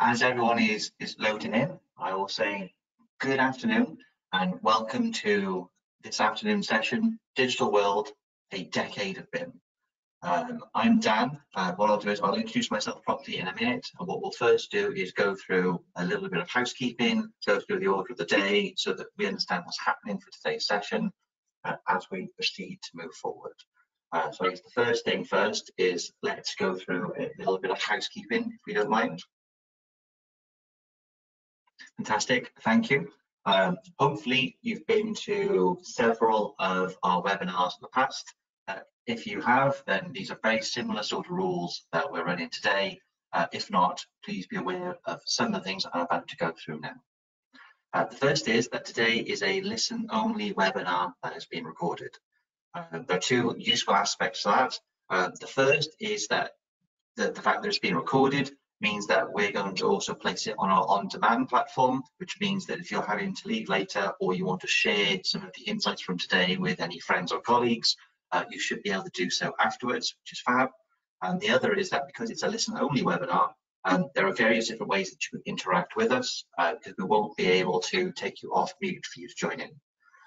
as everyone is, is loading in, I will say good afternoon and welcome to this afternoon session, Digital World, a decade of BIM. Um, I'm Dan. Uh, what I'll do is I'll introduce myself properly in a minute. And what we'll first do is go through a little bit of housekeeping, go through the order of the day so that we understand what's happening for today's session uh, as we proceed to move forward. Uh, so I guess the first thing first is let's go through a little bit of housekeeping, if we don't mind. Fantastic, thank you. Um, hopefully you've been to several of our webinars in the past. Uh, if you have, then these are very similar sort of rules that we're running today. Uh, if not, please be aware of some of the things I'm about to go through now. Uh, the first is that today is a listen-only webinar that has been recorded. Uh, there are two useful aspects to that. Uh, the first is that the, the fact that it's being recorded means that we're going to also place it on our on-demand platform, which means that if you're having to leave later or you want to share some of the insights from today with any friends or colleagues, uh, you should be able to do so afterwards, which is fab. And the other is that because it's a listen-only webinar, um, there are various different ways that you can interact with us uh, because we won't be able to take you off mute for you to join in.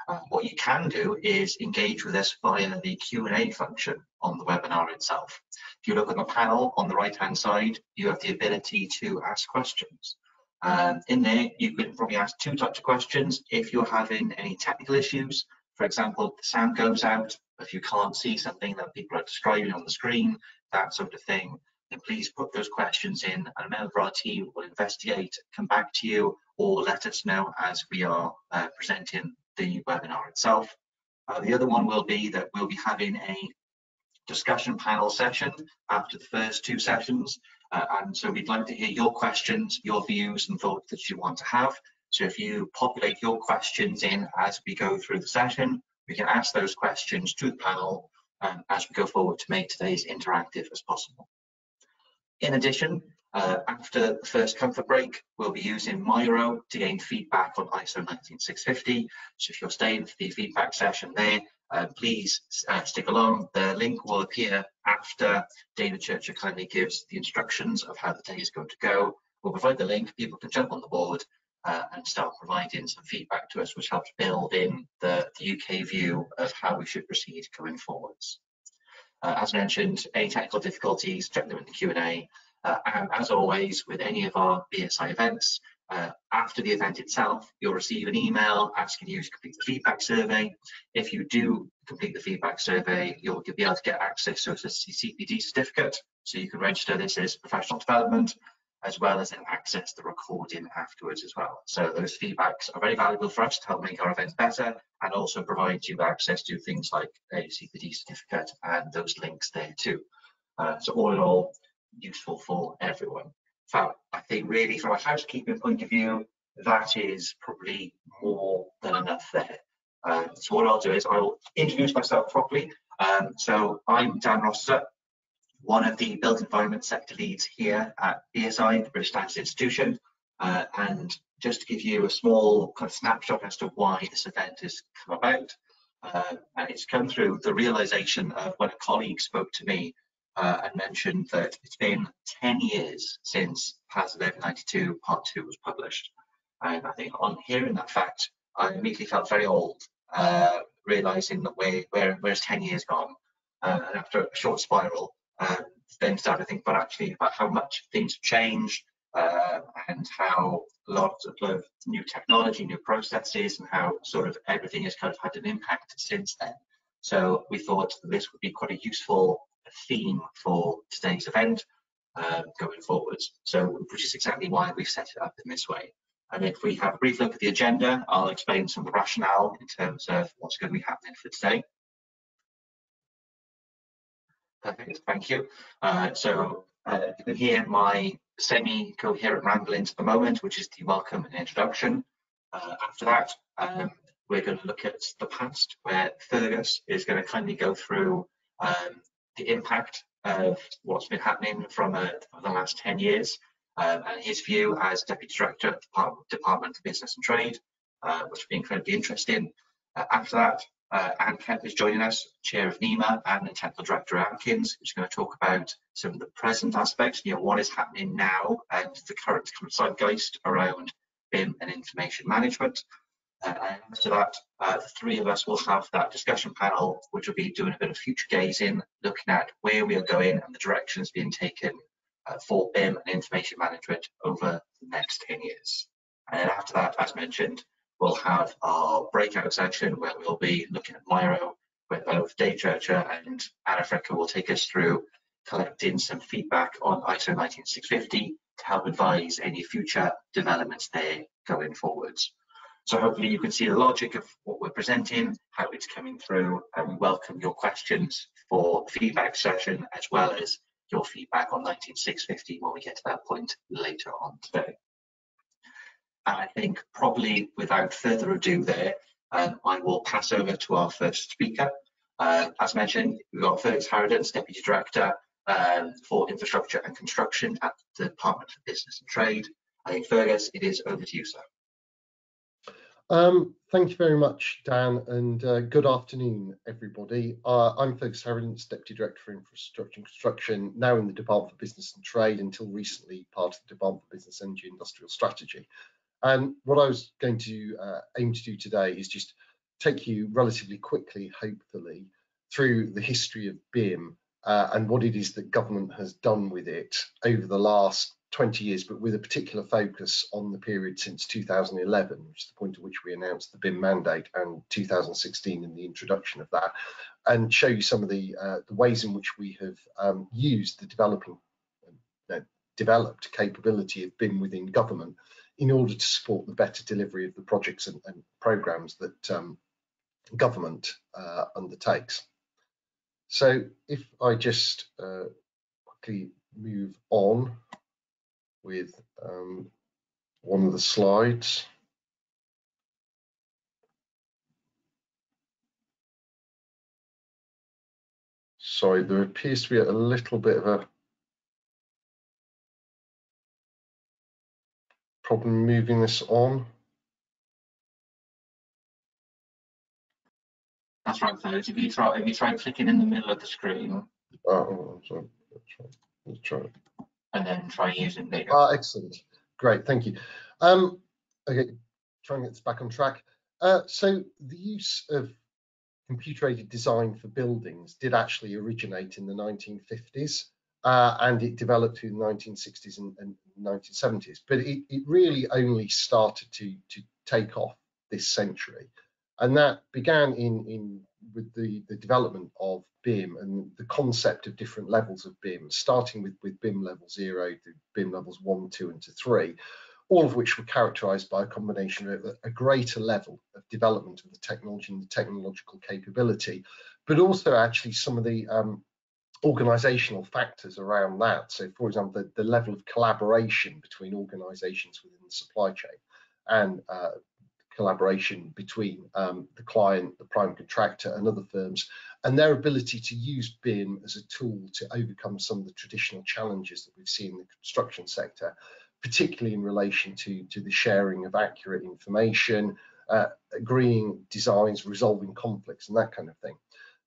Uh, what you can do is engage with us via the Q&A function on the webinar itself. If you look at the panel on the right-hand side, you have the ability to ask questions. Um, in there, you can probably ask two types of questions. If you're having any technical issues, for example, the sound goes out, if you can't see something that people are describing on the screen, that sort of thing, then please put those questions in and a member of our team will investigate, come back to you, or let us know as we are uh, presenting the webinar itself. Uh, the other one will be that we'll be having a discussion panel session after the first two sessions. Uh, and so we'd like to hear your questions, your views and thoughts that you want to have. So if you populate your questions in as we go through the session, we can ask those questions to the panel um, as we go forward to make today's interactive as possible. In addition, uh, after the first comfort break, we'll be using Miro to gain feedback on ISO 19650. So if you're staying for the feedback session there, uh, please uh, stick along. The link will appear after David Churcher kindly gives the instructions of how the day is going to go. We'll provide the link, people can jump on the board uh, and start providing some feedback to us, which helps build in the, the UK view of how we should proceed going forwards. Uh, as mentioned, any technical difficulties, check them in the Q&A. Uh, and as always, with any of our BSI events, uh, after the event itself, you'll receive an email asking you to complete the feedback survey. If you do complete the feedback survey, you'll be able to get access to a CPD certificate, so you can register this as professional development, as well as then access the recording afterwards as well. So those feedbacks are very valuable for us to help make our events better and also provide you access to things like a CPD certificate and those links there too. Uh, so all in all, useful for everyone. So I think really from a housekeeping point of view, that is probably more than enough there. Uh, so what I'll do is I'll introduce myself properly. Um, so I'm Dan Rossiter, one of the built environment sector leads here at BSI, the British Standards Institution. Uh, and just to give you a small kind of snapshot as to why this event has come about, uh, and it's come through the realization of when a colleague spoke to me uh, and mentioned that it's been 10 years since PAS 1192 Part 2 was published. And I think on hearing that fact, I immediately felt very old, uh, realizing that where, where, where's 10 years gone? Uh, and after a short spiral, um, then started to think about actually about how much things have changed uh, and how lots of new technology, new processes, and how sort of everything has kind of had an impact since then. So we thought this would be quite a useful theme for today's event um, going forwards. So, which is exactly why we've set it up in this way. And if we have a brief look at the agenda, I'll explain some of the rationale in terms of what's going to be happening for today. Perfect, thank you. Uh, so uh, you can hear my semi-coherent ramblings at the moment, which is the welcome and introduction. Uh, after that, um, we're going to look at the past, where Fergus is going to kindly go through um, the impact of what's been happening from uh, the last 10 years um, and his view as Deputy Director of the Department, of Business and Trade, uh, which will be incredibly interesting. Uh, after that, Uh, Anne Kemp is joining us, Chair of nima, and the Technical Director Atkins, who's going to talk about some of the present aspects, you know, what is happening now and the current kind of zeitgeist around BIM and information management. And after that, uh, the three of us will have that discussion panel, which will be doing a bit of future gazing, looking at where we are going and the directions being taken uh, for BIM and information management over the next 10 years. And then after that, as mentioned, we'll have our breakout session where we'll be looking at Miro, where both Dave Churcher and Anna Frecker will take us through collecting some feedback on ISO 19650 to help advise any future developments there going forwards. So hopefully you can see the logic of what we're presenting, how it's coming through, and we welcome your questions for feedback session as well as your feedback on 19650 when we get to that point later on today. And I think probably without further ado there, um, I will pass over to our first speaker. Uh, as mentioned, we've got Fergus Harradence, Deputy Director um, for Infrastructure and Construction at the Department for Business and Trade. I think Fergus, it is over to you, sir. Um, thank you very much, Dan, and uh, good afternoon, everybody. Uh, I'm Fergus Harradence, Deputy Director for Infrastructure and Construction, now in the Department for Business and Trade, until recently part of the Department for Business, Energy and Industrial Strategy. And what I was going to uh, aim to do today is just take you relatively quickly, hopefully, through the history of BIM uh, and what it is that government has done with it over the last 20 years, but with a particular focus on the period since 2011, which is the point at which we announced the BIM mandate, and 2016 and the introduction of that, and show you some of the, uh, the ways in which we have um, used the developing, uh, developed capability of BIM within government in order to support the better delivery of the projects and, and programs that um, government uh, undertakes. So if I just uh, quickly move on with um, one of the slides. Sorry, there appears to be a little bit of a problem moving this on. That's right, folks. If you try, if you try clicking in the middle of the screen. Oh, sorry. Let's try. Let's try and then try using data. Ah, excellent. Great, thank you. Um, okay, trying to get this back on track. Uh, so the use of computer-aided design for buildings did actually originate in the 1950s uh, and it developed through the 1960s and, and 1970s, but it, it, really only started to, to take off this century. And that began in, in with the, the development of BIM and the concept of different levels of BIM, starting with, with BIM level zero to BIM levels one, two, and to three, all of which were characterized by a combination of a, greater level of development of the technology and the technological capability, but also actually some of the um, organizational factors around that. So, for example, the, the, level of collaboration between organizations within the supply chain and uh, collaboration between um, the client, the prime contractor, and other firms, and their ability to use BIM as a tool to overcome some of the traditional challenges that we've seen in the construction sector, particularly in relation to, to the sharing of accurate information, uh, agreeing designs, resolving conflicts, and that kind of thing.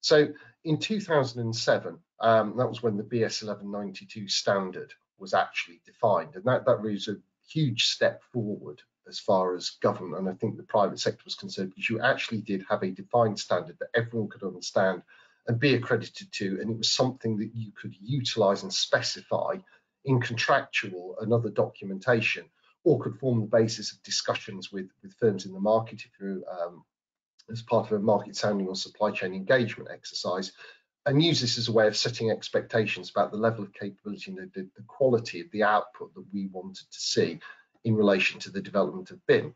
So in 2007, um, that was when the BS 1192 standard was actually defined, and that, that was a huge step forward as far as government and I think the private sector was concerned because you actually did have a defined standard that everyone could understand and be accredited to and it was something that you could utilize and specify in contractual and other documentation or could form the basis of discussions with, with firms in the market if you're um, as part of a market sounding or supply chain engagement exercise and use this as a way of setting expectations about the level of capability and the, the quality of the output that we wanted to see in relation to the development of BIM.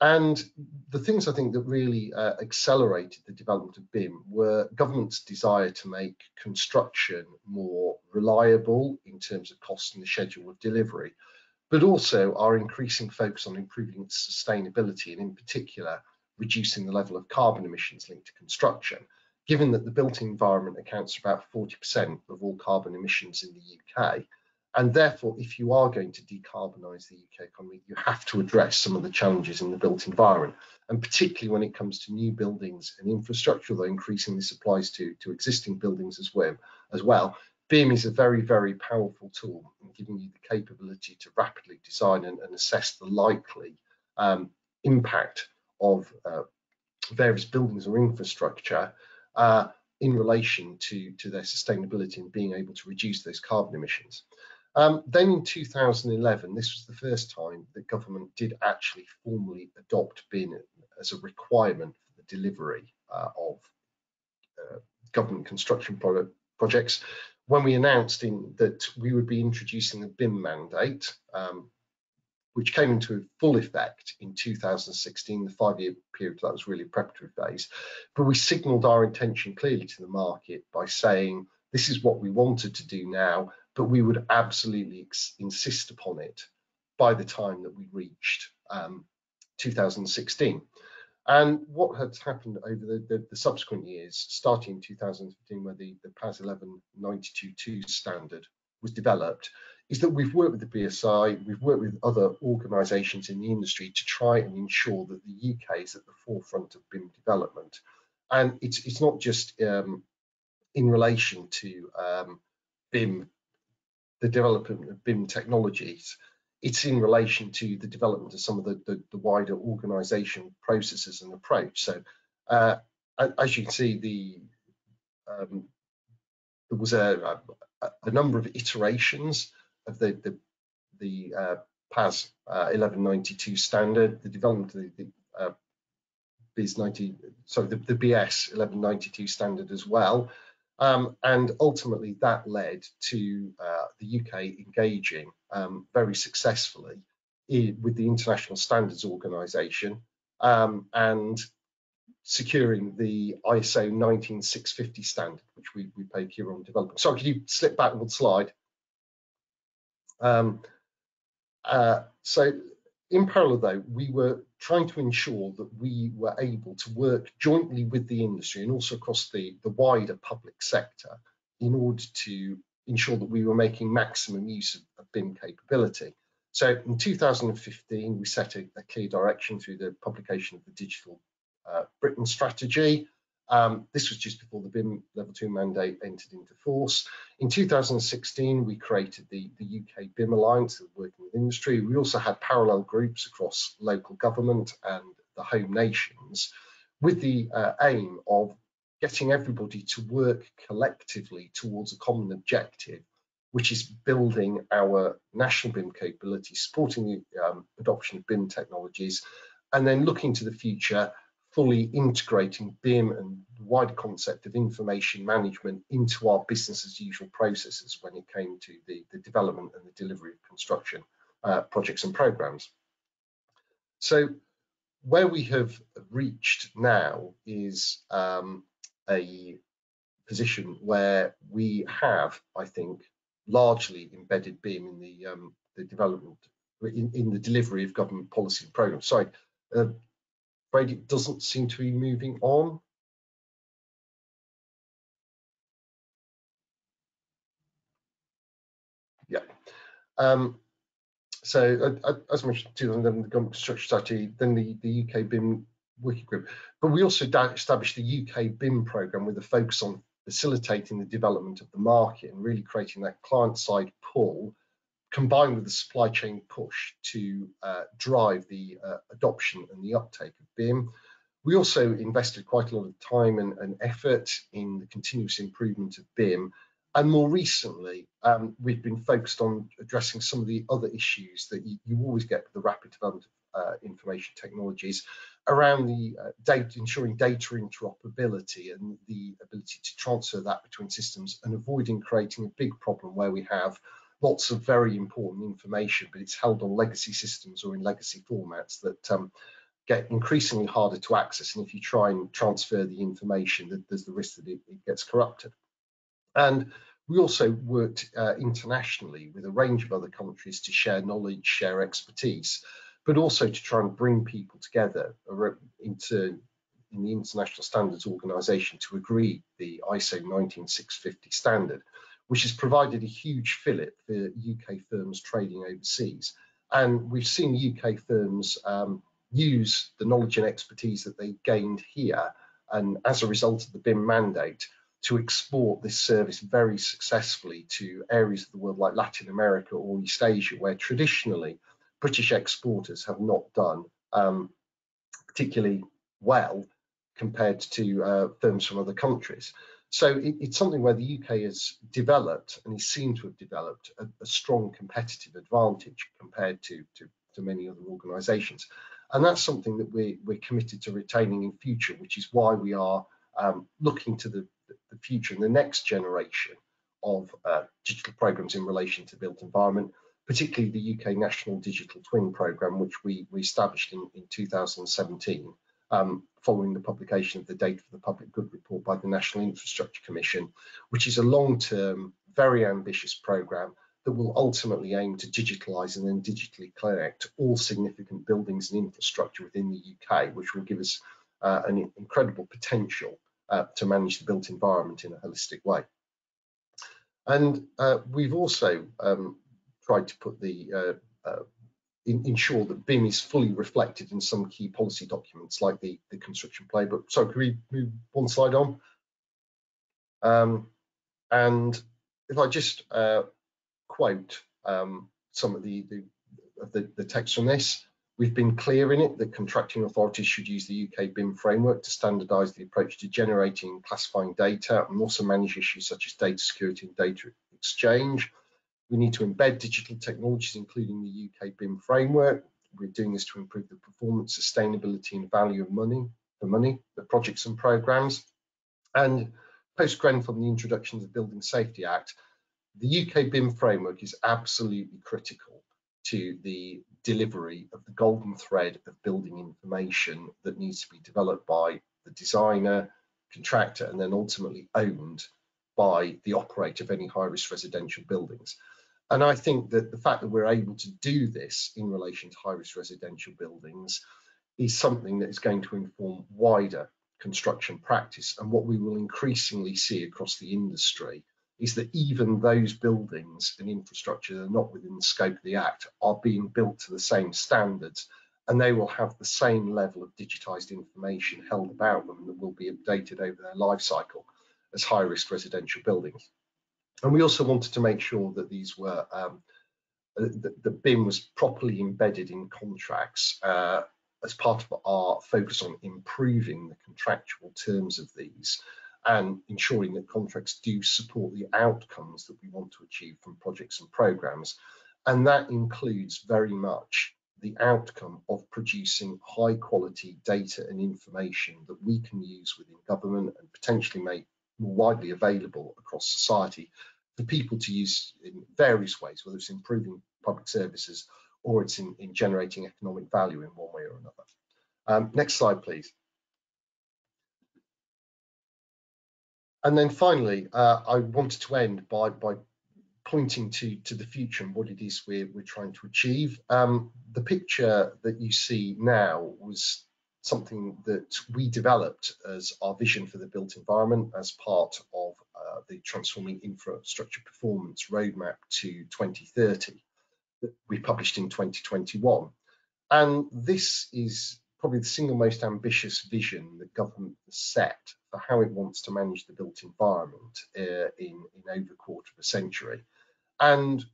And the things I think that really uh, accelerated the development of BIM were government's desire to make construction more reliable in terms of cost and the schedule of delivery, but also our increasing focus on improving sustainability and in particular reducing the level of carbon emissions linked to construction, given that the built environment accounts for about 40% of all carbon emissions in the UK and therefore, if you are going to decarbonise the UK economy, you have to address some of the challenges in the built environment. and particularly when it comes to new buildings and infrastructure, although increasingly this applies to, to existing buildings as well, as well. BIM is a very, very powerful tool in giving you the capability to rapidly design and, and assess the likely um, impact of uh, various buildings or infrastructure uh, in relation to, to their sustainability and being able to reduce those carbon emissions. Um, then in 2011, this was the first time that government did actually formally adopt BIM as a requirement for the delivery uh, of uh, government construction pro projects. When we announced in that we would be introducing the BIM mandate, um, which came into full effect in 2016, the five-year period, that was really preparatory phase. But we signalled our intention clearly to the market by saying, this is what we wanted to do now, but we would absolutely insist upon it by the time that we reached um, 2016. And what had happened over the, the, the, subsequent years, starting in 2015, where the, the PAS 1192.2 standard was developed, is that we've worked with the BSI, we've worked with other organisations in the industry to try and ensure that the UK is at the forefront of BIM development. And it's, it's not just um, in relation to um, BIM the development of BIM technologies, it's in relation to the development of some of the, the, the wider organisation processes and approach. So uh, as you can see, the um, there was a, a, a, number of iterations of the the, the uh, PAS uh, 1192 standard, the development of the, the uh, BIS 90, sorry, the, the BS 1192 standard as well. Um, and ultimately that led to uh, the UK engaging um, very successfully in, with the International Standards Organization um, and securing the ISO 19650 standard, which we, we here on developing. Sorry, could you slip back one slide? Um, uh, so in parallel though, we were trying to ensure that we were able to work jointly with the industry and also across the, the wider public sector in order to ensure that we were making maximum use of, of BIM capability. So in 2015, we set a, a, clear direction through the publication of the Digital uh, Britain strategy, um, this was just before the BIM level two mandate entered into force. In 2016, we created the, the UK BIM Alliance, working with industry. We also had parallel groups across local government and the home nations with the uh, aim of getting everybody to work collectively towards a common objective, which is building our national BIM capability, supporting the um, adoption of BIM technologies, and then looking to the future fully integrating BIM and the wider concept of information management into our business as usual processes when it came to the, the development and the delivery of construction uh, projects and programs. So where we have reached now is um, a position where we have, I think, largely embedded BIM in the, um, the development, in, in, the delivery of government policy and programs. Sorry, uh, it doesn't seem to be moving on. Yeah. Um, so uh, uh as mentioned, 2011, the government construction strategy, then the, the UK BIM working group. But we also established the UK BIM program with a focus on facilitating the development of the market and really creating that client side pull combined with the supply chain push to uh, drive the uh, adoption and the uptake of BIM. We also invested quite a lot of time and, and effort in the continuous improvement of BIM. And more recently, um, we've been focused on addressing some of the other issues that you, you always get with the rapid development of uh, information technologies around the uh, data, ensuring data interoperability and the ability to transfer that between systems and avoiding creating a big problem where we have lots of very important information, but it's held on legacy systems or in legacy formats that um, get increasingly harder to access. And if you try and transfer the information, there's the risk that it, it gets corrupted. And we also worked uh, internationally with a range of other countries to share knowledge, share expertise, but also to try and bring people together into in the International Standards Organization to agree the ISO 19650 standard which has provided a huge fillip for UK firms trading overseas. And we've seen UK firms um, use the knowledge and expertise that they gained here and as a result of the BIM mandate to export this service very successfully to areas of the world like Latin America or East Asia, where traditionally British exporters have not done um, particularly well compared to uh, firms from other countries. So it, it's something where the UK has developed and is seen to have developed a, a strong competitive advantage compared to, to, to many other organisations. And that's something that we, we're committed to retaining in future, which is why we are um, looking to the, the future and the next generation of uh, digital programs in relation to built environment, particularly the UK National Digital Twin Programme, which we, we established in, in 2017 um, following the publication of the Data for the Public Good report by the National Infrastructure Commission, which is a long-term, very ambitious programme that will ultimately aim to digitalise and then digitally connect all significant buildings and infrastructure within the UK, which will give us uh, an incredible potential uh, to manage the built environment in a holistic way. And uh, we've also um, tried to put the uh, uh, in, ensure that BIM is fully reflected in some key policy documents like the, the construction playbook. So can we move one slide on? Um, and if I just uh, quote um, some of the, the, the, the text from this, we've been clear in it that contracting authorities should use the UK BIM framework to standardise the approach to generating and classifying data and also manage issues such as data security and data exchange. We need to embed digital technologies, including the UK BIM framework. We're doing this to improve the performance, sustainability, and value of money for money, the projects and programs. And post Grenfell the introduction of the Building Safety Act, the UK BIM framework is absolutely critical to the delivery of the golden thread of building information that needs to be developed by the designer, contractor, and then ultimately owned by the operator of any high risk residential buildings. And I think that the fact that we're able to do this in relation to high risk residential buildings is something that is going to inform wider construction practice. And what we will increasingly see across the industry is that even those buildings and infrastructure that are not within the scope of the Act are being built to the same standards and they will have the same level of digitised information held about them that will be updated over their life cycle as high risk residential buildings. And we also wanted to make sure that these were, um, the, the BIM was properly embedded in contracts uh, as part of our focus on improving the contractual terms of these and ensuring that contracts do support the outcomes that we want to achieve from projects and programs. And that includes very much the outcome of producing high quality data and information that we can use within government and potentially make more widely available across society for people to use in various ways, whether it's improving public services or it's in, in generating economic value in one way or another. Um, next slide, please. And then finally, uh, I wanted to end by, by pointing to, to the future and what it is we're, we're trying to achieve. Um, the picture that you see now was something that we developed as our vision for the built environment as part of uh, the Transforming Infrastructure Performance Roadmap to 2030 that we published in 2021. And this is probably the single most ambitious vision that government has set for how it wants to manage the built environment uh, in, in over a quarter of a century. And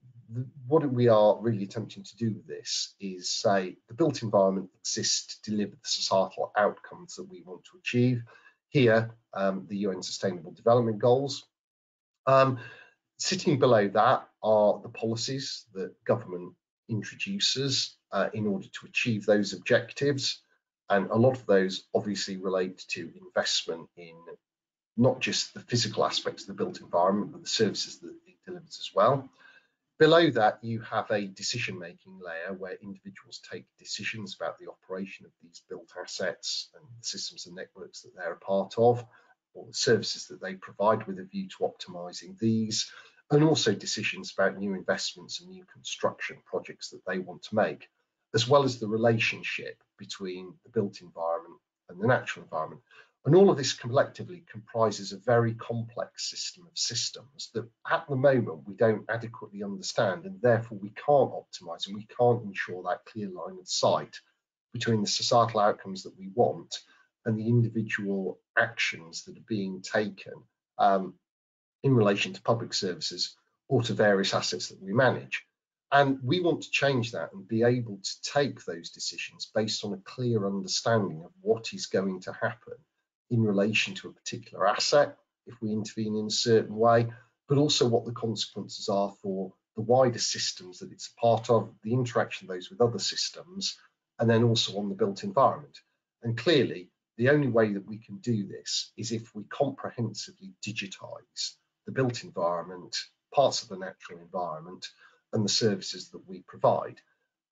what we are really attempting to do with this is say the built environment exists to deliver the societal outcomes that we want to achieve. Here, um, the UN Sustainable Development Goals. Um, sitting below that are the policies that government introduces uh, in order to achieve those objectives. And a lot of those obviously relate to investment in not just the physical aspects of the built environment, but the services that it delivers as well. Below that, you have a decision-making layer where individuals take decisions about the operation of these built assets and the systems and networks that they're a part of, or the services that they provide with a view to optimizing these, and also decisions about new investments and new construction projects that they want to make as well as the relationship between the built environment and the natural environment. And all of this collectively comprises a very complex system of systems that at the moment we don't adequately understand and therefore we can't optimize and we can't ensure that clear line of sight between the societal outcomes that we want and the individual actions that are being taken um, in relation to public services or to various assets that we manage. And we want to change that and be able to take those decisions based on a clear understanding of what is going to happen in relation to a particular asset if we intervene in a certain way, but also what the consequences are for the wider systems that it's part of, the interaction of those with other systems, and then also on the built environment. And clearly, the only way that we can do this is if we comprehensively digitize the built environment, parts of the natural environment, and the services that we provide.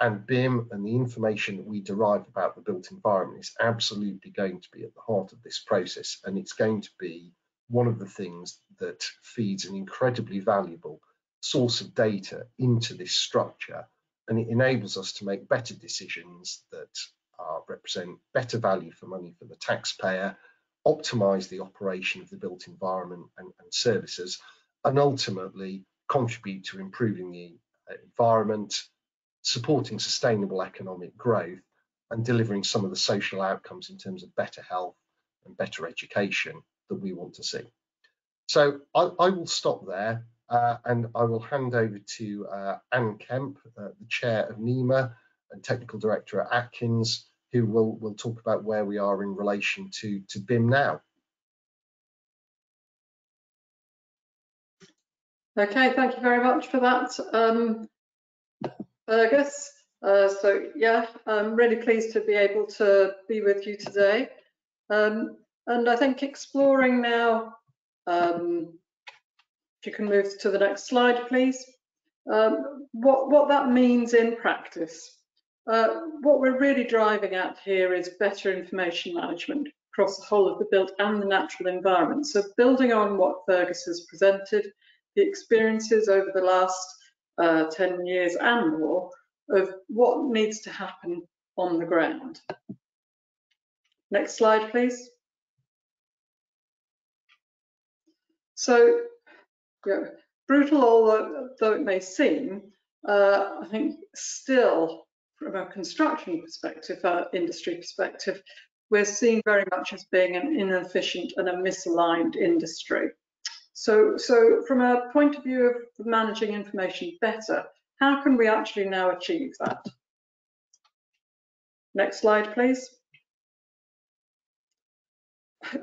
And BIM and the information that we derive about the built environment is absolutely going to be at the heart of this process. And it's going to be one of the things that feeds an incredibly valuable source of data into this structure. And it enables us to make better decisions that uh, represent better value for money for the taxpayer, optimize the operation of the built environment and, and services, and ultimately contribute to improving the uh, environment, supporting sustainable economic growth, and delivering some of the social outcomes in terms of better health and better education that we want to see. So I, I will stop there uh, and I will hand over to uh, Anne Kemp, uh, the chair of nima and technical director at Atkins, who will, will talk about where we are in relation to, to BIM now. Okay, thank you very much for that, um, Fergus. Uh, so yeah, I'm really pleased to be able to be with you today. Um, and I think exploring now, um, if you can move to the next slide, please, um, what, what that means in practice. Uh, what we're really driving at here is better information management across the whole of the built and the natural environment. So building on what Fergus has presented, the experiences over the last uh, 10 years and more of what needs to happen on the ground. Next slide, please. So, yeah, brutal although though it may seem, uh, I think still from a construction perspective, uh, industry perspective, we're seen very much as being an inefficient and a misaligned industry. So, so from a point of view of managing information better, how can we actually now achieve that? Next slide, please.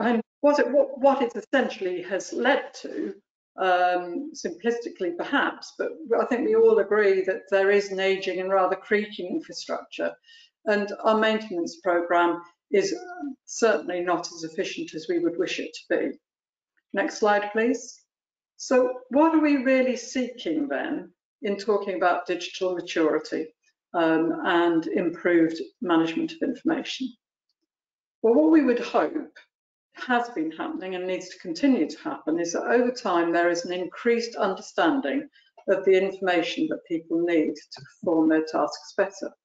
And what it, what, what it essentially has led to, um, simplistically perhaps, but I think we all agree that there is an aging and rather creaking infrastructure. And our maintenance programme is certainly not as efficient as we would wish it to be. Next slide, please. So what are we really seeking then in talking about digital maturity um, and improved management of information? Well, what we would hope has been happening and needs to continue to happen is that over time there is an increased understanding of the information that people need to perform their tasks better.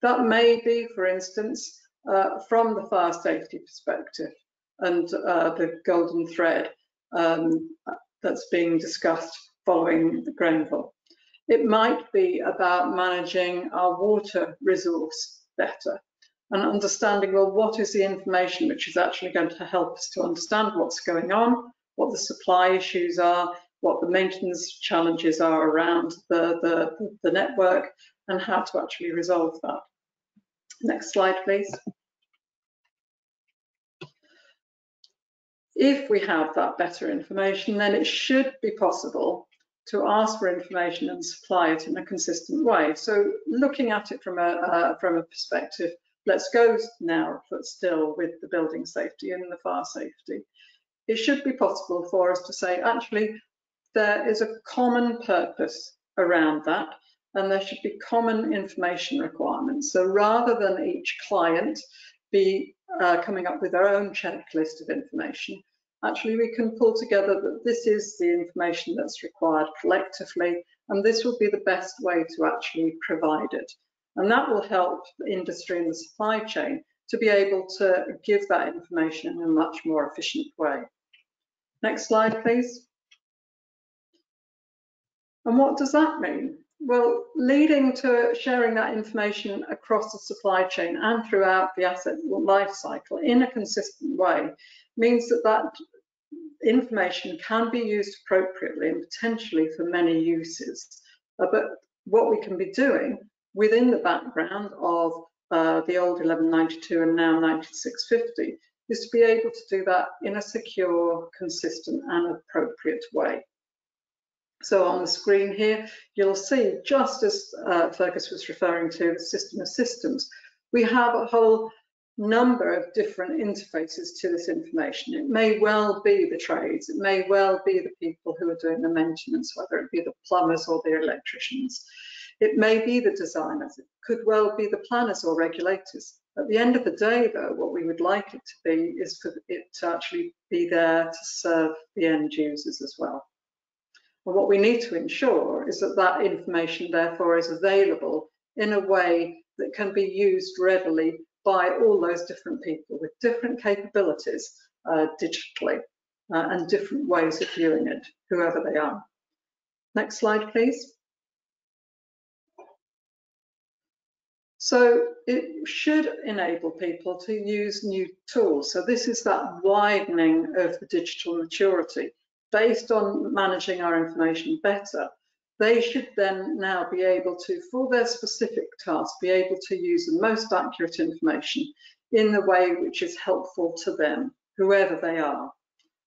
That may be, for instance, uh, from the fire safety perspective and uh, the golden thread um, that's being discussed following the Grenfell. It might be about managing our water resource better and understanding, well, what is the information which is actually going to help us to understand what's going on, what the supply issues are, what the maintenance challenges are around the, the, the network, and how to actually resolve that. Next slide, please. If we have that better information, then it should be possible to ask for information and supply it in a consistent way. So looking at it from a, uh, from a perspective, let's go now but still with the building safety and the fire safety. It should be possible for us to say, actually, there is a common purpose around that and there should be common information requirements. So rather than each client be uh, coming up with their own checklist of information, actually we can pull together that this is the information that's required collectively and this will be the best way to actually provide it. And that will help the industry and the supply chain to be able to give that information in a much more efficient way. Next slide, please. And what does that mean? Well, leading to sharing that information across the supply chain and throughout the asset life cycle in a consistent way means that that information can be used appropriately and potentially for many uses. Uh, but what we can be doing within the background of uh, the old 1192 and now 9650 is to be able to do that in a secure, consistent and appropriate way. So on the screen here, you'll see, just as uh, Fergus was referring to the system of systems, we have a whole number of different interfaces to this information. It may well be the trades, it may well be the people who are doing the maintenance, whether it be the plumbers or the electricians. It may be the designers, it could well be the planners or regulators. At the end of the day, though, what we would like it to be is for it to actually be there to serve the end users as well. And what we need to ensure is that that information, therefore, is available in a way that can be used readily by all those different people with different capabilities uh, digitally uh, and different ways of viewing it, whoever they are. Next slide, please. So it should enable people to use new tools. So this is that widening of the digital maturity based on managing our information better they should then now be able to, for their specific task, be able to use the most accurate information in the way which is helpful to them, whoever they are,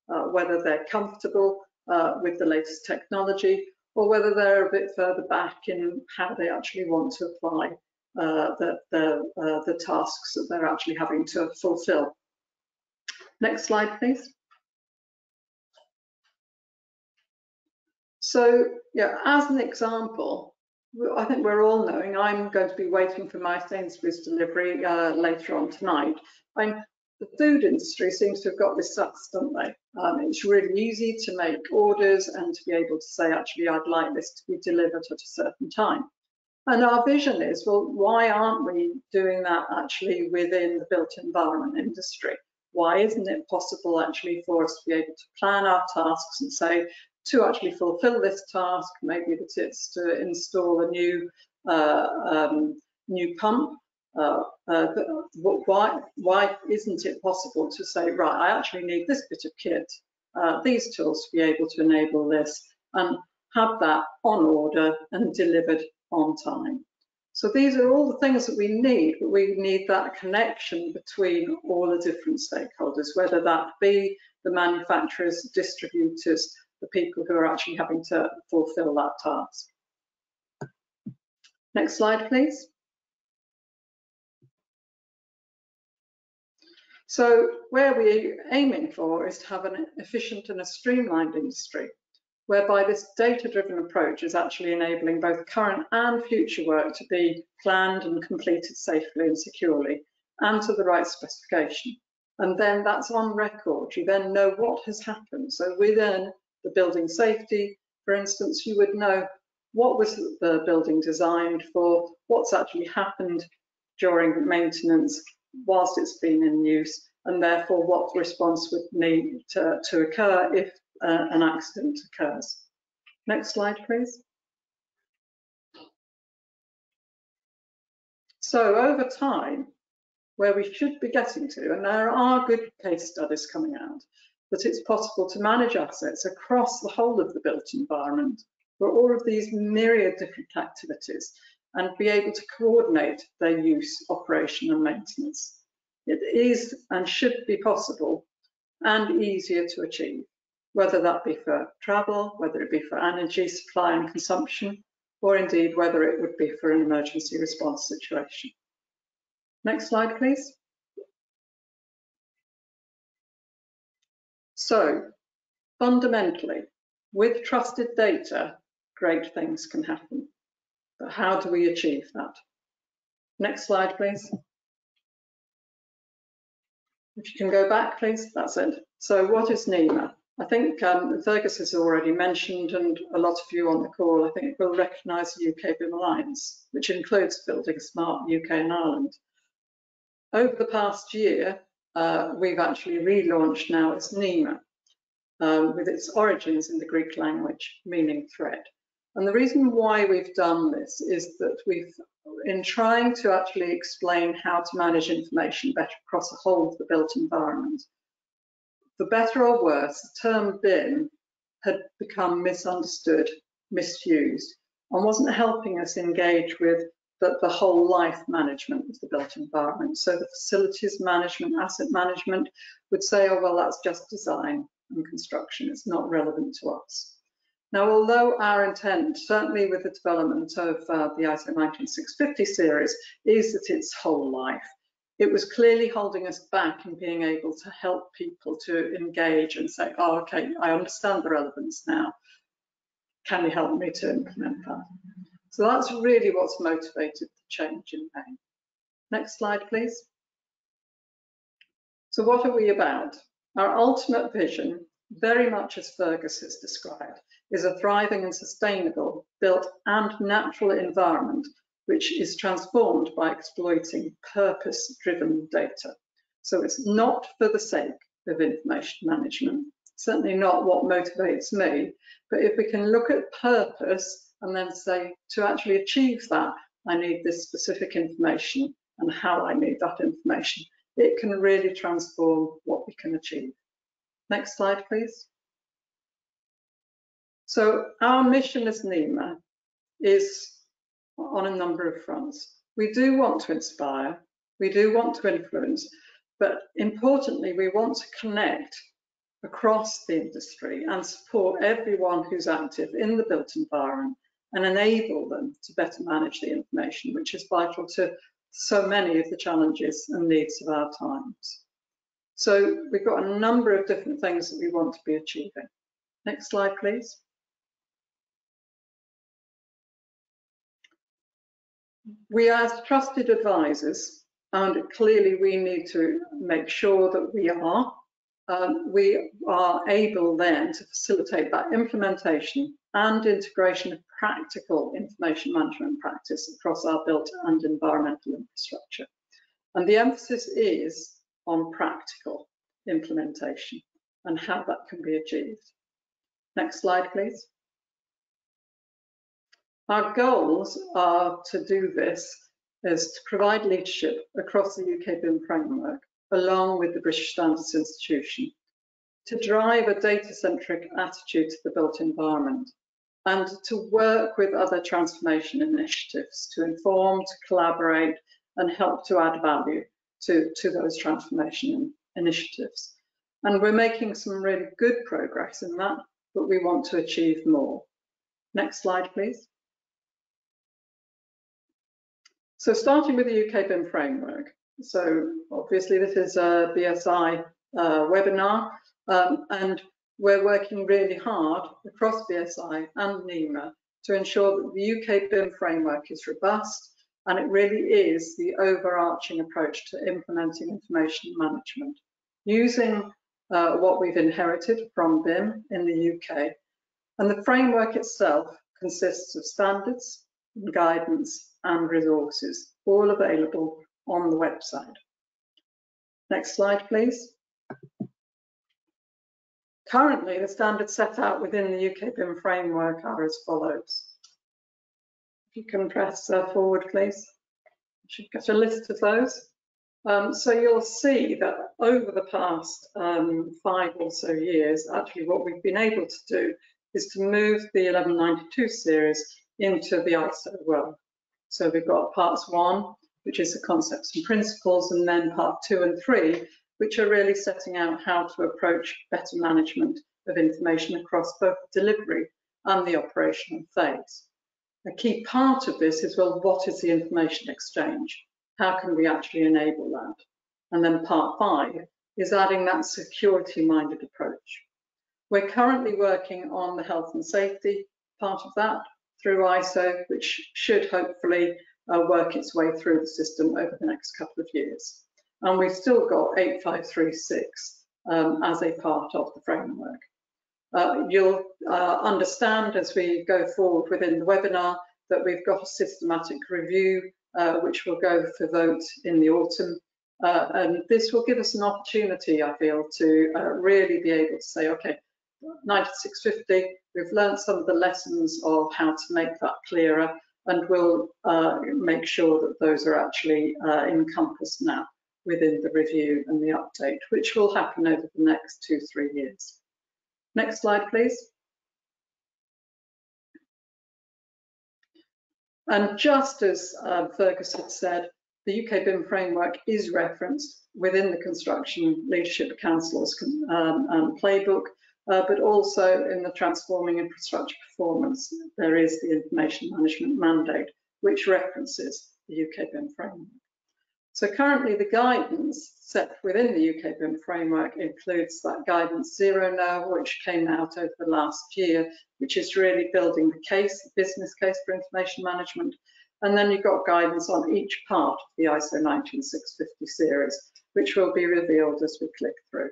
uh, whether they're comfortable uh, with the latest technology or whether they're a bit further back in how they actually want to apply uh, the, the, uh, the tasks that they're actually having to fulfill. Next slide, please. So yeah, as an example, I think we're all knowing I'm going to be waiting for my Sainsbury's delivery uh, later on tonight. I'm, the food industry seems to have got this sucks, don't they? Um, it's really easy to make orders and to be able to say, actually, I'd like this to be delivered at a certain time. And our vision is, well, why aren't we doing that actually within the built environment industry? Why isn't it possible actually for us to be able to plan our tasks and say, to actually fulfill this task, maybe that it's to install a new uh, um, new pump. Uh, uh, why why isn't it possible to say right? I actually need this bit of kit, uh, these tools to be able to enable this, and have that on order and delivered on time. So these are all the things that we need, but we need that connection between all the different stakeholders, whether that be the manufacturers, distributors, the people who are actually having to fulfill that task. Next slide, please. So where we're aiming for is to have an efficient and a streamlined industry, whereby this data-driven approach is actually enabling both current and future work to be planned and completed safely and securely, and to the right specification. And then that's on record. You then know what has happened. So we then the building safety, for instance, you would know what was the building designed for, what's actually happened during maintenance whilst it's been in use, and therefore what response would need to, to occur if uh, an accident occurs. Next slide, please. So over time, where we should be getting to, and there are good case studies coming out, that it's possible to manage assets across the whole of the built environment for all of these myriad different activities and be able to coordinate their use, operation and maintenance. It is and should be possible and easier to achieve, whether that be for travel, whether it be for energy supply and consumption, or indeed whether it would be for an emergency response situation. Next slide, please. So fundamentally, with trusted data, great things can happen. But how do we achieve that? Next slide, please. If you can go back, please, that's it. So what is nima? I think um, Fergus has already mentioned, and a lot of you on the call, I think will recognise the UK BIM Alliance, which includes Building Smart UK and Ireland. Over the past year, uh, we've actually relaunched now as nima, um, with its origins in the Greek language, meaning thread. And the reason why we've done this is that we've, in trying to actually explain how to manage information better across the whole of the built environment, for better or worse, the term BIM had become misunderstood, misused, and wasn't helping us engage with the, the whole life management of the built environment. So the facilities management, asset management would say, oh, well, that's just design and construction. It's not relevant to us. Now, although our intent, certainly with the development of uh, the ISO 19650 series, is that it's whole life, it was clearly holding us back in being able to help people to engage and say, oh, okay, I understand the relevance now. Can you help me to implement that? So that's really what's motivated the change in May. Next slide, please. So what are we about? Our ultimate vision, very much as Fergus has described, is a thriving and sustainable, built and natural environment which is transformed by exploiting purpose-driven data. So it's not for the sake of information management, certainly not what motivates me, but if we can look at purpose and then say, to actually achieve that, I need this specific information and how I need that information. It can really transform what we can achieve. Next slide, please. So our mission as nima is on a number of fronts. We do want to inspire, we do want to influence, but importantly, we want to connect across the industry and support everyone who's active in the built environment and enable them to better manage the information, which is vital to so many of the challenges and needs of our times. So we've got a number of different things that we want to be achieving. Next slide, please. We are trusted advisors, and clearly we need to make sure that we are, um, we are able then to facilitate that implementation and integration of practical information management practice across our built and environmental infrastructure. And the emphasis is on practical implementation and how that can be achieved. Next slide, please. Our goals are to do this is to provide leadership across the UK BIM framework, along with the British Standards Institution, to drive a data-centric attitude to the built environment, and to work with other transformation initiatives to inform, to collaborate, and help to add value to, to those transformation initiatives. And we're making some really good progress in that, but we want to achieve more. Next slide, please. So starting with the UK BIM framework. So obviously this is a BSI uh, webinar, um, and we're working really hard across BSI and nima to ensure that the UK BIM framework is robust and it really is the overarching approach to implementing information management using uh, what we've inherited from BIM in the UK. And the framework itself consists of standards, guidance and resources, all available on the website. Next slide, please. Currently, the standards set out within the UK BIM framework are as follows. If you can press uh, forward, please. You should get a list of those. Um, so you'll see that over the past um, five or so years, actually what we've been able to do is to move the 1192 series into the ISO world. So we've got parts one, which is the concepts and principles, and then part two and three, which are really setting out how to approach better management of information across both delivery and the operational phase. A key part of this is, well, what is the information exchange? How can we actually enable that? And then part five is adding that security-minded approach. We're currently working on the health and safety part of that through ISO, which should hopefully uh, work its way through the system over the next couple of years and we've still got 8536 um, as a part of the framework. Uh, you'll uh, understand as we go forward within the webinar that we've got a systematic review uh, which will go for vote in the autumn. Uh, and this will give us an opportunity, I feel, to uh, really be able to say, okay, 9650, we've learned some of the lessons of how to make that clearer and we'll uh, make sure that those are actually uh, encompassed now within the review and the update, which will happen over the next two, three years. Next slide, please. And just as uh, Fergus had said, the UK BIM framework is referenced within the Construction Leadership Council's um, um, playbook, uh, but also in the Transforming Infrastructure Performance, there is the Information Management Mandate, which references the UK BIM framework. So currently the guidance set within the UK BIM framework includes that guidance zero now, which came out over the last year, which is really building the case, the business case for information management. And then you've got guidance on each part of the ISO 19650 series, which will be revealed as we click through.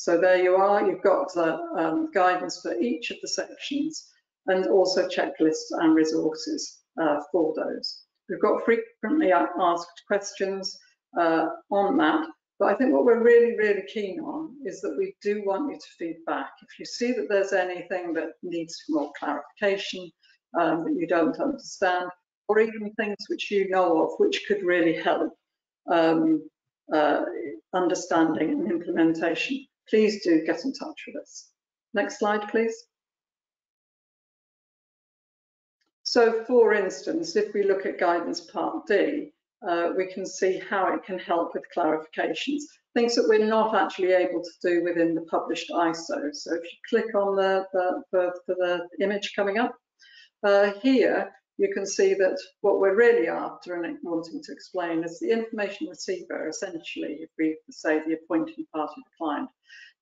So there you are, you've got the um, guidance for each of the sections and also checklists and resources uh, for those. We've got frequently asked questions uh, on that, but I think what we're really, really keen on is that we do want you to feed back. If you see that there's anything that needs more clarification, um, that you don't understand, or even things which you know of which could really help um, uh, understanding and implementation, please do get in touch with us. Next slide, please. So for instance, if we look at guidance part D, uh, we can see how it can help with clarifications, things that we're not actually able to do within the published ISO. So if you click on the, the, the, the image coming up, uh, here you can see that what we're really after and wanting to explain is the information receiver, essentially, if we say the appointing party, the client,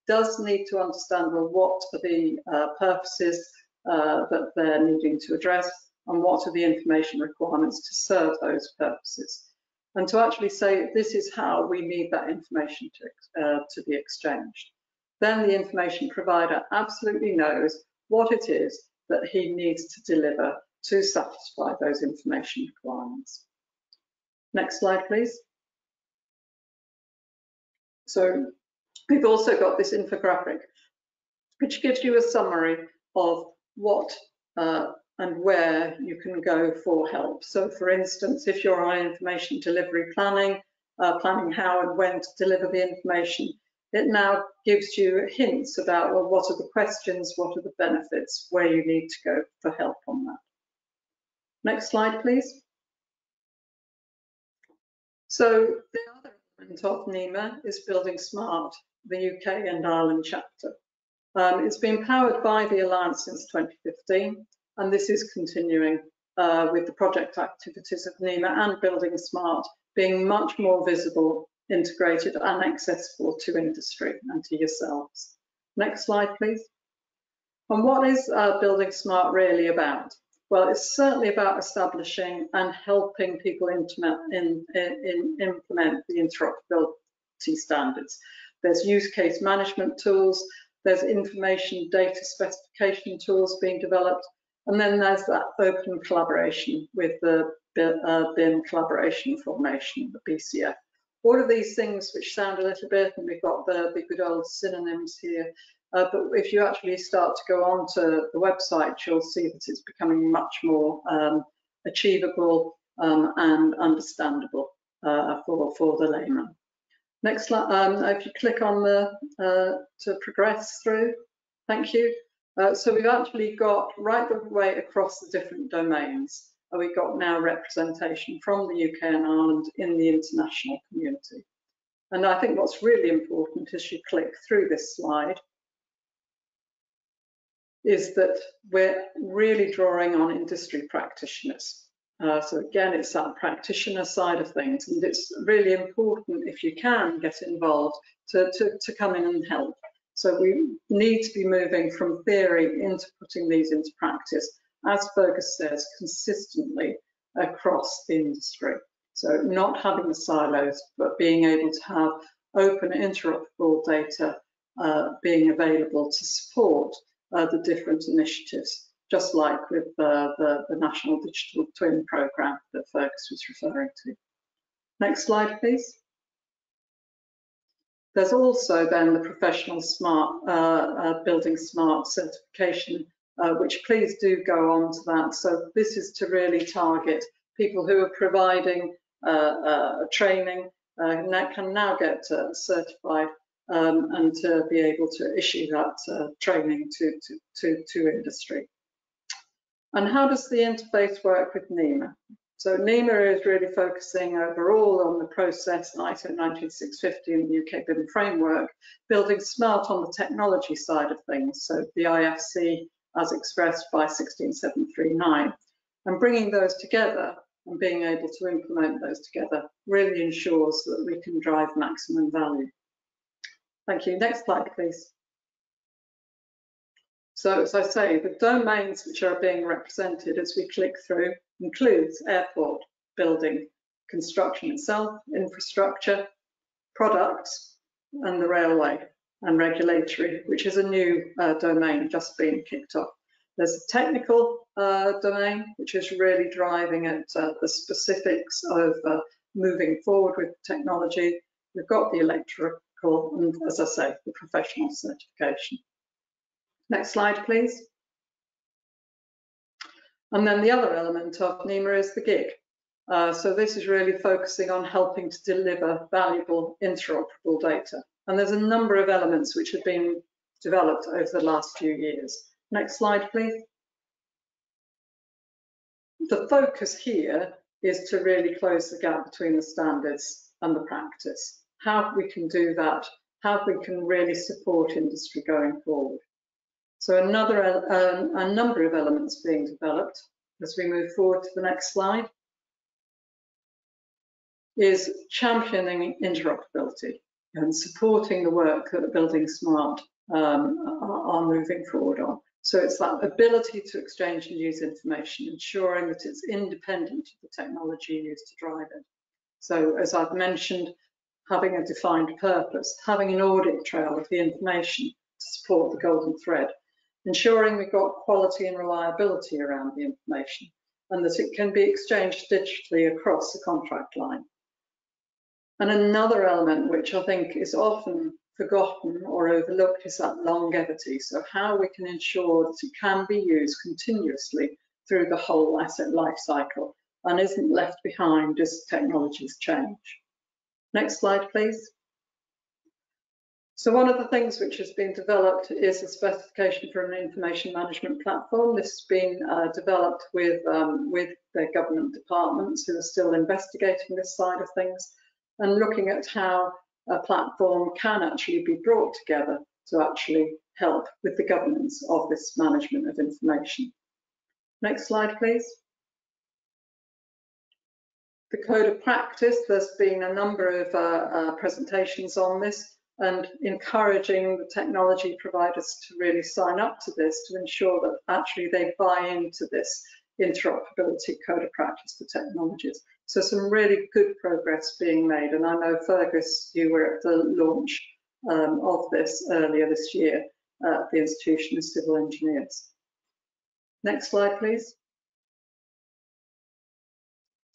does need to understand well, what are the uh, purposes uh, that they're needing to address and what are the information requirements to serve those purposes. And to actually say this is how we need that information to, uh, to be exchanged. Then the information provider absolutely knows what it is that he needs to deliver to satisfy those information requirements. Next slide, please. So we've also got this infographic, which gives you a summary of what uh, and where you can go for help. So for instance, if you're on information delivery planning, uh, planning how and when to deliver the information, it now gives you hints about well, what are the questions, what are the benefits, where you need to go for help on that. Next slide, please. So the other element of nima is Building Smart, the UK and Ireland chapter. Um, it's been powered by the Alliance since 2015 and this is continuing uh, with the project activities of nima and Building Smart being much more visible, integrated and accessible to industry and to yourselves. Next slide, please. And what is uh, Building Smart really about? Well, it's certainly about establishing and helping people implement, in, in, implement the interoperability standards. There's use case management tools, there's information data specification tools being developed, and then there's that open collaboration with the uh, BIM collaboration format, the BCF. All of these things which sound a little bit, and we've got the, the good old synonyms here, uh, but if you actually start to go on to the website, you'll see that it's becoming much more um, achievable um, and understandable uh, for, for the layman. Next slide, um, if you click on the, uh, to progress through, thank you. Uh, so we've actually got right the way across the different domains. We've got now representation from the UK and Ireland in the international community. And I think what's really important as you click through this slide is that we're really drawing on industry practitioners. Uh, so again, it's that practitioner side of things, and it's really important if you can get involved to, to, to come in and help. So we need to be moving from theory into putting these into practice, as Fergus says, consistently across the industry. So not having the silos, but being able to have open interoperable data uh, being available to support uh, the different initiatives, just like with uh, the, the National Digital Twin Programme that Fergus was referring to. Next slide, please. There's also then the professional smart uh, uh, building smart certification, uh, which please do go on to that. So this is to really target people who are providing uh, training uh, can now get certified um, and to be able to issue that training to, to, to, to industry. And how does the interface work with nima? So nima is really focusing overall on the process ISO 19650 and the UK BIM framework, building smart on the technology side of things. So the IFC as expressed by 16739 and bringing those together and being able to implement those together really ensures that we can drive maximum value. Thank you. Next slide, please. So as I say, the domains which are being represented as we click through includes airport, building, construction itself, infrastructure, products, and the railway and regulatory, which is a new uh, domain just being kicked off. There's a technical uh, domain, which is really driving at uh, the specifics of uh, moving forward with technology. We've got the electrical and, as I say, the professional certification. Next slide, please. And then the other element of nima is the gig. Uh, so this is really focusing on helping to deliver valuable interoperable data. And there's a number of elements which have been developed over the last few years. Next slide, please. The focus here is to really close the gap between the standards and the practice. How we can do that, how we can really support industry going forward. So another, uh, a number of elements being developed as we move forward to the next slide is championing interoperability and supporting the work that Building Smart um, are moving forward on. So it's that ability to exchange and use information, ensuring that it's independent of the technology used to drive it. So as I've mentioned, having a defined purpose, having an audit trail of the information to support the golden thread, ensuring we've got quality and reliability around the information, and that it can be exchanged digitally across the contract line. And another element which I think is often forgotten or overlooked is that longevity. So how we can ensure that it can be used continuously through the whole asset life cycle and isn't left behind as technologies change. Next slide, please. So one of the things which has been developed is a specification for an information management platform. This has been uh, developed with, um, with the government departments who are still investigating this side of things and looking at how a platform can actually be brought together to actually help with the governance of this management of information. Next slide, please. The code of practice, there's been a number of uh, uh, presentations on this and encouraging the technology providers to really sign up to this to ensure that actually they buy into this interoperability code of practice for technologies. So some really good progress being made. And I know Fergus, you were at the launch um, of this earlier this year at the Institution of Civil Engineers. Next slide, please.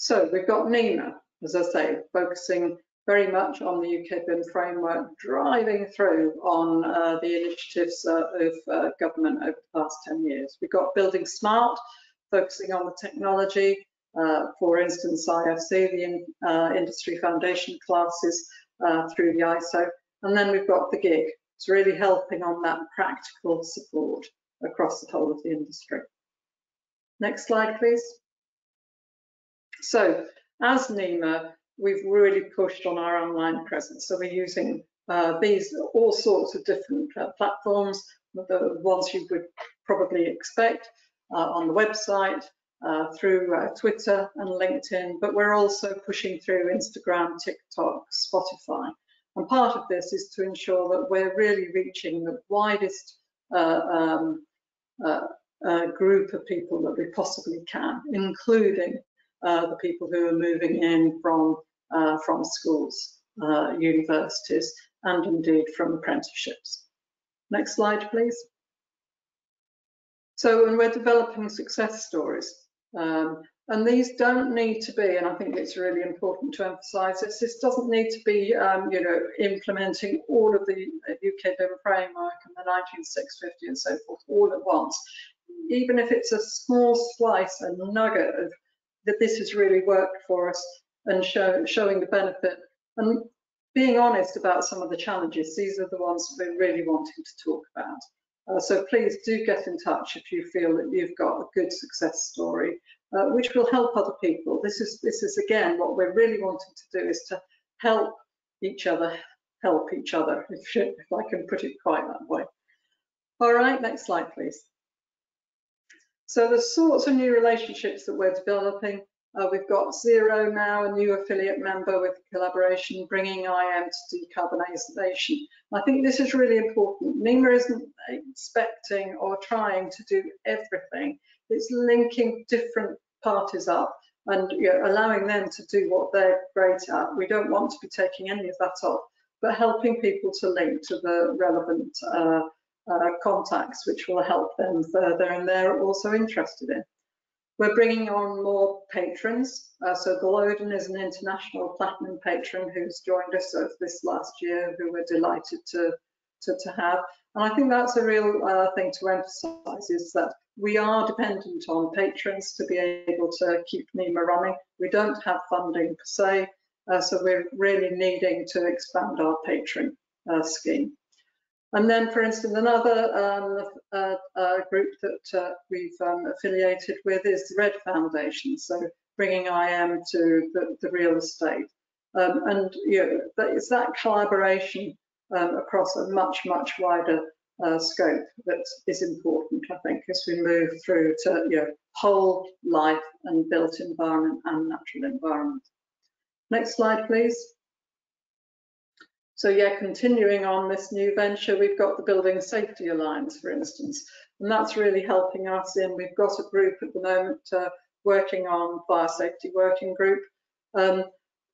So we've got nima, as I say, focusing very much on the UK BIM framework, driving through on uh, the initiatives uh, of uh, government over the past 10 years. We've got Building Smart, focusing on the technology, uh, for instance, IFC, the uh, industry foundation classes uh, through the ISO. And then we've got the gig. It's really helping on that practical support across the whole of the industry. Next slide, please. So as nima, we've really pushed on our online presence. So we're using uh, these all sorts of different uh, platforms, the ones you would probably expect uh, on the website, uh, through uh, Twitter and LinkedIn, but we're also pushing through Instagram, TikTok, Spotify. And part of this is to ensure that we're really reaching the widest uh, um, group of people that we possibly can, including the people who are moving in from, from schools, universities, and indeed from apprenticeships. Next slide, please. So when we're developing success stories, um, And these don't need to be, and I think it's really important to emphasise this, this doesn't need to be, um, you know, implementing all of the UK BIM framework and the 19650 and so forth all at once. Even if it's a small slice, a nugget of that this has really worked for us and show, showing the benefit and being honest about some of the challenges. These are the ones we're really wanting to talk about. Uh, so please do get in touch if you feel that you've got a good success story, uh, which will help other people. This is, this is again, what we're really wanting to do is to help each other, help each other, if, if I can put it quite that way. All right, next slide, please. So the sorts of new relationships that we're developing, uh, we've got Zero now, a new affiliate member with collaboration, bringing IM to decarbonisation. I think this is really important. nima isn't expecting or trying to do everything. It's linking different parties up and you know, allowing them to do what they're great at. We don't want to be taking any of that off, but helping people to link to the relevant uh, uh, contacts, which will help them further and they're also interested in. We're bringing on more patrons. Uh, so Glodon is an international platinum patron who's joined us this last year, who we're delighted to, to, to have. And I think that's a real uh, thing to emphasize is that we are dependent on patrons to be able to keep nima running. We don't have funding per se, uh, so we're really needing to expand our patron uh, scheme. And then, for instance, another um, uh, uh, group that uh, we've um, affiliated with is the Red Foundation, so bringing IM to the, the real estate. Um, and you know, it's that collaboration um, across a much, much wider uh, scope that is important, I think, as we move through to you know, whole life and built environment and natural environment. Next slide, please. So yeah, continuing on this new venture, we've got the Building Safety Alliance, for instance, and that's really helping us in. We've got a group at the moment uh, working on fire safety working group, um,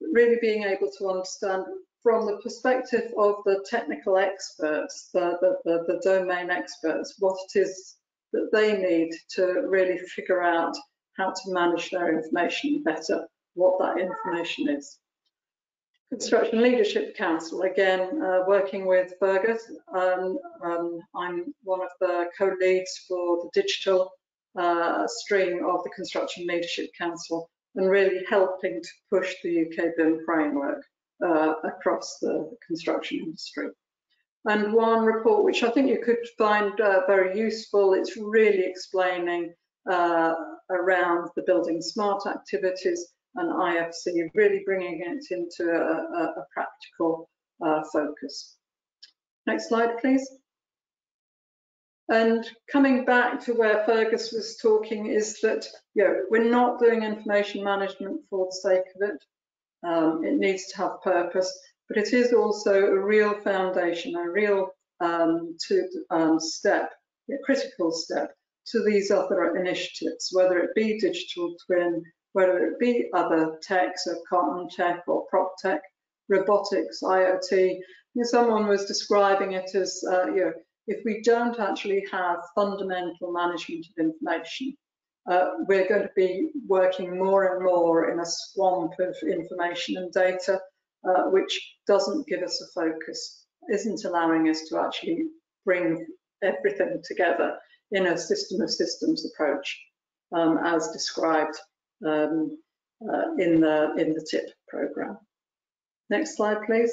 really being able to understand from the perspective of the technical experts, the, the, the, the domain experts, what it is that they need to really figure out how to manage their information better, what that information is. Construction Leadership Council, again, uh, working with Fergus. Um, um, I'm one of the co-leads for the digital uh, stream of the Construction Leadership Council and really helping to push the UK BIM framework uh, across the construction industry. And one report which I think you could find uh, very useful, it's really explaining uh, around the building smart activities and IFC, really bringing it into a, a, a practical uh, focus. Next slide, please. And coming back to where Fergus was talking is that you know, we're not doing information management for the sake of it. Um, it needs to have purpose, but it is also a real foundation, a real um, to, um, step, a critical step to these other initiatives, whether it be digital twin, whether it be other techs, so cotton tech or prop tech, robotics, IoT. Someone was describing it as, uh, you know, if we don't actually have fundamental management of information, uh, we're going to be working more and more in a swamp of information and data, uh, which doesn't give us a focus, isn't allowing us to actually bring everything together in a system of systems approach um, as described um, uh, in the in the TIP program. Next slide, please.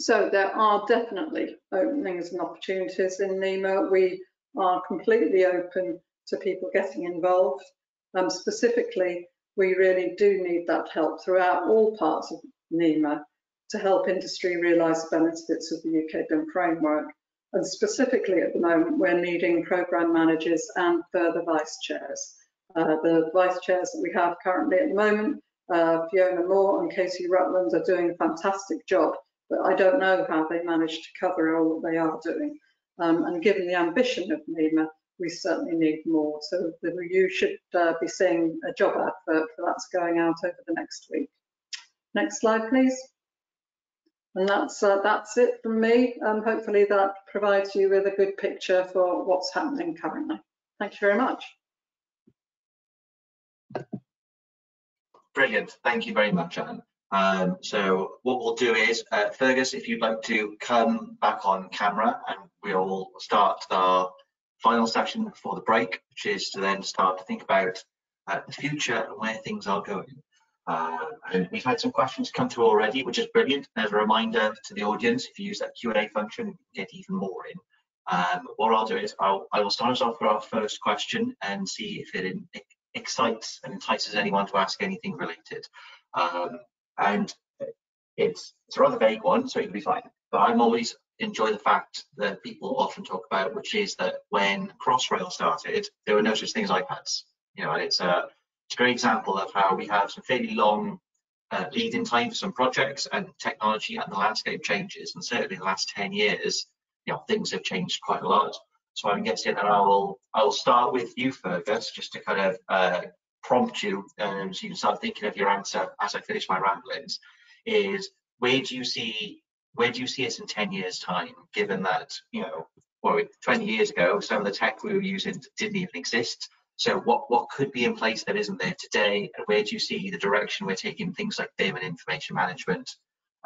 So there are definitely openings and opportunities in nima. We are completely open to people getting involved. Um, specifically, we really do need that help throughout all parts of nima to help industry realise the benefits of the UK BIM framework. And specifically at the moment, we're needing programme managers and further vice chairs. Uh, the vice chairs that we have currently at the moment, uh, Fiona Moore and Casey Rutland are doing a fantastic job, but I don't know how they managed to cover all that they are doing. Um, and given the ambition of nima, we certainly need more. So the, you should uh, be seeing a job advert for that's going out over the next week. Next slide, please. And that's uh, that's it from me. Um, hopefully that provides you with a good picture for what's happening currently. Thank you very much. Brilliant. Thank you very much, Anne. Um, so what we'll do is, uh, Fergus, if you'd like to come back on camera and we'll start our final session before the break, which is to then start to think about uh, the future and where things are going. Uh, and we've had some questions come through already, which is brilliant. As a reminder to the audience, if you use that Q&A function, you can get even more in. Um, what I'll do is I'll, I will start us off with our first question and see if it in, excites and entices anyone to ask anything related. Um, and it's, it's a rather vague one, so it'll be fine. But I'm always enjoy the fact that people often talk about, which is that when Crossrail started, there were no such things as iPads. You know, and it's a, it's a great example of how we have some fairly long uh, lead-in time for some projects and technology and the landscape changes. And certainly in the last 10 years, you know, things have changed quite a lot. So I'm guessing that I will, I will start with you, Fergus, just to kind of uh, prompt you um, so you can start thinking of your answer as I finish my ramblings, is where do you see where do you see us in 10 years time given that you know well 20 years ago some of the tech we were using didn't even exist. So what what could be in place that isn't there today and where do you see the direction we're taking things like BIM and information management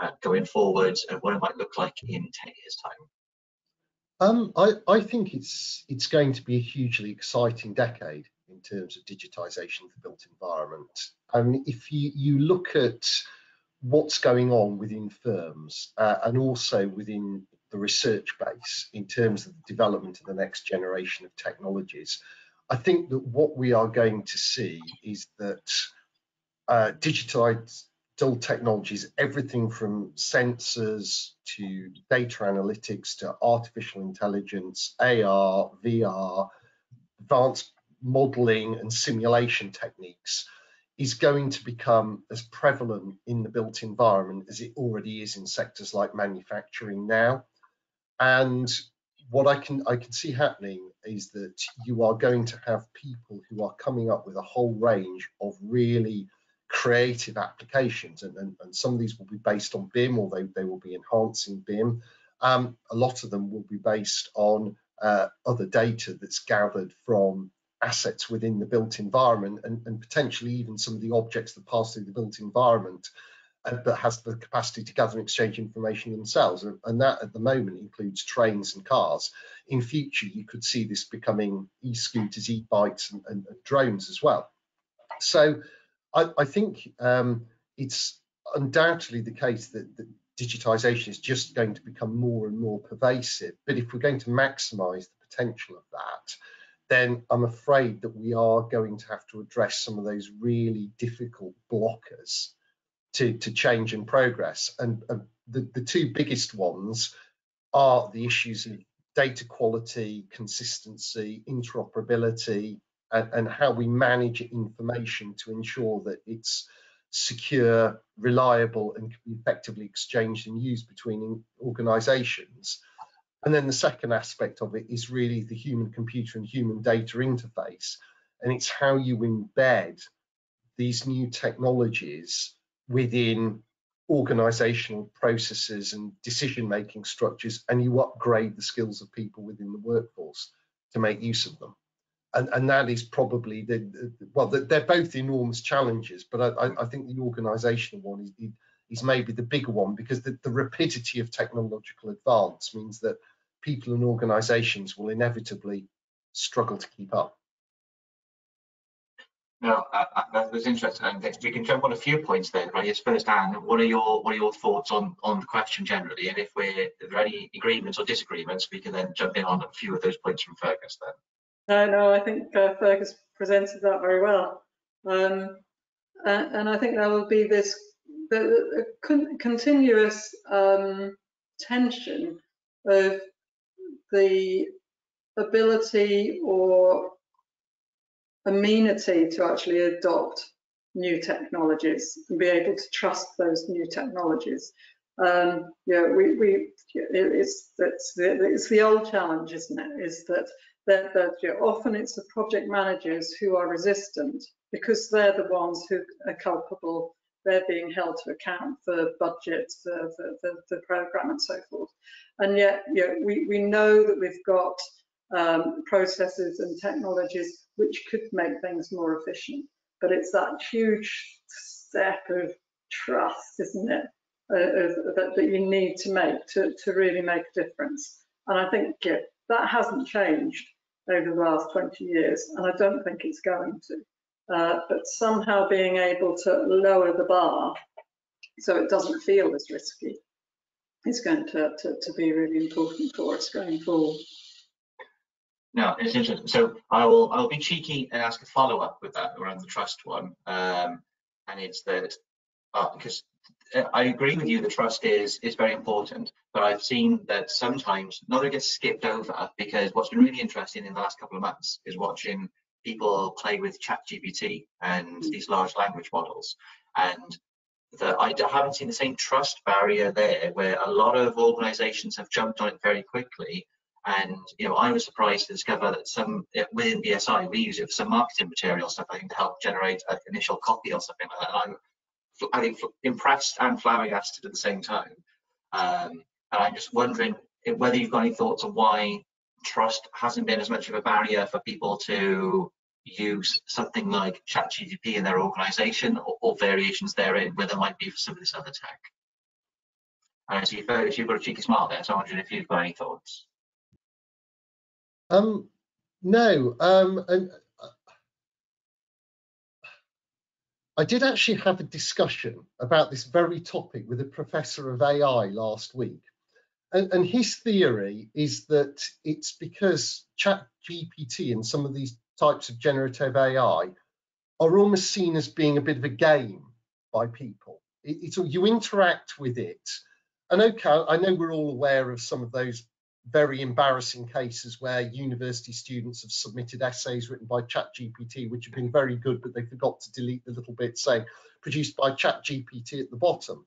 uh, going forwards and what it might look like in 10 years time um, I, I think it's it's going to be a hugely exciting decade in terms of digitization of the built environment. I mean, if you, you look at what's going on within firms uh, and also within the research base in terms of the development of the next generation of technologies, I think that what we are going to see is that uh, digitized technologies, everything from sensors to data analytics to artificial intelligence, AR, VR, advanced modeling and simulation techniques is going to become as prevalent in the built environment as it already is in sectors like manufacturing now. And what I can I can see happening is that you are going to have people who are coming up with a whole range of really creative applications and, and, and some of these will be based on BIM or they, they will be enhancing BIM. Um, a lot of them will be based on uh, other data that's gathered from assets within the built environment and, and potentially even some of the objects that pass through the built environment uh, that has the capacity to gather and exchange information themselves. And, that at the moment includes trains and cars. In future, you could see this becoming e-scooters, e-bikes and, and, and, drones as well. So I, I think um, it's undoubtedly the case that, that digitization is just going to become more and more pervasive. But if we're going to maximize the potential of that, then I'm afraid that we are going to have to address some of those really difficult blockers to, to change and progress. And the, the two biggest ones are the issues of data quality, consistency, interoperability, and, and how we manage information to ensure that it's secure, reliable, and can be effectively exchanged and used between organizations. And then the second aspect of it is really the human computer and human data interface. And it's how you embed these new technologies within organizational processes and decision making structures, and you upgrade the skills of people within the workforce to make use of them. And, and that is probably the, well, they're both enormous challenges, but I, I think the organizational one is, is maybe the bigger one because the, the rapidity of technological advance means that people and organizations will inevitably struggle to keep up. No, that was interesting. And we can jump on a few points there, right? Yes, first, Anne, what are your what are your thoughts on on the question generally? And if we're if there are any agreements or disagreements, we can then jump in on a few of those points from Fergus. Then. No, no, I think uh, Fergus presented that very well, um, and, and, I think there will be this the, con continuous um, tension of the ability or amenity to actually adopt new technologies and be able to trust those new technologies. Um, yeah, we, we it's, it's, the, it's the old challenge, isn't it? Is that often it's the project managers who are resistant because they're the ones who are culpable they're being held to account for budgets, for the, the, the program and so forth. And yet, you know, we, we know that we've got um, processes and technologies which could make things more efficient. But it's that huge step of trust, isn't it? Uh, that, that, you need to make to, to really make a difference. And I think yeah, that hasn't changed over the last 20 years, and I don't think it's going to. Uh, but somehow being able to lower the bar so it doesn't feel as risky is going to, to, to be really important for us going forward. No, it's interesting. So I will I'll be cheeky and ask a follow up with that around the trust one, um, and it's that uh, because I agree with you, the trust is is very important, but I've seen that sometimes not gets skipped over because what's been really interesting in the last couple of months is watching people play with ChatGPT and these large language models, and that I haven't seen the same trust barrier there, where a lot of organisations have jumped on it very quickly. And you know, I was surprised to discover that some within BSI we use it for some marketing material stuff, I think, to help generate an initial copy or something like that. I'm I think impressed and flabbergasted at the same time. Um, and I'm just wondering whether you've got any thoughts on why trust hasn't been as much of a barrier for people to use something like ChatGPT in their organization or, or, variations therein, where there might be for some of this other tech. And I if you've got a cheeky smile there, so I'm wondering if you've got any thoughts. Um, no, um, and I did actually have a discussion about this very topic with a professor of AI last week. And, and his theory is that it's because chat GPT and some of these types of generative AI are almost seen as being a bit of a game by people. It, you interact with it. And okay, I know we're all aware of some of those very embarrassing cases where university students have submitted essays written by ChatGPT, which have been very good, but they forgot to delete the little bit saying produced by ChatGPT at the bottom.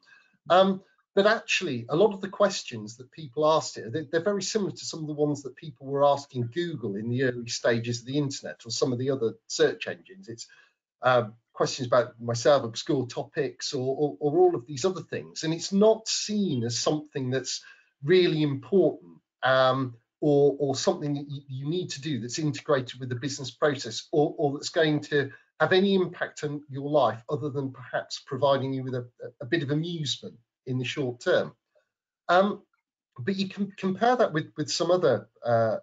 Um, but actually, a lot of the questions that people asked it, they're, they're, very similar to some of the ones that people were asking Google in the early stages of the internet or some of the other search engines. It's um, questions about myself, obscure topics, or, or, or all of these other things. And it's not seen as something that's really important um, or, or something you, you, need to do that's integrated with the business process or, or, that's going to have any impact on your life other than perhaps providing you with a, a bit of amusement in the short term. Um, but you can compare that with, with some other uh,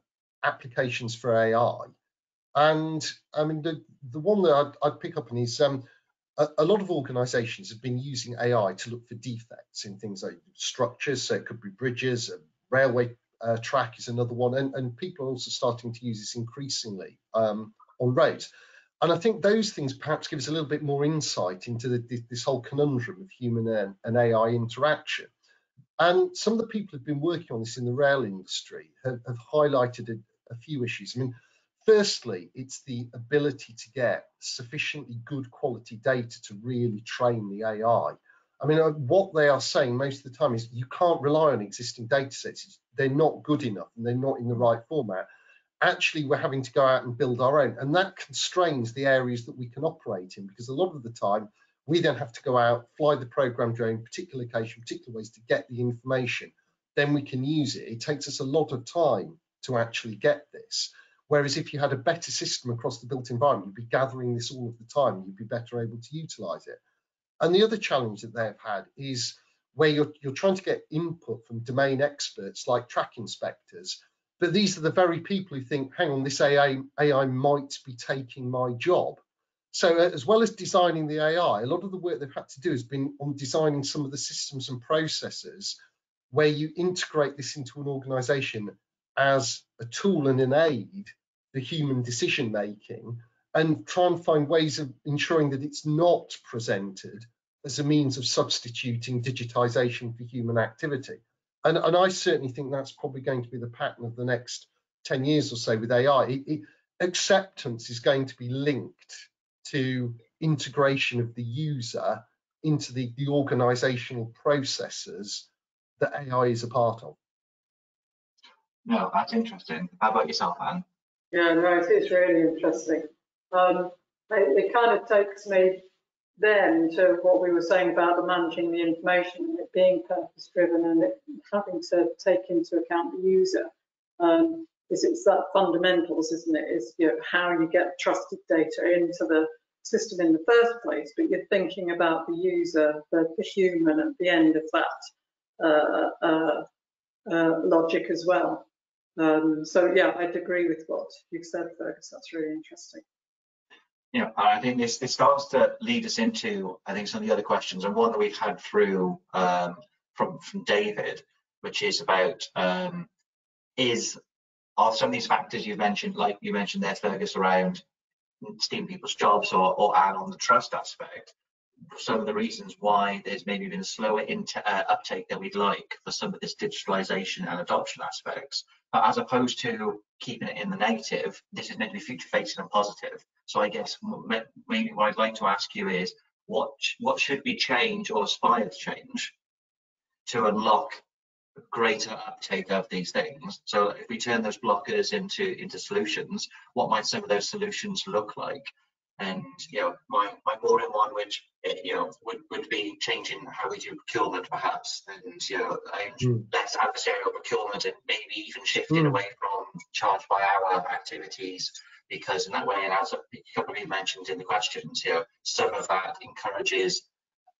applications for AI. And I mean, the, the one that I'd, I'd pick up on is um, a, a, lot of organizations have been using AI to look for defects in things like structures. So it could be bridges, and railway uh, track is another one, and, and people are also starting to use this increasingly um, on roads. And I think those things perhaps give us a little bit more insight into the, this whole conundrum of human and, and, AI interaction. And some of the people who've been working on this in the rail industry have, have highlighted a, a few issues. I mean, firstly, it's the ability to get sufficiently good quality data to really train the AI. I mean, uh, what they are saying most of the time is you can't rely on existing data sets. They're not good enough and they're not in the right format. Actually, we're having to go out and build our own. And that constrains the areas that we can operate in because a lot of the time we then have to go out, fly the program during particular location, particular ways to get the information. Then we can use it. It takes us a lot of time to actually get this. Whereas if you had a better system across the built environment, you'd be gathering this all of the time. You'd be better able to utilize it. And the other challenge that they've had is where you're, you're trying to get input from domain experts like track inspectors, but these are the very people who think, hang on, this AI, AI might be taking my job. So uh, as well as designing the AI, a lot of the work they've had to do has been on designing some of the systems and processes where you integrate this into an organization as a tool and an aid for human decision making and try and find ways of ensuring that it's not presented as a means of substituting digitization for human activity. And, and I certainly think that's probably going to be the pattern of the next 10 years or so with AI. It, it, acceptance is going to be linked to integration of the user into the, the organizational processes that AI is a part of. No, that's interesting. How about yourself, Anne? Yeah, no, it is really interesting. Um, it, it, kind of takes me then to what we were saying about the managing the information, it being purpose driven and it having to take into account the user. Um, is it's that fundamentals, isn't it? Is you know, how you get trusted data into the system in the first place, but you're thinking about the user, the, the human at the end of that uh, uh, uh, logic as well. Um, so yeah, I'd agree with what you've said, Fergus. That's really interesting. Yeah, I think this this starts to lead us into I think some of the other questions, and one that we've had through um, from from David, which is about um, is are some of these factors you've mentioned, like you mentioned there, Fergus, around stealing people's jobs or, or add on the trust aspect, some of the reasons why there's maybe been a slower uh, uptake than we'd like for some of this digitalization and adoption aspects. But as opposed to keeping it in the negative, this is meant to be future facing and positive. So I guess maybe what I'd like to ask you is what what should we change or aspire to change to unlock greater uptake of these things. So if we turn those blockers into into solutions, what might some of those solutions look like? And you know, my my more in one which eh, you know would, would be changing how we do procurement perhaps, and you know, mm. less adversarial procurement and maybe even shifting mm. away from charge by hour activities because in that way, and as a couple of you mentioned in the questions, you know, some of that encourages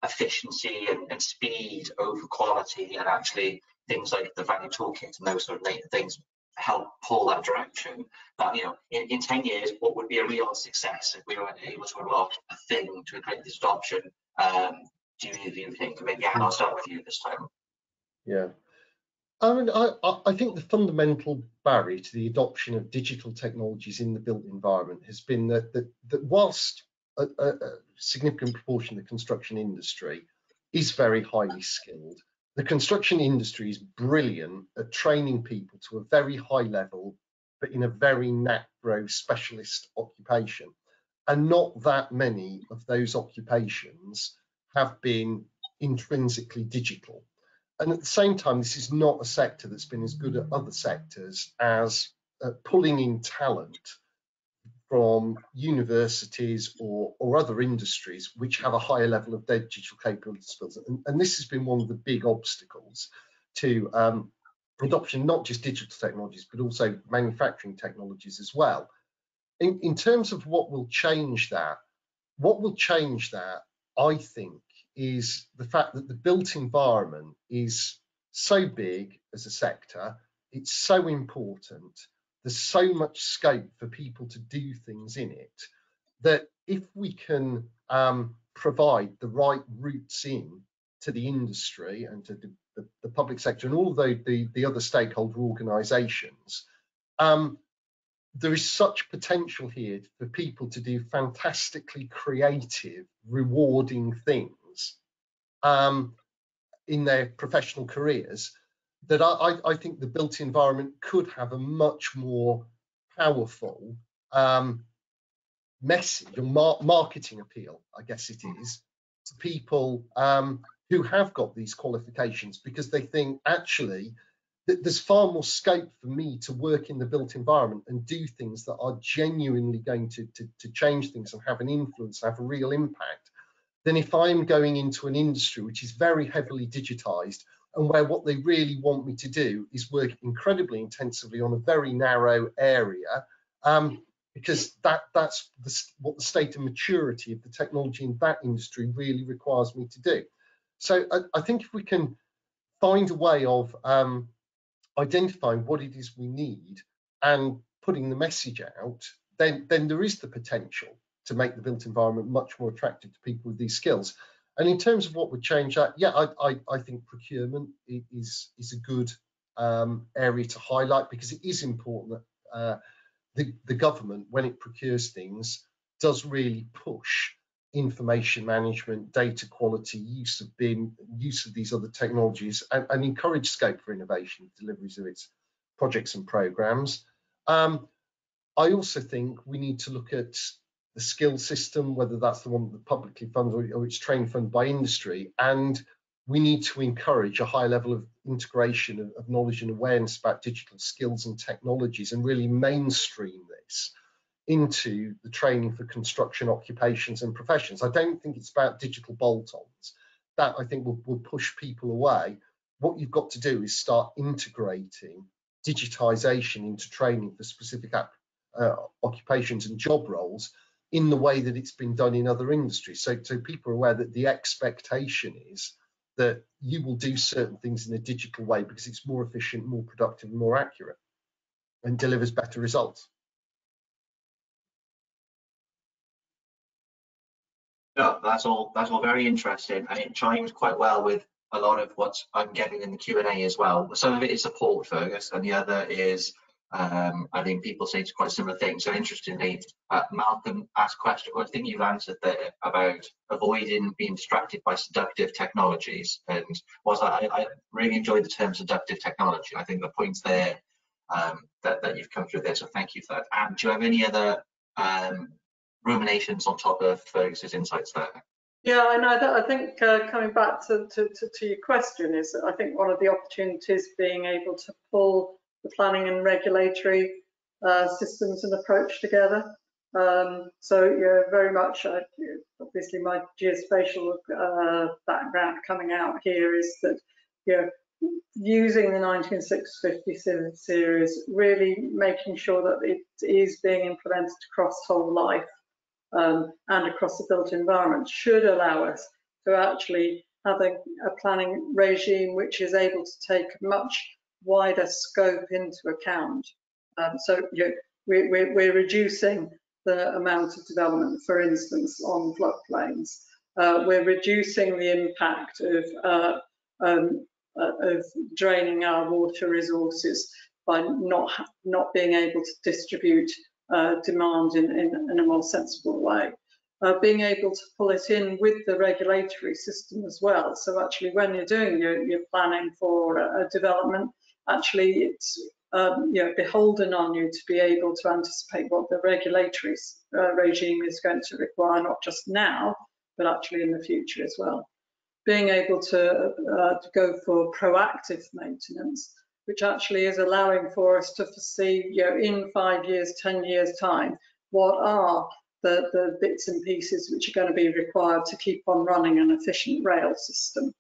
efficiency and, and speed over quality and actually things like the value toolkit and those sort of things help pull that direction. But you know, in, in 10 years, what would be a real success if we were able to unlock a thing to create this adoption? Um, do you, do you think? Maybe I'll start with you this time. Yeah. I mean, I, I think the fundamental barrier to the adoption of digital technologies in the built environment has been that, that, that whilst a, a significant proportion of the construction industry is very highly skilled, the construction industry is brilliant at training people to a very high level, but in a very narrow specialist occupation. And not that many of those occupations have been intrinsically digital. And at the same time, this is not a sector that's been as good at other sectors as uh, pulling in talent from universities or, or other industries which have a higher level of digital capabilities. And, and this has been one of the big obstacles to um, adoption, not just digital technologies, but also manufacturing technologies as well. In, in terms of what will change that, what will change that, I think, is the fact that the built environment is so big as a sector, it's so important, there's so much scope for people to do things in it that if we can um, provide the right routes in to the industry and to the, the, the public sector and all the, the, the other stakeholder organisations, um, there is such potential here for people to do fantastically creative, rewarding things um, in their professional careers that I, I, think the built environment could have a much more powerful um, message or mar marketing appeal, I guess it is, to people um, who have got these qualifications because they think actually that there's far more scope for me to work in the built environment and do things that are genuinely going to, to, to change things and have an influence, have a real impact, than if I'm going into an industry which is very heavily digitized and where what they really want me to do is work incredibly intensively on a very narrow area um, because that that's the, what the state of maturity of the technology in that industry really requires me to do. So I, I think if we can find a way of um, identifying what it is we need and putting the message out, then, then there is the potential to make the built environment much more attractive to people with these skills. And in terms of what would change that, yeah, I, I, I think procurement is is a good um, area to highlight because it is important that uh, the, the government, when it procures things, does really push information management, data quality, use of BIM, use of these other technologies, and, and encourage scope for innovation, deliveries of its projects and programs. Um, I also think we need to look at the skill system, whether that's the one that publicly funded or, or it's trained funded by industry. And we need to encourage a high level of integration of, of, knowledge and awareness about digital skills and technologies and really mainstream this into the training for construction occupations and professions. I don't think it's about digital bolt-ons. That I think will, will push people away. What you've got to do is start integrating digitization into training for specific uh, occupations and job roles in the way that it's been done in other industries. So, so people are aware that the expectation is that you will do certain things in a digital way because it's more efficient, more productive, more accurate, and delivers better results. No, that's all. That's all very interesting, and it chimes quite well with a lot of what I'm getting in the Q and A as well. Some of it is support, Fergus, and the other is um, I think people say it's quite similar things. So interestingly, uh, Malcolm asked a question. Well, I think you've answered there about avoiding being distracted by seductive technologies. And was I, I really enjoyed the term seductive technology. I think the points there um, that that you've come through there. So thank you for that. And do you have any other um, ruminations on top of Fergus's insights there? Yeah, I, I think uh, coming back to, to, to, to, your question is I think one of the opportunities being able to pull the planning and regulatory uh, systems and approach together. Um, so yeah, very much, uh, obviously my geospatial uh, background coming out here is that you know, using the 19650 series, really making sure that it is being implemented across whole life um, and across the built environment should allow us to actually have a planning regime which is able to take much wider scope into account. Um, so you know, we, we're, we're, reducing the amount of development, for instance, on floodplains. Uh, we're reducing the impact of, uh, um, uh, of draining our water resources by not not being able to distribute uh, demand in, in, in, a more sensible way. Uh, being able to pull it in with the regulatory system as well. So actually when you're doing your, your planning for a, a development, actually it's um, you know, beholden on you to be able to anticipate what the regulatory uh, regime is going to require, not just now, but actually in the future as well. Being able to, uh, to go for proactive maintenance which actually is allowing for us to foresee, you know, in five years, 10 years time, what are the, the bits and pieces which are going to be required to keep on running an efficient rail system.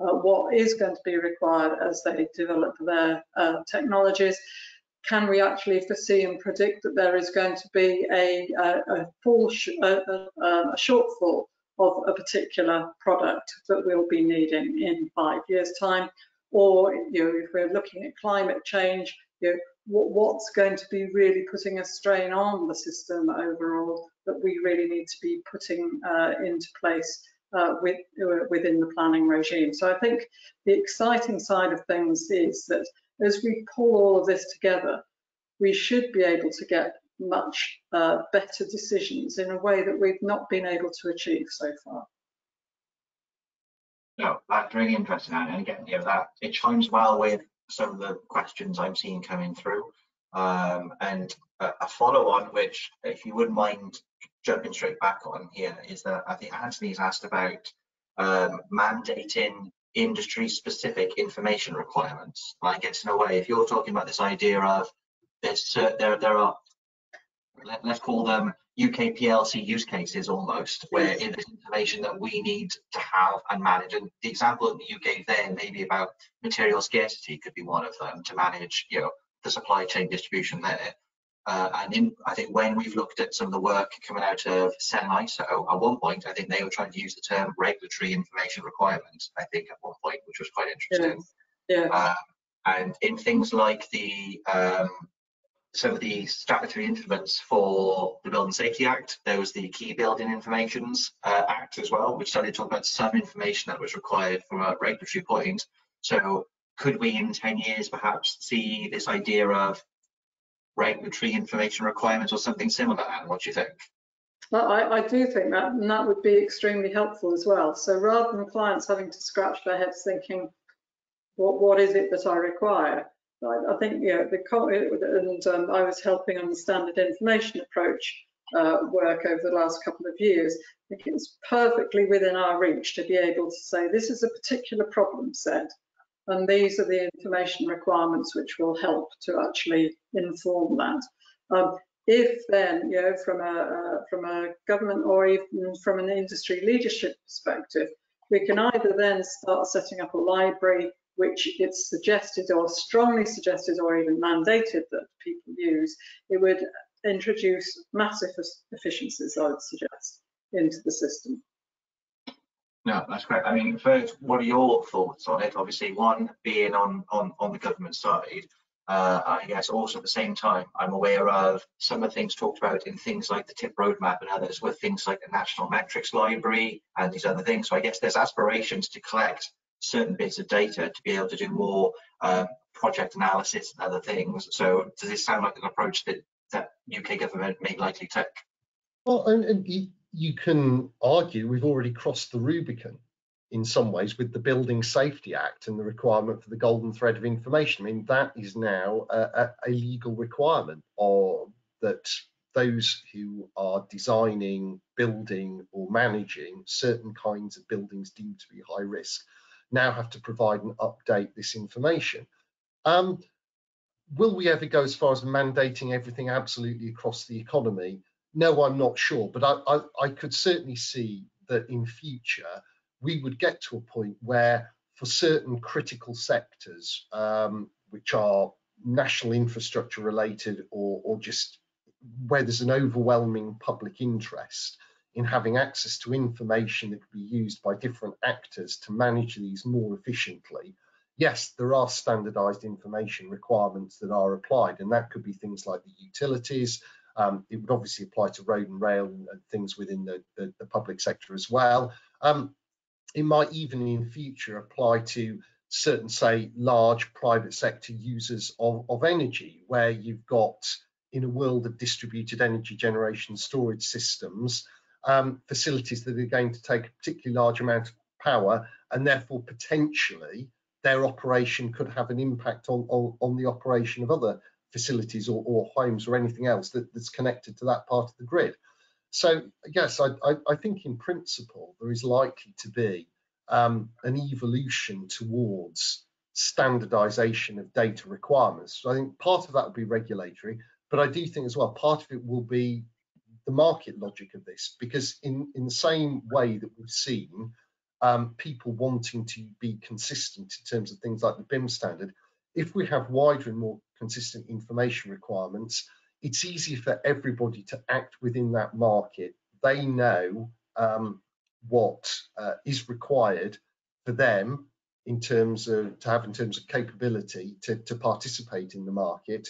Uh, what is going to be required as they develop their uh, technologies. Can we actually foresee and predict that there is going to be a, a, a, full sh a, a shortfall of a particular product that we'll be needing in five years' time? or you know, if we're looking at climate change, you know, what, what's going to be really putting a strain on the system overall that we really need to be putting uh, into place uh, with, uh, within the planning regime. So I think the exciting side of things is that as we pull all of this together, we should be able to get much uh, better decisions in a way that we've not been able to achieve so far. No, that's really interesting. And again, know, that it chimes well with some of the questions I'm seeing coming through. Um, and a, a follow on, which if you wouldn't mind jumping straight back on here, is that I think Anthony's asked about um, mandating industry specific information requirements. Like it's in a way, if you're talking about this idea of there's there there are let, us call them UK PLC use cases almost, where it is information that we need to have and manage. And the example that you gave there, maybe about material scarcity, could be one of them to manage, you know, the supply chain distribution there. Uh, and in, I think when we've looked at some of the work coming out of CEN-ISO, at one point, I think they were trying to use the term regulatory information requirements, I think at one point, which was quite interesting. Yeah. yeah. Uh, and in things like the um, some of the statutory instruments for the Building Safety Act. There was the Key Building Informations uh, Act as well, which started talking about some information that was required from a regulatory point. So could we in 10 years perhaps see this idea of regulatory information requirements or something similar? And what do you think? Well, I, I, do think that, and that would be extremely helpful as well. So rather than clients having to scratch their heads thinking, what, what is it that I require? I, I think, yeah, the and um, I was helping on the standard information approach uh, work over the last couple of years. I think it's perfectly within our reach to be able to say this is a particular problem set and these are the information requirements which will help to actually inform that. Um, if then, you know, from a uh, from a government or even from an industry leadership perspective, we can either then start setting up a library which it's suggested or strongly suggested or even mandated that people use, it would introduce massive efficiencies, I would suggest, into the system. No, that's great. I mean, first, what are your thoughts on it? Obviously, one being on on on the government side. Uh, I guess also at the same time, I'm aware of some of the things talked about in things like the TIP roadmap and others with things like the National Metrics Library and these other things. So I guess there's aspirations to collect certain bits of data to be able to do more um, project analysis and other things. So does this sound like an approach that, that UK government may likely take? Well, and, and you, can argue we've already crossed the Rubicon in some ways with the Building Safety Act and the requirement for the golden thread of information. I mean, that is now a, a legal requirement or that those who are designing, building or managing certain kinds of buildings deemed to be high risk now have to provide and update this information. Um, will we ever go as far as mandating everything absolutely across the economy? No, I'm not sure, but I, I, I could certainly see that in future we would get to a point where for certain critical sectors, um, which are national infrastructure related or, or just where there's an overwhelming public interest in having access to information that could be used by different actors to manage these more efficiently, yes, there are standardized information requirements that are applied, and that could be things like the utilities. Um, it would obviously apply to road and rail and, and things within the, the, the, public sector as well. Um, it might even in future apply to certain, say, large private sector users of, of energy, where you've got in a world of distributed energy generation storage systems, um, facilities that are going to take a particularly large amount of power and therefore potentially their operation could have an impact on, on, on the operation of other facilities or, or homes or anything else that, that's connected to that part of the grid. So yes, I, I, I think in principle there is likely to be um, an evolution towards standardization of data requirements. So I think part of that will be regulatory, but I do think as well part of it will be the market logic of this, because in, in the same way that we've seen um, people wanting to be consistent in terms of things like the BIM standard, if we have wider and more consistent information requirements, it's easy for everybody to act within that market. They know um, what uh, is required for them in terms of to have in terms of capability to, to participate in the market.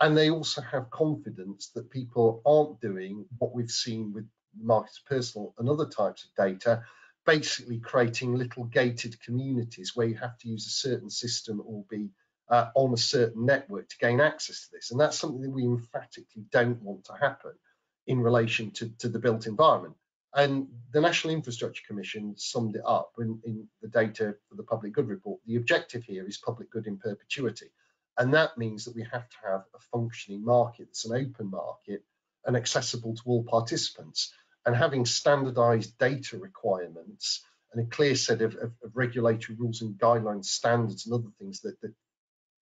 And they also have confidence that people aren't doing what we've seen with markets personal and other types of data, basically creating little gated communities where you have to use a certain system or be uh, on a certain network to gain access to this. And that's something that we emphatically don't want to happen in relation to, to the built environment. And the National Infrastructure Commission summed it up in, in the data for the public good report. The objective here is public good in perpetuity. And that means that we have to have a functioning market that's an open market and accessible to all participants. And having standardized data requirements and a clear set of, of, of regulatory rules and guidelines, standards and other things that, that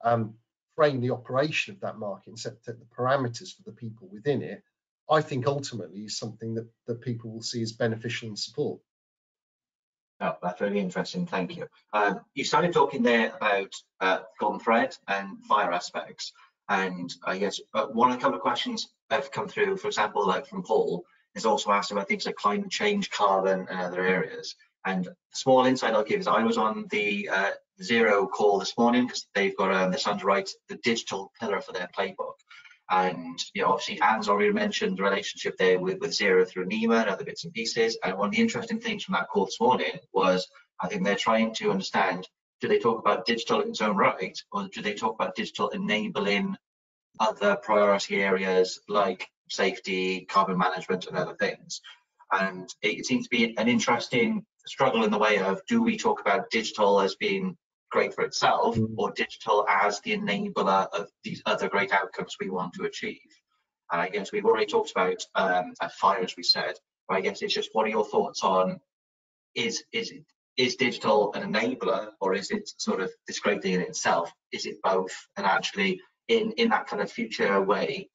um, frame the operation of that market and set, the parameters for the people within it, I think ultimately is something that, that people will see as beneficial and support. Oh, that's really interesting. Thank you. Um, you started talking there about uh, golden thread and fire aspects, and I guess uh, one of a couple of questions have come through. For example, like from Paul, is also asked about things like climate change, carbon, and other areas. And small insight I'll give is I was on the uh, Zero call this morning because they've got um, this underwrite the digital pillar for their playbook. And you know, obviously, Anne's already mentioned the relationship there with, with Zero through nima and other bits and pieces. And one of the interesting things from that call this morning was I think they're trying to understand do they talk about digital in its own right, or do they talk about digital enabling other priority areas like safety, carbon management, and other things? And it seems to be an interesting struggle in the way of do we talk about digital as being great for itself mm. or digital as the enabler of these other great outcomes we want to achieve. And I guess we've already talked about um, fire, as we said, but I guess it's just what are your thoughts on is is it is digital an enabler or is it sort of this great thing in itself? Is it both? And actually, in in that kind of future way,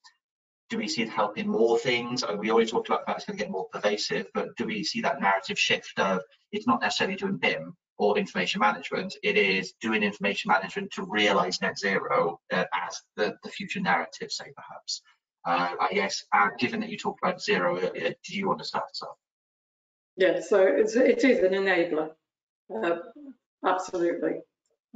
do we see it helping more things? We already talked about how it's going to get more pervasive, but do we see that narrative shift of it's not necessarily doing BIM, or information management. It is doing information management to realize net zero uh, as the, the future narrative, say perhaps. Uh, I guess, uh, given that you talked about zero earlier, do you want to start us off? Yeah, so it's, it is an enabler, uh, absolutely.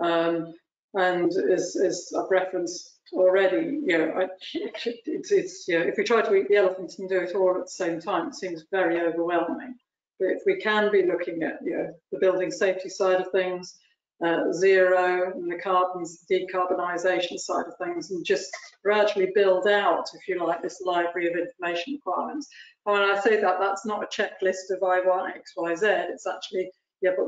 Um, and as, as I've referenced already, you know, it's, it's, you know, if we try to eat the elephant and do it all at the same time, it seems very overwhelming. But if we can be looking at, you know, the building safety side of things, uh, zero and the carbon decarbonisation side of things and just gradually build out, if you like, this library of information requirements. And when I say that, that's not a checklist of I want X, Y, Z. It's actually, yeah, but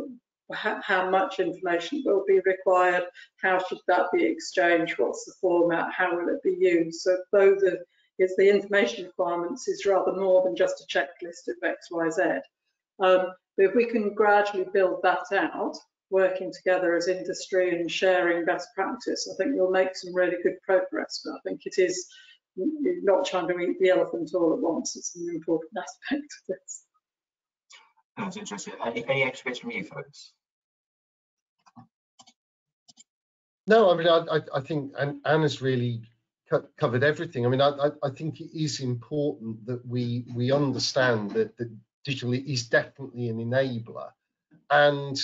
how much information will be required? How should that be exchanged? What's the format? How will it be used? So though the, is the information requirements is rather more than just a checklist of X, Y, Z. Um, but if we can gradually build that out, working together as industry and sharing best practice, I think we'll make some really good progress. But I think it is not trying to eat the elephant all at once. It's an important aspect of this. That's interesting. Any bits from you folks? No, I mean, I, I think Anna's really covered everything. I mean, I, I think it is important that we we understand that, that digital is definitely an enabler, and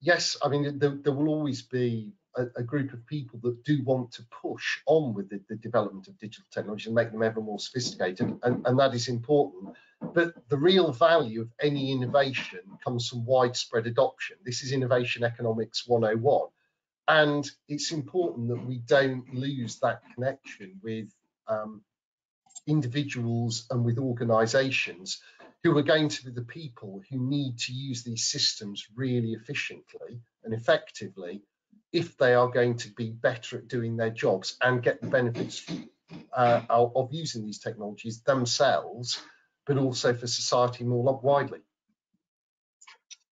yes, I mean, there, there will always be a, a, group of people that do want to push on with the, the, development of digital technology and make them ever more sophisticated, and, and that is important. But the real value of any innovation comes from widespread adoption. This is Innovation Economics 101. And it's important that we don't lose that connection with um, individuals and with organizations who are going to be the people who need to use these systems really efficiently and effectively if they are going to be better at doing their jobs and get the benefits uh, of using these technologies themselves, but also for society more widely.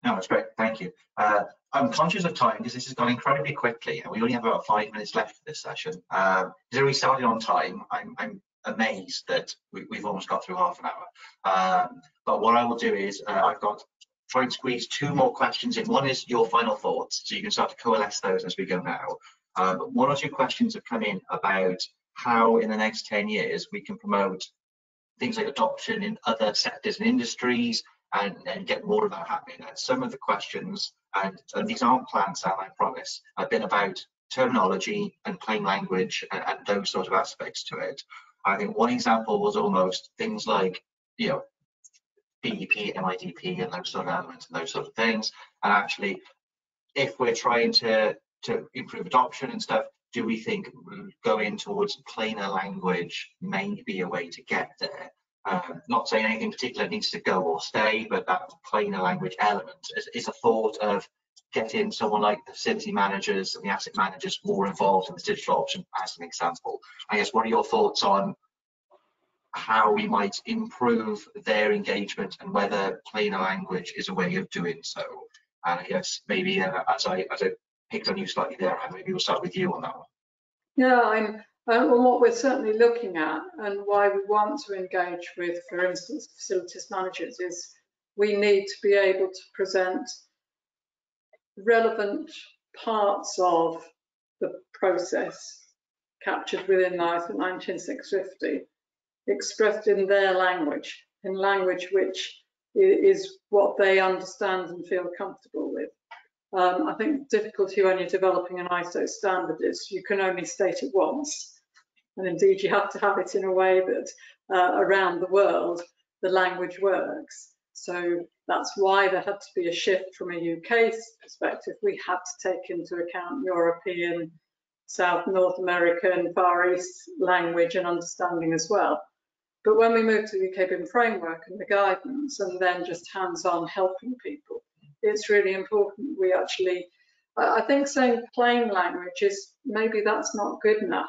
No, that's great. Thank you. Uh, I'm conscious of time because this has gone incredibly quickly and we only have about five minutes left for this session. Uh, we started on time. I'm, I'm amazed that we, have almost got through half an hour. Um, but what I will do is uh, I've got try and squeeze two more questions in. One is your final thoughts, so you can start to coalesce those as we go now. Um, one or two questions have come in about how in the next 10 years we can promote things like adoption in other sectors and industries and, and get more of that happening. And some of the questions, and, and these aren't plans, Sam, I promise, I've been about terminology and plain language and, and those sort of aspects to it. I think one example was almost things like, you know, BEP, MIDP, and those sort of elements and those sort of things. And actually, if we're trying to to improve adoption and stuff, do we think going towards plainer language may be a way to get there? Um, not saying anything particular needs to go or stay, but that plainer language element is, is a thought of getting someone like the facility managers and the asset managers more involved in the digital option as an example. I guess what are your thoughts on how we might improve their engagement and whether plainer language is a way of doing so? And I guess maybe uh, as I as I picked on you slightly there, maybe we'll start with you on that one. Yeah, I'm uh, well, what we're certainly looking at and why we want to engage with, for instance, facilities managers is we need to be able to present relevant parts of the process captured within ISO 19650 expressed in their language, in language which is what they understand and feel comfortable with. Um, I think the difficulty when you're developing an ISO standard is you can only state it once. And indeed, you have to have it in a way that uh, around the world, the language works. So that's why there had to be a shift from a UK perspective. We had to take into account European, South, North American, Far East language and understanding as well. But when we moved to the UK BIM framework and the guidance and then just hands-on helping people, it's really important we actually, I think saying plain language is maybe that's not good enough,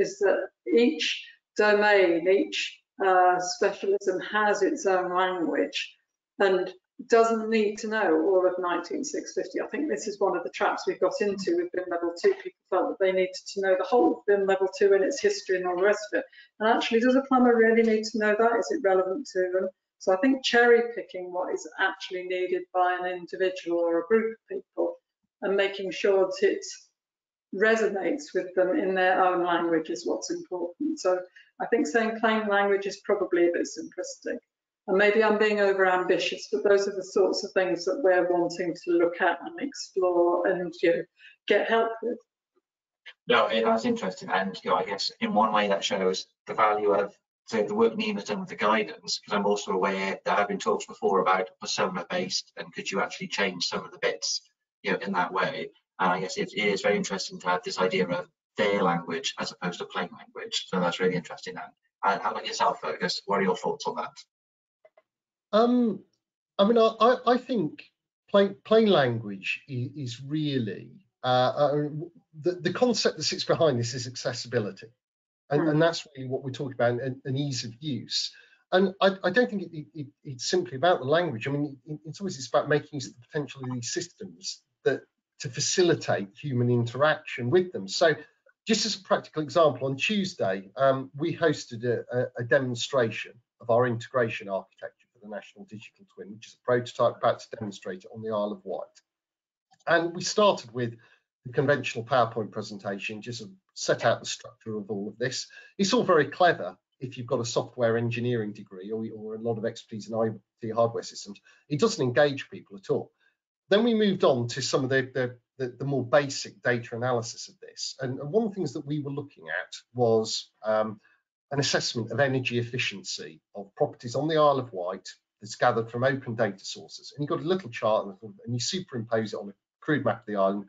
is that each domain, each uh, specialism has its own language and doesn't need to know all of 19650. I think this is one of the traps we've got into with BIM level 2. People felt that they needed to know the whole of BIM level 2 and its history and all the rest of it. And actually, does a plumber really need to know that? Is it relevant to them? So I think cherry picking what is actually needed by an individual or a group of people and making sure that it's resonates with them in their own language is what's important. So I think saying plain language is probably a bit simplistic. And maybe I'm being over ambitious, but those are the sorts of things that we're wanting to look at and explore and you know, get help with. No, that's interesting. And you know, I guess in one way that shows the value of so the work nima's done with the guidance, because I'm also aware there have been talks before about persona based and could you actually change some of the bits, you know, in that way. And I guess it, it is very interesting to have this idea of their language as opposed to plain language. So that's really interesting. And how about yourself, Fergus? What are your thoughts on that? Um, I mean, I, I think plain, plain language is, really uh, uh, the, the concept that sits behind this is accessibility. And, and that's really what we're talking about, an, an ease of use. And I, I don't think it, it, it's simply about the language. I mean, in, in some ways, it's about making use of the potential of these systems that to facilitate human interaction with them. So, just as a practical example, on Tuesday, um, we hosted a, a, demonstration of our integration architecture for the National Digital Twin, which is a prototype about to demonstrate it on the Isle of Wight. And we started with the conventional PowerPoint presentation, just set out the structure of all of this. It's all very clever if you've got a software engineering degree or, or a lot of expertise in IT hardware systems. It doesn't engage people at all. Then we moved on to some of the, the, the, the more basic data analysis of this. And, one of the things that we were looking at was um, an assessment of energy efficiency of properties on the Isle of Wight that's gathered from open data sources. And you've got a little chart and you superimpose it on a crude map of the island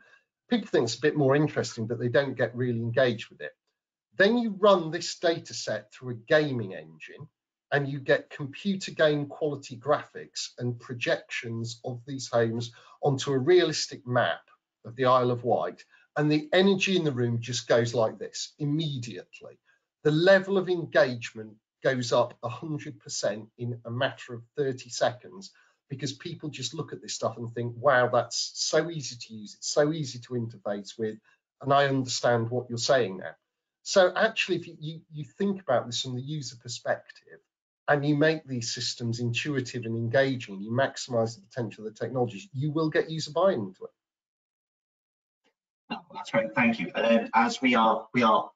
people think it's a bit more interesting, but they don't get really engaged with it. Then you run this data set through a gaming engine and you get computer game quality graphics and projections of these homes onto a realistic map of the Isle of Wight. And the energy in the room just goes like this immediately. The level of engagement goes up 100% in a matter of 30 seconds because people just look at this stuff and think, wow, that's so easy to use, it's so easy to interface with, and I understand what you're saying now. So actually, if you, you, think about this from the user perspective, and you make these systems intuitive and engaging, you maximize the potential of the technologies, you will get user buy-in into it. Oh, that's great, thank you. And then as we are we are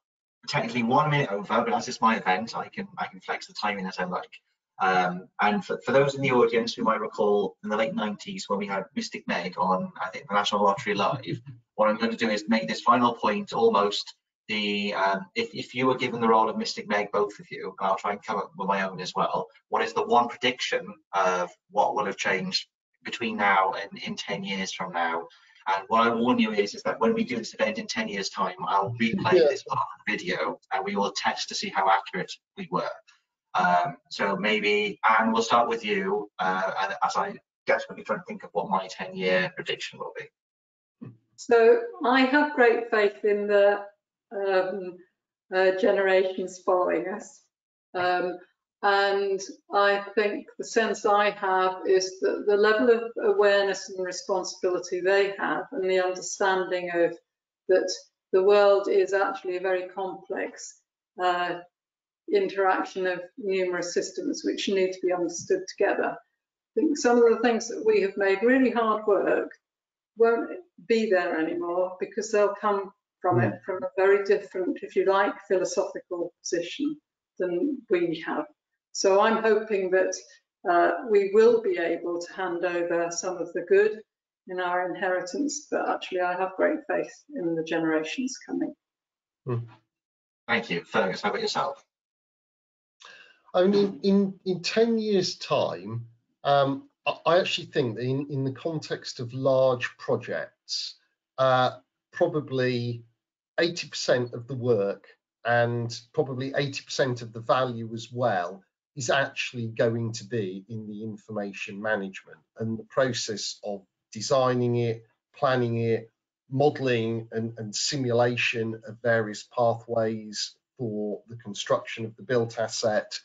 technically one minute over, but as it's my event, I can I can flex the timing as I like. Um, and for, for, those in the audience who might recall in the late 90s when we had Mystic Meg on, I think, the National Lottery Live, what I'm going to do is make this final point almost the, um, if, if you were given the role of Mystic Meg, both of you, and I'll try and come up with my own as well, what is the one prediction of what will have changed between now and in 10 years from now? And what I warn you is, is that when we do this event in 10 years time, I'll replay yeah. this part of the video and we will test to see how accurate we were. Um, so maybe, Anne, we'll start with you uh, as I desperately try to think of what my 10 year prediction will be. So I have great faith in the um, uh, generations following us. Um, and I think the sense I have is that the level of awareness and responsibility they have and the understanding of that the world is actually a very complex uh, interaction of numerous systems which need to be understood together. I think some of the things that we have made really hard work won't be there anymore because they'll come from it from a very different, if you like, philosophical position than we have. So I'm hoping that uh, we will be able to hand over some of the good in our inheritance, but actually I have great faith in the generations coming. Hmm. Thank you. Fergus, how about yourself? I mean, in, in 10 years' time, um, I actually think that in, in the context of large projects, uh, probably 80% of the work and probably 80% of the value as well is actually going to be in the information management and the process of designing it, planning it, modeling and, and simulation of various pathways for the construction of the built asset,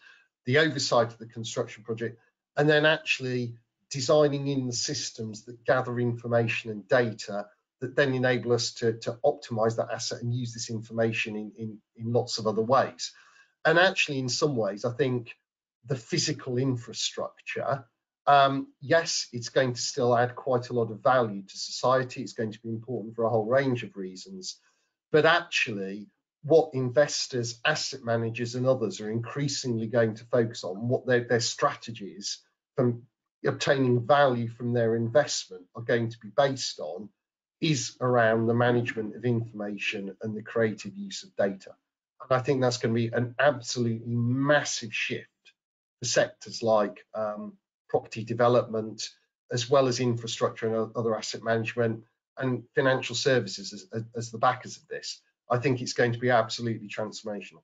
the oversight of the construction project, and then actually designing in the systems that gather information and data that then enable us to, to optimize that asset and use this information in, in, in lots of other ways. And actually, in some ways, I think the physical infrastructure, um, yes, it's going to still add quite a lot of value to society. It's going to be important for a whole range of reasons. but actually what investors, asset managers and others are increasingly going to focus on, what their, their strategies from obtaining value from their investment are going to be based on is around the management of information and the creative use of data. And I think that's going to be an absolutely massive shift for sectors like um, property development, as well as infrastructure and other asset management and financial services as, as the backers of this. I think it's going to be absolutely transformational.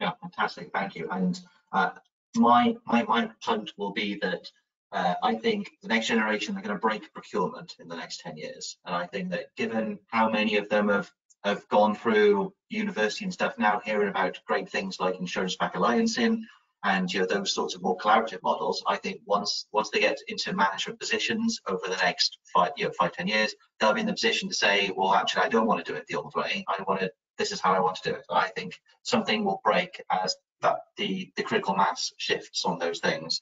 Yeah, fantastic. Thank you. And uh, my, my my punt will be that uh, I think the next generation are going to break procurement in the next 10 years. And I think that given how many of them have have gone through university and stuff now hearing about great things like insurance back alliancing and you know those sorts of more collaborative models i think once once they get into management positions over the next five you know five ten years they'll be in the position to say well actually i don't want to do it the old way. I want to this is how i want to do it. I think something will break as that the the critical mass shifts on those things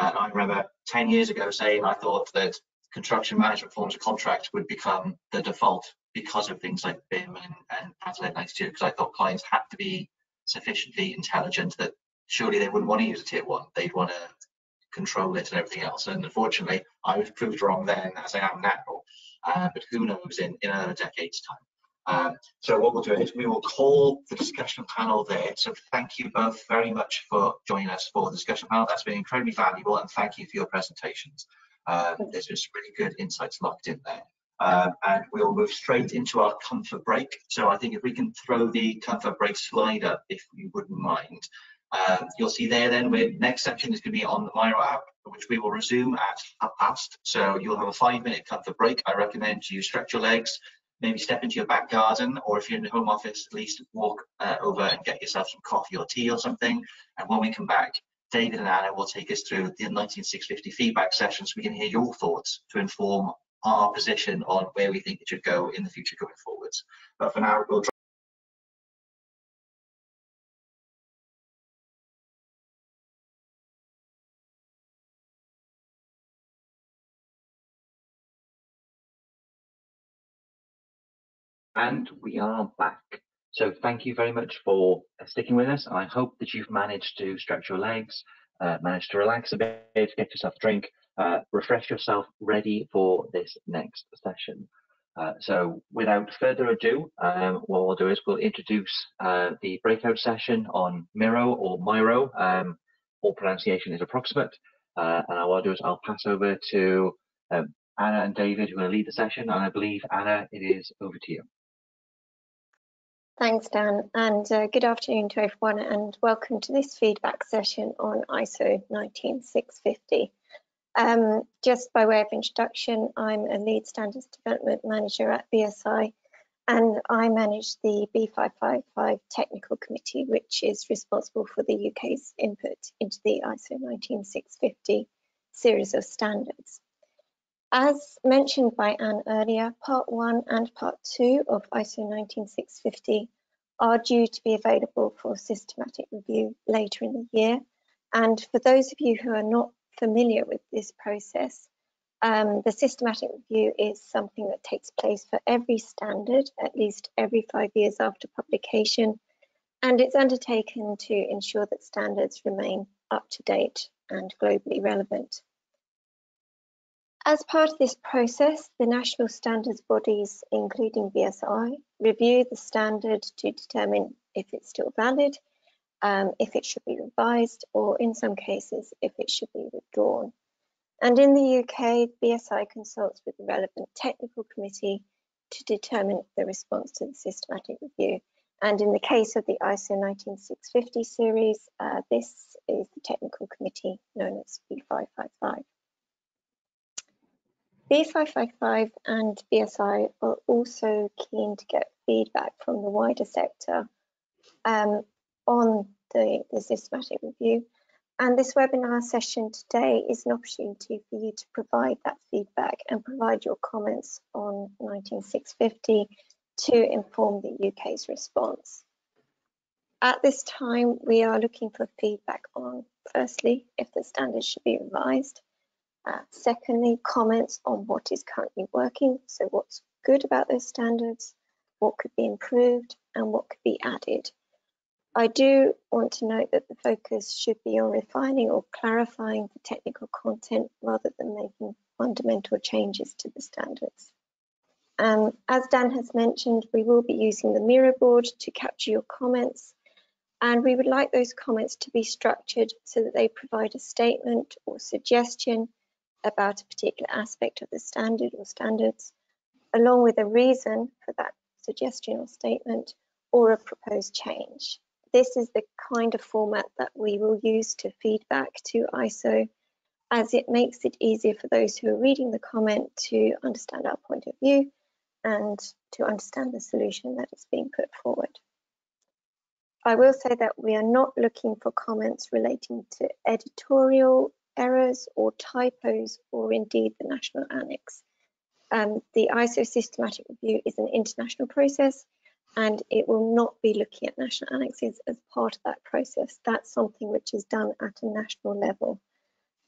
and i remember 10 years ago saying i thought that construction management forms of contract would become the default because of things like BIM and, and PAS 1192, because I thought clients had to be sufficiently intelligent that surely they wouldn't want to use a tier one. They'd want to control it and everything else. And unfortunately, I was proved wrong then as I am now. Uh, but who knows in, in another decade's time. Um, so what we'll do is we will call the discussion panel there. So thank you both very much for joining us for the discussion panel. That's been incredibly valuable and thank you for your presentations. Um, there's just really good insights locked in there. Um, and we'll move straight into our comfort break. So I think if we can throw the comfort break slide up, if you wouldn't mind. Um, you'll see there then, the next section is going to be on the Miro app, which we will resume at half past. So you'll have a five minute comfort break. I recommend you stretch your legs, maybe step into your back garden, or if you're in the home office, at least walk uh, over and get yourself some coffee or tea or something. And when we come back, David and Anna will take us through the 19650 feedback session so we can hear your thoughts to inform our position on where we think it should go in the future going forwards. But for now, we'll And we are back. So thank you very much for sticking with us. I hope that you've managed to stretch your legs, uh, managed to relax a bit, get yourself a drink, uh, refresh yourself ready for this next session. Uh, so without further ado, um, what we'll do is we'll introduce uh, the breakout session on Miro or Miro. Um, all pronunciation is approximate. Uh, and what I'll do is I'll pass over to um, Anna and David who are going to lead the session. And I believe, Anna, it is over to you. Thanks, Dan, and uh, good afternoon to everyone, and welcome to this feedback session on ISO 19650. Um, just by way of introduction, I'm a lead standards development manager at BSI, and I manage the B555 technical committee, which is responsible for the UK's input into the ISO 19650 series of standards. As mentioned by Anne earlier, Part 1 and Part 2 of ISO 19650 are due to be available for systematic review later in the year. And for those of you who are not familiar with this process, um, the systematic review is something that takes place for every standard, at least every five years after publication, and it's undertaken to ensure that standards remain up to date and globally relevant. As part of this process, the national standards bodies, including BSI, review the standard to determine if it's still valid, um, if it should be revised, or in some cases, if it should be withdrawn. And in the UK, BSI consults with the relevant technical committee to determine the response to the systematic review. And in the case of the ISO 19650 series, uh, this is the technical committee known as B555. B555 and BSI are also keen to get feedback from the wider sector um, on the, the systematic review. And this webinar session today is an opportunity for you to provide that feedback and provide your comments on 19650 to inform the UK's response. At this time, we are looking for feedback on, firstly, if the standards should be revised, uh, secondly, comments on what is currently working, so what's good about those standards. what could be improved and what could be added. I do want to note that the focus should be on refining or clarifying the technical content rather than making fundamental changes to the standards. Um, as Dan has mentioned, we will be using the Miro board to capture your comments and we would like those comments to be structured so that they provide a statement or suggestion about a particular aspect of the standard or standards, along with a reason for that suggestion or statement or a proposed change. This is the kind of format that we will use to feedback to ISO as it makes it easier for those who are reading the comment to understand our point of view and to understand the solution that is being put forward. I will say that we are not looking for comments relating to editorial errors or typos or indeed the national annex. Um, the ISO systematic review is an international process and it will not be looking at national annexes as part of that process. That's something which is done at a national level.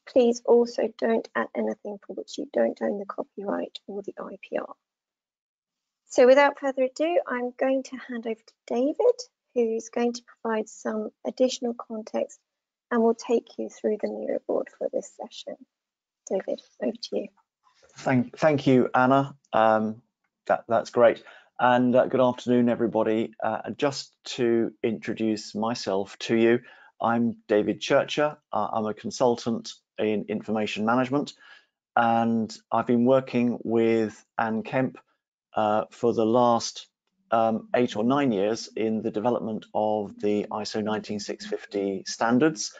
Please also don't add anything for which you don't own the copyright or the IPR. So without further ado, I'm going to hand over to David who's going to provide some additional context and we'll take you through the Miro board for this session. David, over to you. Thank, thank you, Anna. Um, that, that's great. And uh, good afternoon, everybody. Uh, just to introduce myself to you, I'm David Churcher. Uh, I'm a consultant in information management, and I've been working with Anne Kemp uh, for the last um, eight or nine years in the development of the ISO 19650 standards.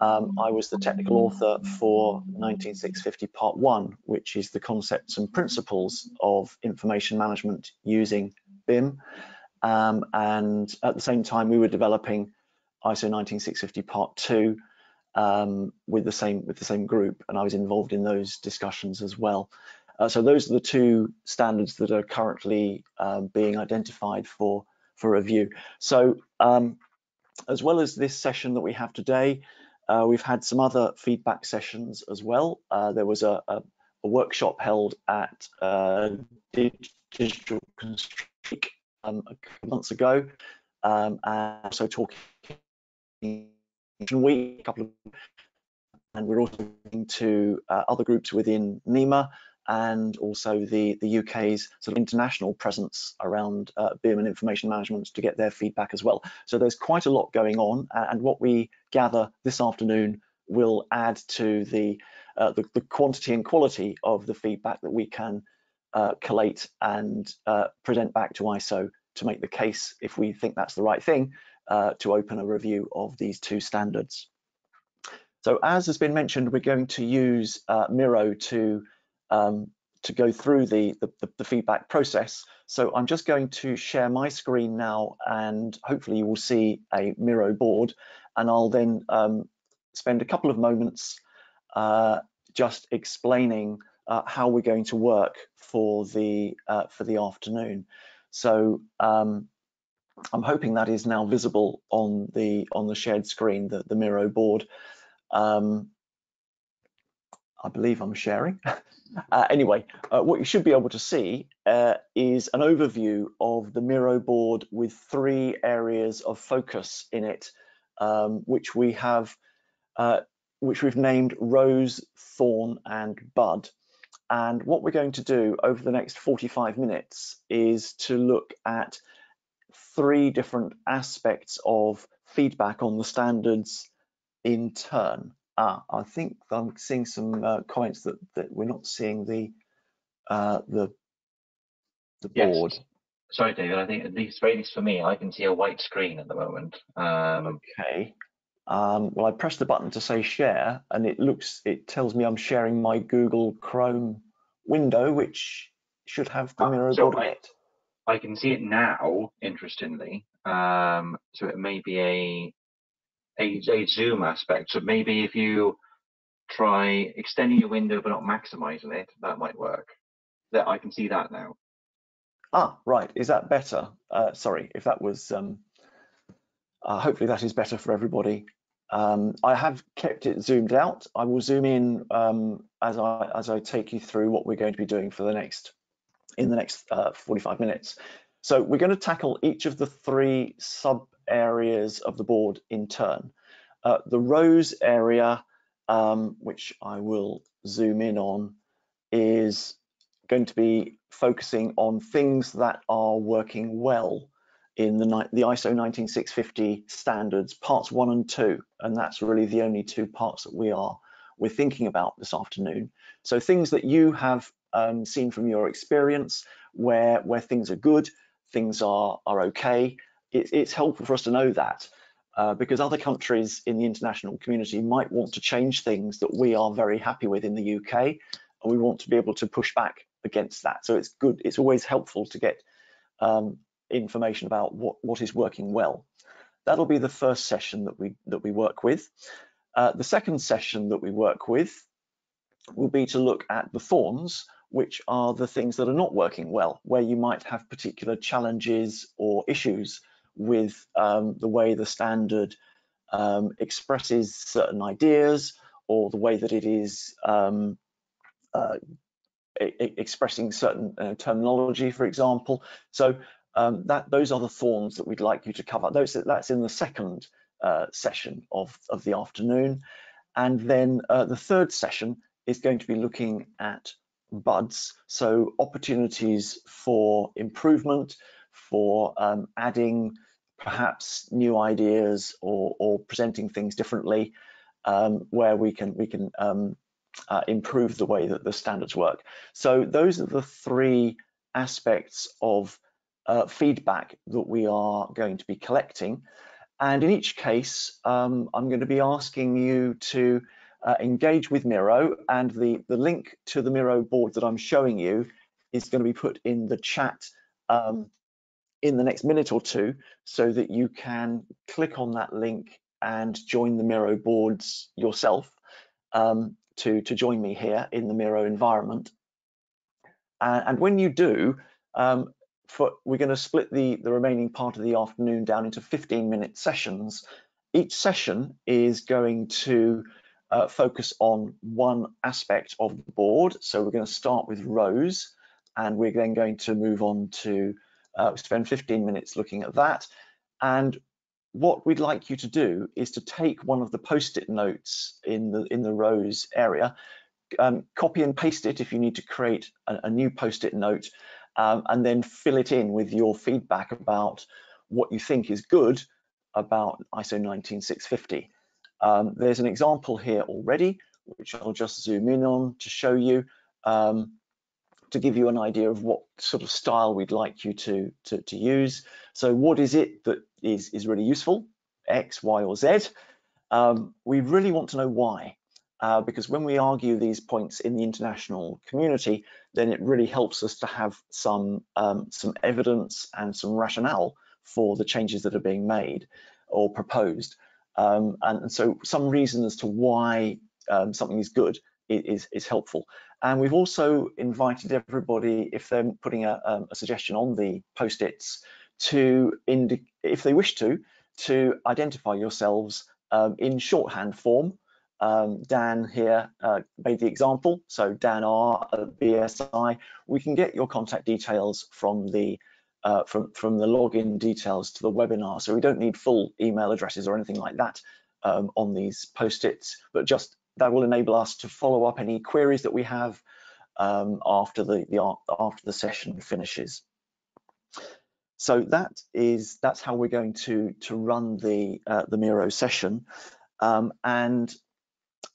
Um, I was the technical author for 19650 Part 1, which is the concepts and principles of information management using BIM. Um, and at the same time, we were developing ISO 19650 Part 2 um, with the same with the same group, and I was involved in those discussions as well. Uh, so those are the two standards that are currently um, being identified for, for review. So um, as well as this session that we have today, uh, we've had some other feedback sessions as well. Uh, there was a, a, a, workshop held at uh, Digital Construct um, a couple months ago, um, and also talking week, a couple of, and we're also talking to uh, other groups within nima and also the, the UK's sort of international presence around uh, BIM and information management to get their feedback as well. So there's quite a lot going on and what we gather this afternoon will add to the, uh, the, the, quantity and quality of the feedback that we can uh, collate and uh, present back to ISO to make the case, if we think that's the right thing, uh, to open a review of these two standards. So as has been mentioned, we're going to use uh, Miro to um, to go through the, the, the, feedback process. So I'm just going to share my screen now and hopefully you will see a Miro board and I'll then um, spend a couple of moments uh, just explaining uh, how we're going to work for the uh, for the afternoon. So um, I'm hoping that is now visible on the on the shared screen, the, the Miro board. Um, I believe I'm sharing. uh, anyway, uh, what you should be able to see uh, is an overview of the Miro board with three areas of focus in it, um, which we have, uh, which we've named Rose, Thorn, and Bud. And what we're going to do over the next 45 minutes is to look at three different aspects of feedback on the standards in turn. Ah, I think I'm seeing some uh, comments that, that we're not seeing the uh, the the board. Yes. Sorry, David. I think at least, at least for me, I can see a white screen at the moment. Um, okay. Um, well, I pressed the button to say share, and it looks it tells me I'm sharing my Google Chrome window, which should have the Miro so board I, it. I can see it now. Interestingly, um, so it may be a a, a zoom aspect. So maybe if you try extending your window but not maximizing it, that might work. That I can see that now. Ah, right. Is that better? Uh, sorry, if that was. Um, uh, hopefully that is better for everybody. Um, I have kept it zoomed out. I will zoom in um, as I as I take you through what we're going to be doing for the next in the next uh, 45 minutes. So we're going to tackle each of the three sub areas of the board in turn. Uh, the rose area, um, which I will zoom in on, is going to be focusing on things that are working well in the, the ISO 19650 standards, parts one and two, and that's really the only two parts that we are we're thinking about this afternoon. So things that you have um, seen from your experience, where where things are good, things are are okay. It, it's helpful for us to know that uh, because other countries in the international community might want to change things that we are very happy with in the UK, and we want to be able to push back against that. So it's good. It's always helpful to get um, information about what, what is working well. That'll be the first session that we that we work with. Uh, the second session that we work with will be to look at the thorns, which are the things that are not working well, where you might have particular challenges or issues with um, the way the standard um, expresses certain ideas or the way that it is um, uh, expressing certain uh, terminology, for example. So um, that those are the thorns that we'd like you to cover. Those that's in the second uh, session of, of the afternoon. And then uh, the third session is going to be looking at buds, so opportunities for improvement, for um, adding perhaps new ideas or, or presenting things differently, um, where we can we can um, uh, improve the way that the standards work. So those are the three aspects of uh, feedback that we are going to be collecting. And in each case, um, I'm going to be asking you to uh, engage with Miro and the, the link to the Miro board that I'm showing you is going to be put in the chat um, in the next minute or two so that you can click on that link and join the Miro boards yourself um, to, to join me here in the Miro environment. And, and when you do, um, for, we're going to split the, the remaining part of the afternoon down into 15 minute sessions. Each session is going to uh, focus on one aspect of the board. So we're going to start with rose and we're then going to move on to uh, spend 15 minutes looking at that. And what we'd like you to do is to take one of the post-it notes in the in the rose area, um, copy and paste it if you need to create a, a new post-it note, um, and then fill it in with your feedback about what you think is good about ISO 19650. Um, there's an example here already, which I'll just zoom in on to show you, um, to give you an idea of what sort of style we'd like you to, to, to use. So what is it that is, is really useful, X, Y, or Z? Um, we really want to know why uh, because when we argue these points in the international community, then it really helps us to have some um, some evidence and some rationale for the changes that are being made or proposed. Um, and, and, so some reason as to why um, something is good is, is helpful. And we've also invited everybody, if they're putting a, um, a suggestion on the post-its, to, if they wish to, to identify yourselves um, in shorthand form um, Dan here uh, made the example. So Dan R at BSI, we can get your contact details from the uh, from from the login details to the webinar. So we don't need full email addresses or anything like that um, on these post-its, but just that will enable us to follow up any queries that we have um, after the, the after the session finishes. So that is that's how we're going to to run the uh, the Miro session. Um, and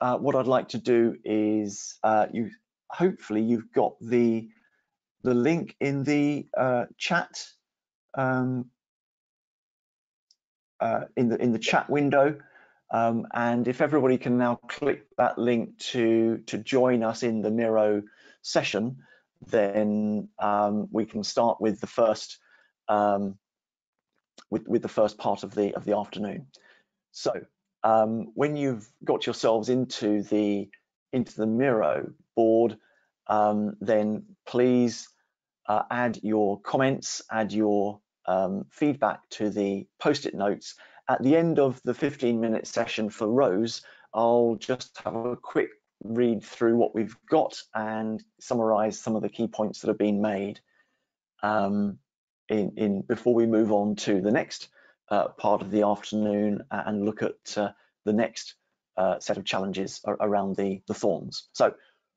uh, what I'd like to do is uh, you hopefully you've got the the link in the uh, chat um, uh, in the in the chat window um, and if everybody can now click that link to to join us in the Miro session then um, we can start with the first um, with, with the first part of the of the afternoon so um, when you've got yourselves into the into the Miro board, um, then please uh, add your comments, add your um, feedback to the post-it notes. At the end of the 15 minute session for rose, I'll just have a quick read through what we've got and summarize some of the key points that have been made. Um, in, in before we move on to the next uh, part of the afternoon and look at uh, the next uh, set of challenges around the, the thorns. So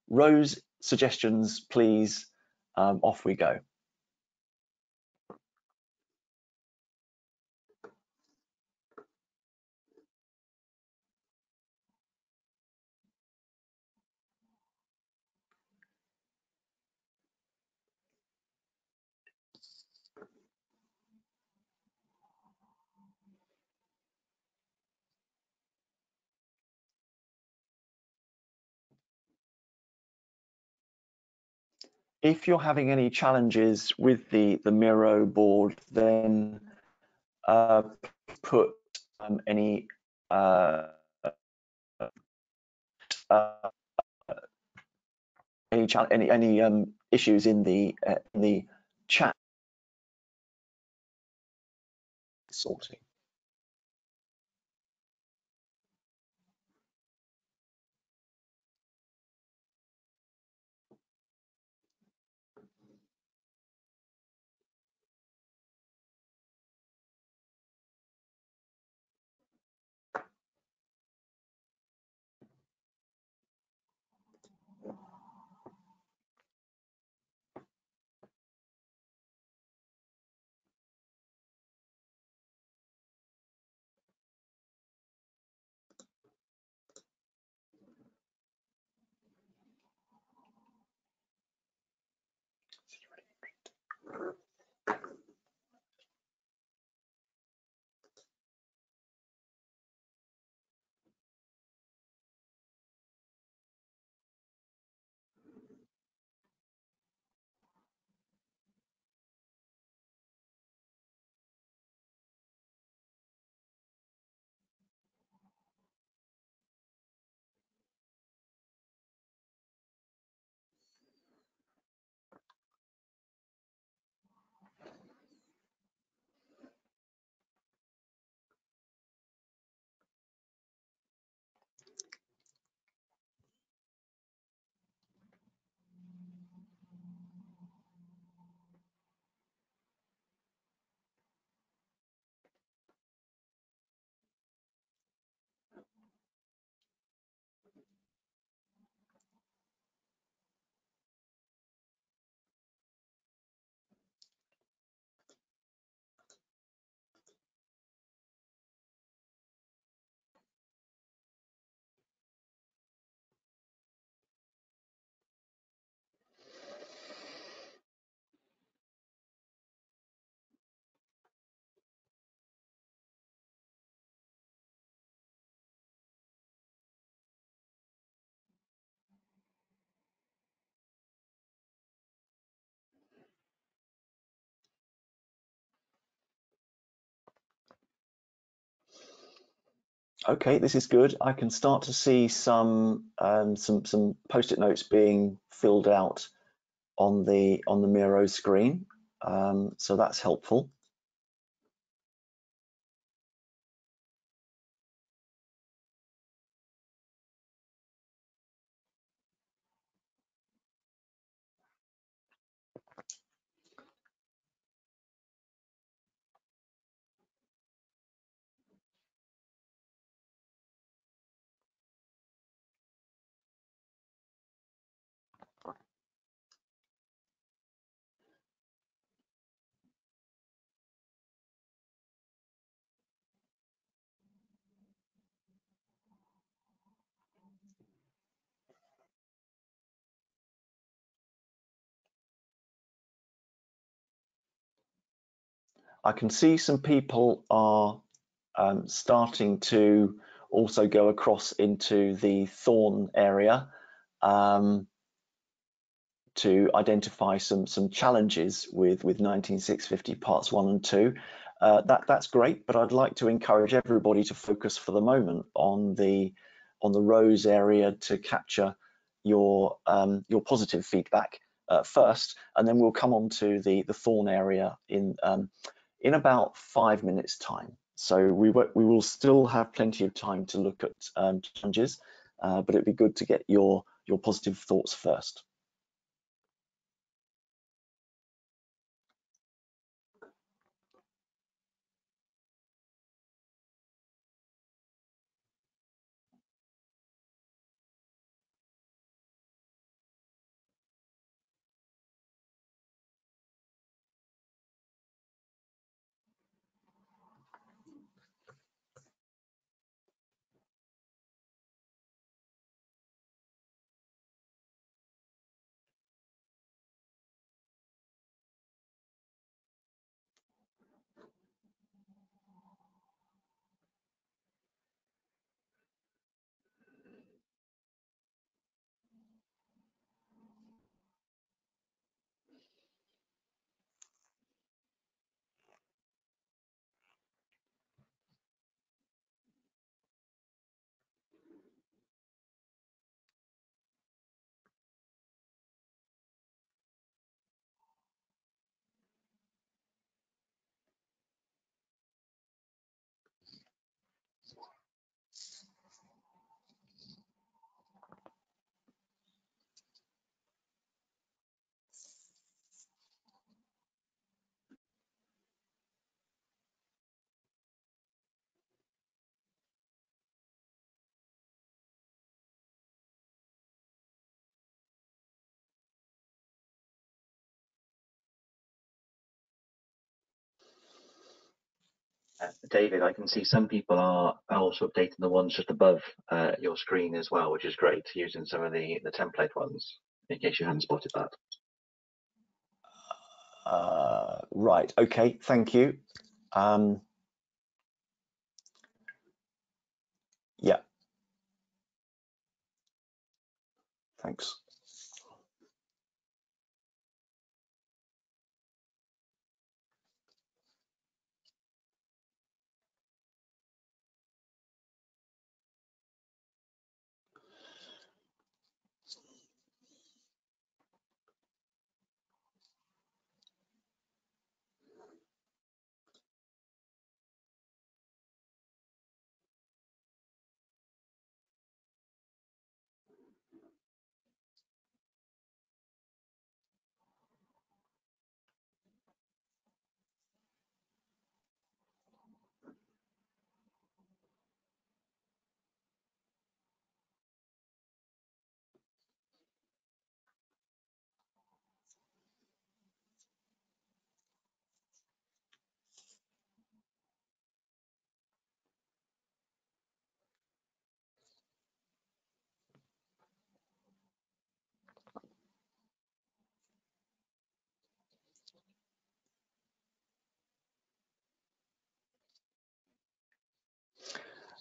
Rose, suggestions, please, um, off we go. If you're having any challenges with the, the Miro board, then uh, put um, any uh, uh, any any any um, issues in the uh, in the chat sorting. Okay, this is good. I can start to see some um, some some post-it notes being filled out on the on the Miro screen, um, so that's helpful. I can see some people are um, starting to also go across into the thorn area um, to identify some some challenges with with 19650 parts one and two. Uh, that that's great, but I'd like to encourage everybody to focus for the moment on the on the rose area to capture your um, your positive feedback uh, first, and then we'll come on to the the thorn area in um, in about five minutes time. So we, we will still have plenty of time to look at um, challenges, uh, but it'd be good to get your, your positive thoughts first. David, I can see some people are also updating the ones just above uh, your screen as well, which is great, using some of the, the template ones, in case you hadn't spotted that. Uh, right, okay, thank you. Um, yeah. Thanks.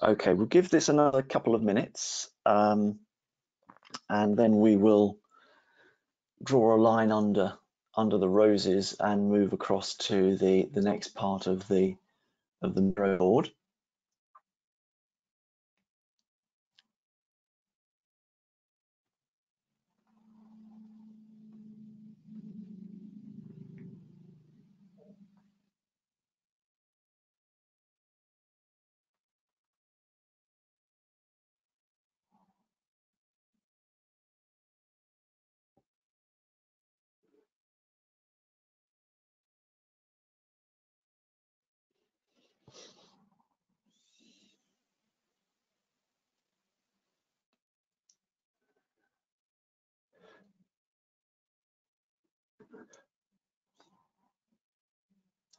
Okay, we'll give this another couple of minutes um, and then we will draw a line under under the roses and move across to the the next part of the of the board.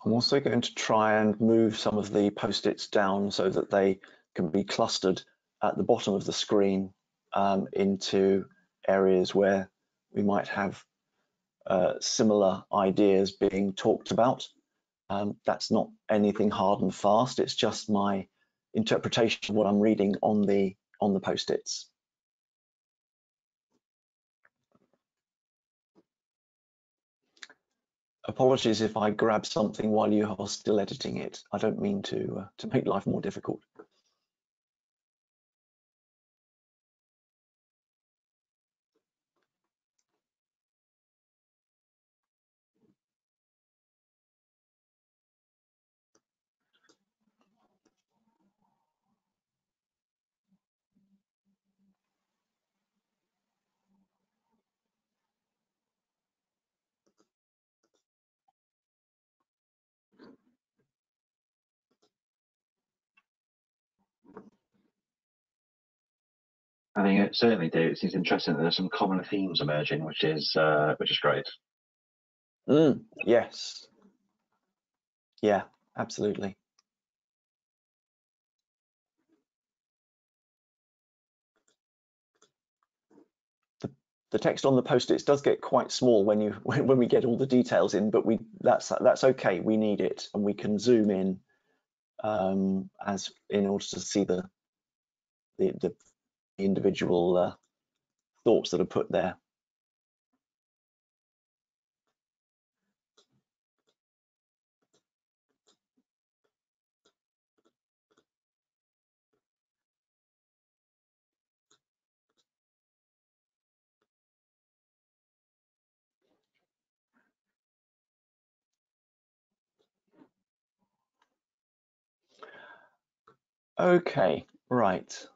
I'm also going to try and move some of the post-its down so that they can be clustered at the bottom of the screen um, into areas where we might have uh, similar ideas being talked about. Um, that's not anything hard and fast. It's just my interpretation of what I'm reading on the on the post-its. Apologies if I grab something while you are still editing it. I don't mean to uh, to make life more difficult. It certainly do. It seems interesting that there's some common themes emerging, which is uh, which is great. Mm, yes. Yeah, absolutely. The, the text on the post-its does get quite small when you when, when we get all the details in, but we that's that's okay. We need it, and we can zoom in um, as in order to see the the, the individual uh, thoughts that are put there. Okay, right.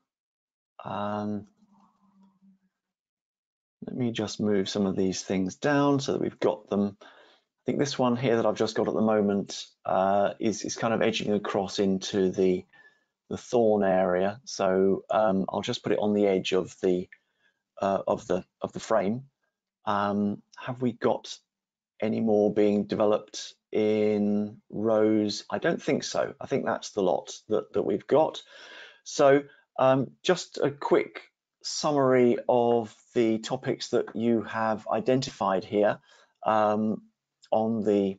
Um, let me just move some of these things down so that we've got them. I think this one here that I've just got at the moment uh, is, is kind of edging across into the, the thorn area. So um, I'll just put it on the edge of the uh, of the of the frame. Um, have we got any more being developed in rose? I don't think so. I think that's the lot that, that we've got. So um, just a quick summary of the topics that you have identified here um, on the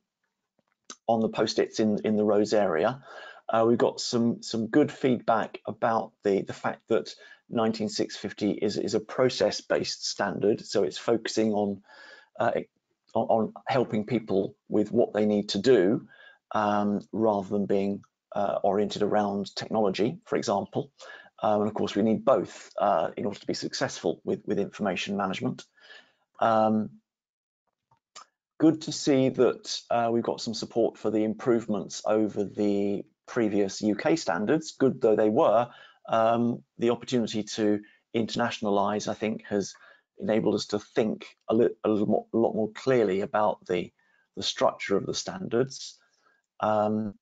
on the post-its in in the rose area. Uh, we've got some some good feedback about the the fact that 19650 is is a process-based standard, so it's focusing on, uh, on, on helping people with what they need to do um, rather than being uh, oriented around technology, for example. Um, and of course, we need both uh, in order to be successful with with information management. Um, good to see that uh, we've got some support for the improvements over the previous UK standards, good though they were, um, the opportunity to internationalize, I think, has enabled us to think a, li a little more, a lot more clearly about the, the structure of the standards. Um,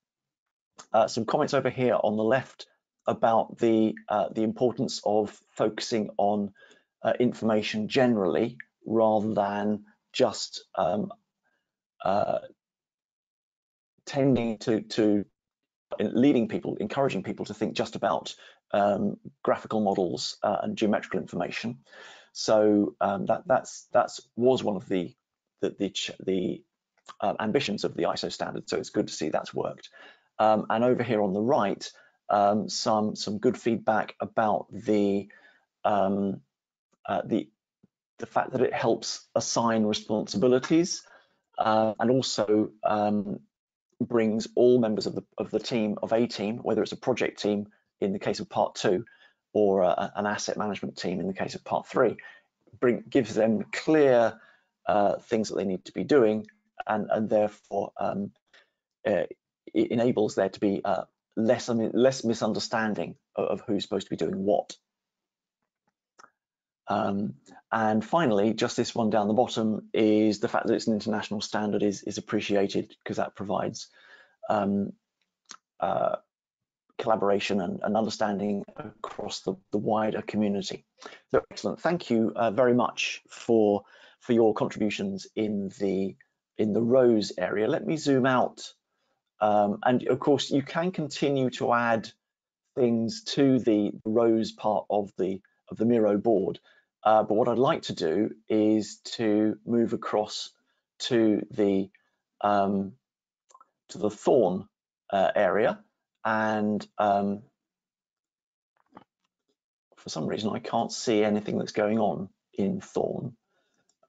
uh, some comments over here on the left about the uh, the importance of focusing on uh, information generally rather than just um, uh, tending to to leading people, encouraging people to think just about um, graphical models uh, and geometrical information. So um, that that's that's was one of the the the, the uh, ambitions of the ISO standard. So it's good to see that's worked. Um, and over here on the right, um, some some good feedback about the um, uh, the the fact that it helps assign responsibilities uh, and also um, brings all members of the of the team of a team, whether it's a project team in the case of part two, or a, an asset management team in the case of part three, bring gives them clear uh, things that they need to be doing, and and therefore um, uh, enables there to be less less misunderstanding of, of who's supposed to be doing what. Um, and finally, just this one down the bottom is the fact that it's an international standard is, is appreciated because that provides um, uh, collaboration and, and, understanding across the, the, wider community. So excellent. Thank you uh, very much for for your contributions in the in the rose area. Let me zoom out. Um, and of course, you can continue to add things to the rose part of the of the Miro board. Uh, but what I'd like to do is to move across to the um, to the Thorn uh, area, and um, for some reason I can't see anything that's going on in Thorn.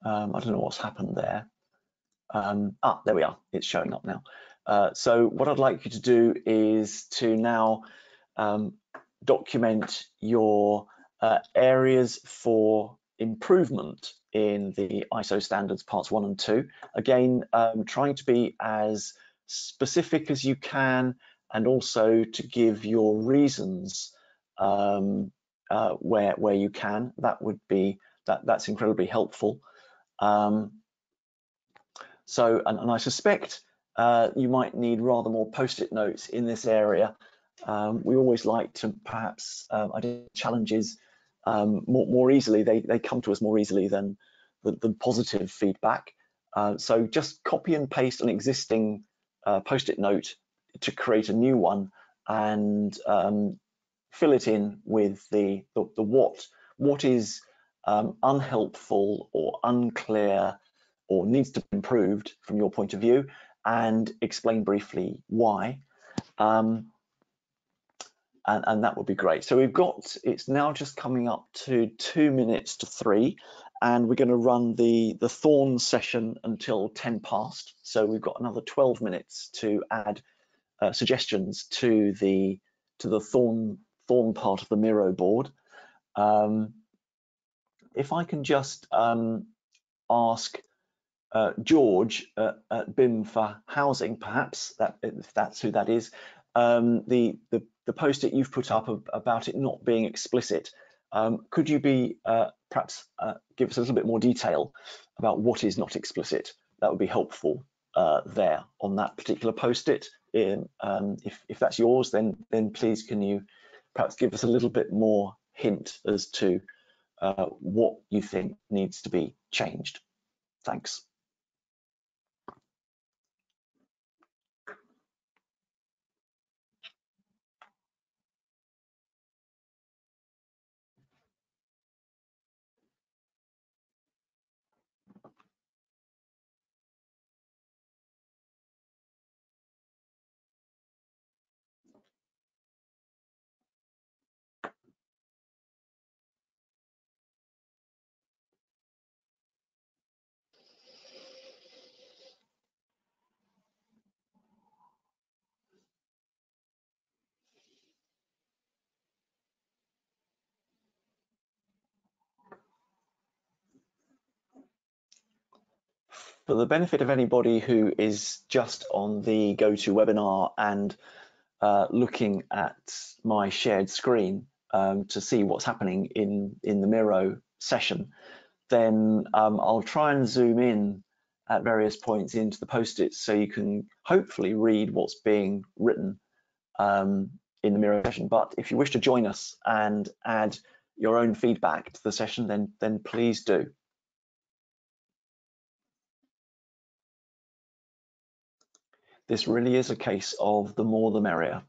Um, I don't know what's happened there. Um, ah, there we are. It's showing up now. Uh, so what I'd like you to do is to now um, document your uh, areas for improvement in the ISO standards parts one and two. Again, um, trying to be as specific as you can and also to give your reasons um, uh, where where you can. That would be that that's incredibly helpful. Um, so, and, and I suspect uh, you might need rather more post-it notes in this area. Um, we always like to perhaps um, identify challenges um, more, more, easily. They, they come to us more easily than the, the positive feedback. Uh, so just copy and paste an existing uh, post-it note to create a new one and um, fill it in with the, the, the what. What is um, unhelpful or unclear or needs to be improved from your point of view and explain briefly why. Um, and, and that would be great. So we've got, it's now just coming up to two minutes to three, and we're going to run the, the Thorn session until 10 past. So we've got another 12 minutes to add uh, suggestions to the to the Thorn Thorn part of the Miro board. Um, if I can just um, ask uh, George at, at BIM for housing, perhaps that if that's who that is, um, the, the, the post-it you've put up about it not being explicit. Um, could you be uh, perhaps uh, give us a little bit more detail about what is not explicit? That would be helpful uh, there on that particular post-it. Um, if, if that's yours, then then please can you perhaps give us a little bit more hint as to uh, what you think needs to be changed. Thanks. For the benefit of anybody who is just on the GoToWebinar and uh, looking at my shared screen um, to see what's happening in, in the Miro session, then um, I'll try and zoom in at various points into the post-its so you can hopefully read what's being written um, in the Miro session. But if you wish to join us and add your own feedback to the session, then, then please do. This really is a case of the more the merrier.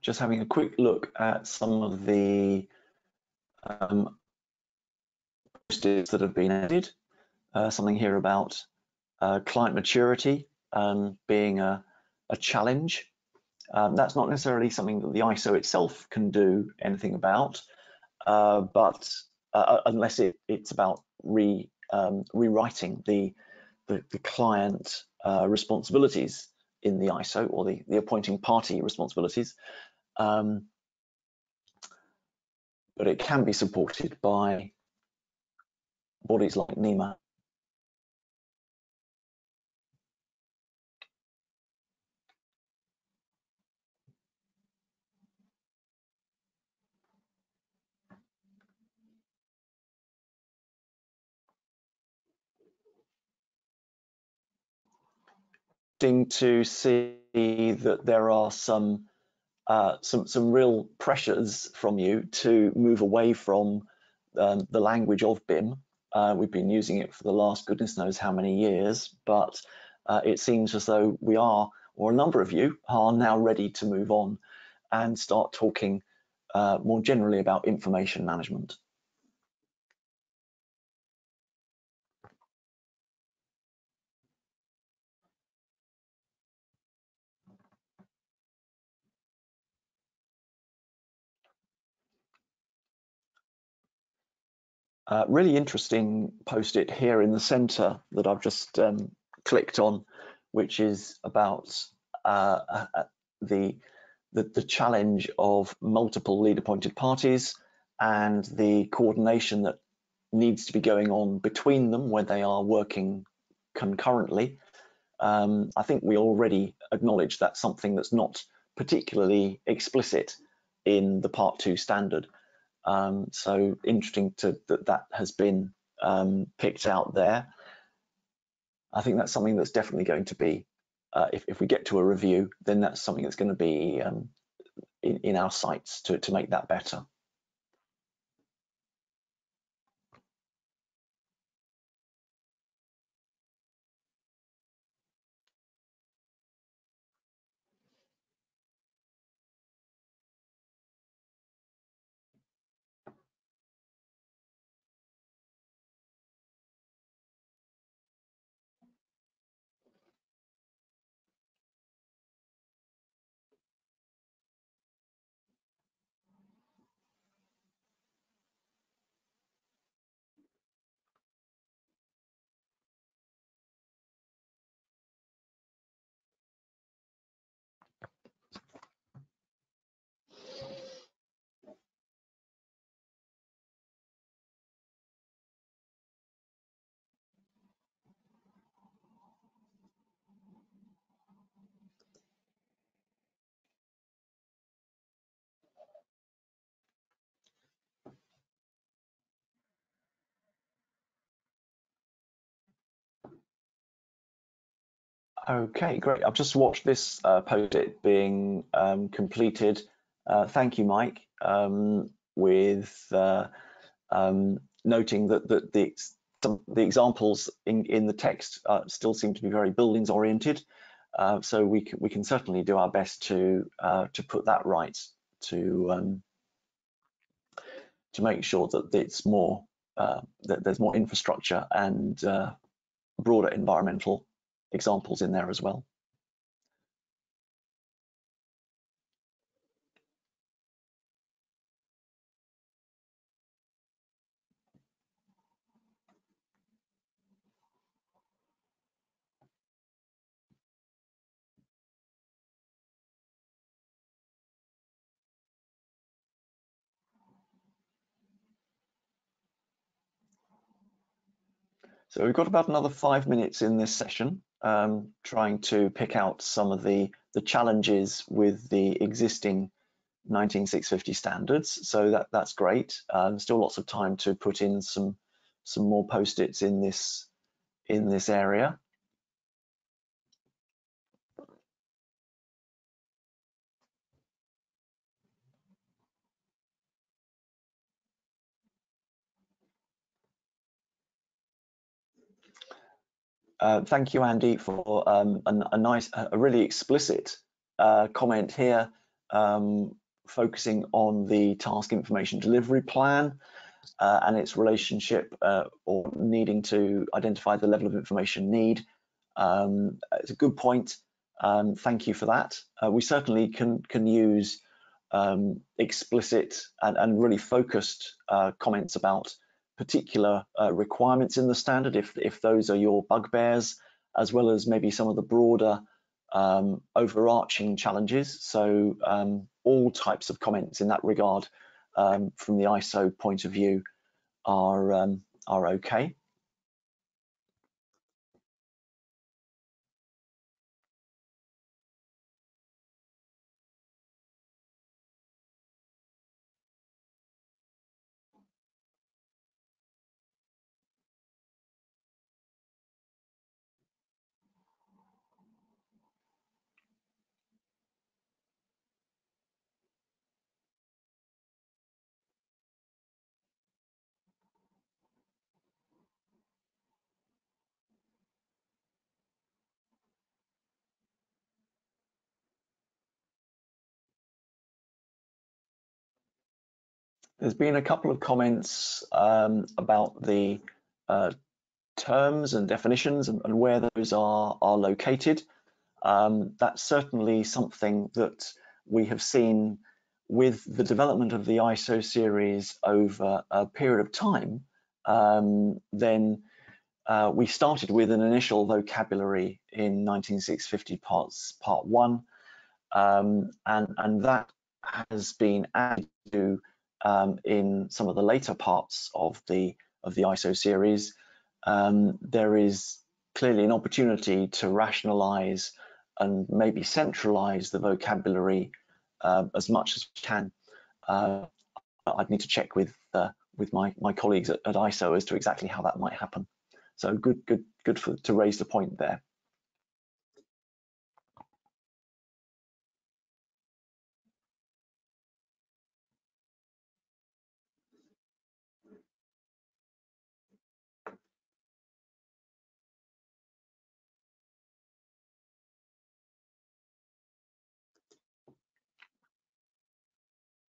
Just having a quick look at some of the um, that have been added. Uh, something here about uh, client maturity um, being a, a challenge. Um, that's not necessarily something that the ISO itself can do anything about, uh, but uh, uh, unless it, it's about re, um, rewriting the, the, the client uh, responsibilities in the ISO or the, the appointing party responsibilities. Um, but it can be supported by bodies like nima to see that there are some uh, some some real pressures from you to move away from um, the language of BIM. Uh, we've been using it for the last goodness knows how many years, but uh, it seems as though we are, or a number of you are now ready to move on and start talking uh, more generally about information management. Uh, really interesting post-it here in the center that I've just um, clicked on, which is about uh, uh, uh, the, the, the challenge of multiple lead appointed parties and the coordination that needs to be going on between them when they are working concurrently. Um, I think we already acknowledge that's something that's not particularly explicit in the part two standard. Um, so interesting to, that that has been um, picked out there. I think that's something that's definitely going to be, uh, if, if we get to a review, then that's something that's going to be um, in, in our sights to, to make that better. Okay, great. I've just watched this uh, post-it being um, completed. Uh, thank you, Mike, um, with uh, um, noting that, that the, some, the examples in, in the text uh, still seem to be very buildings oriented. Uh, so we can, we can certainly do our best to uh, to put that right to um, to make sure that it's more that there's more infrastructure and broader environmental examples in there as well. So we've got about another five minutes in this session um, trying to pick out some of the, the challenges with the existing 19650 standards. So that, that's great. Um, still lots of time to put in some, some more post-its in this, in this area. Uh, thank you, Andy, for um, a, nice, a really explicit uh, comment here, um, focusing on the task information delivery plan uh, and its relationship uh, or needing to identify the level of information need. Um, it's a good point. Um, thank you for that. Uh, we certainly can can use um, explicit and, and, really focused comments about particular uh, requirements in the standard if, if those are your bugbears, as well as maybe some of the broader um, overarching challenges. So um, all types of comments in that regard um, from the ISO point of view are, um, are okay. There's been a couple of comments um, about the uh, terms and definitions and, and, where those are, are located. Um, that's certainly something that we have seen with the development of the ISO series over a period of time. Um, then uh, we started with an initial vocabulary in 19650 parts part one, um, and, and that has been added to um, in some of the later parts of the of the ISO series, um, there is clearly an opportunity to rationalize and maybe centralize the vocabulary uh, as much as we can. Uh, I'd need to check with uh, with my my colleagues at, at, ISO as to exactly how that might happen. So good good good for, to raise the point there.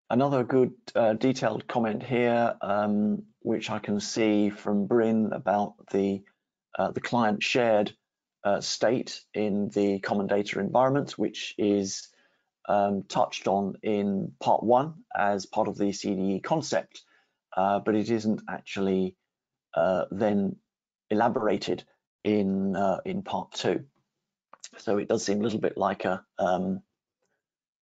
Another good uh, detailed comment here, um, which I can see from Bryn about the uh, the client shared uh, state in the common data environment, which is um, touched on in part one as part of the CDE concept, uh, but it isn't actually uh, then elaborated in uh, in part two. So it does seem a little bit like a um,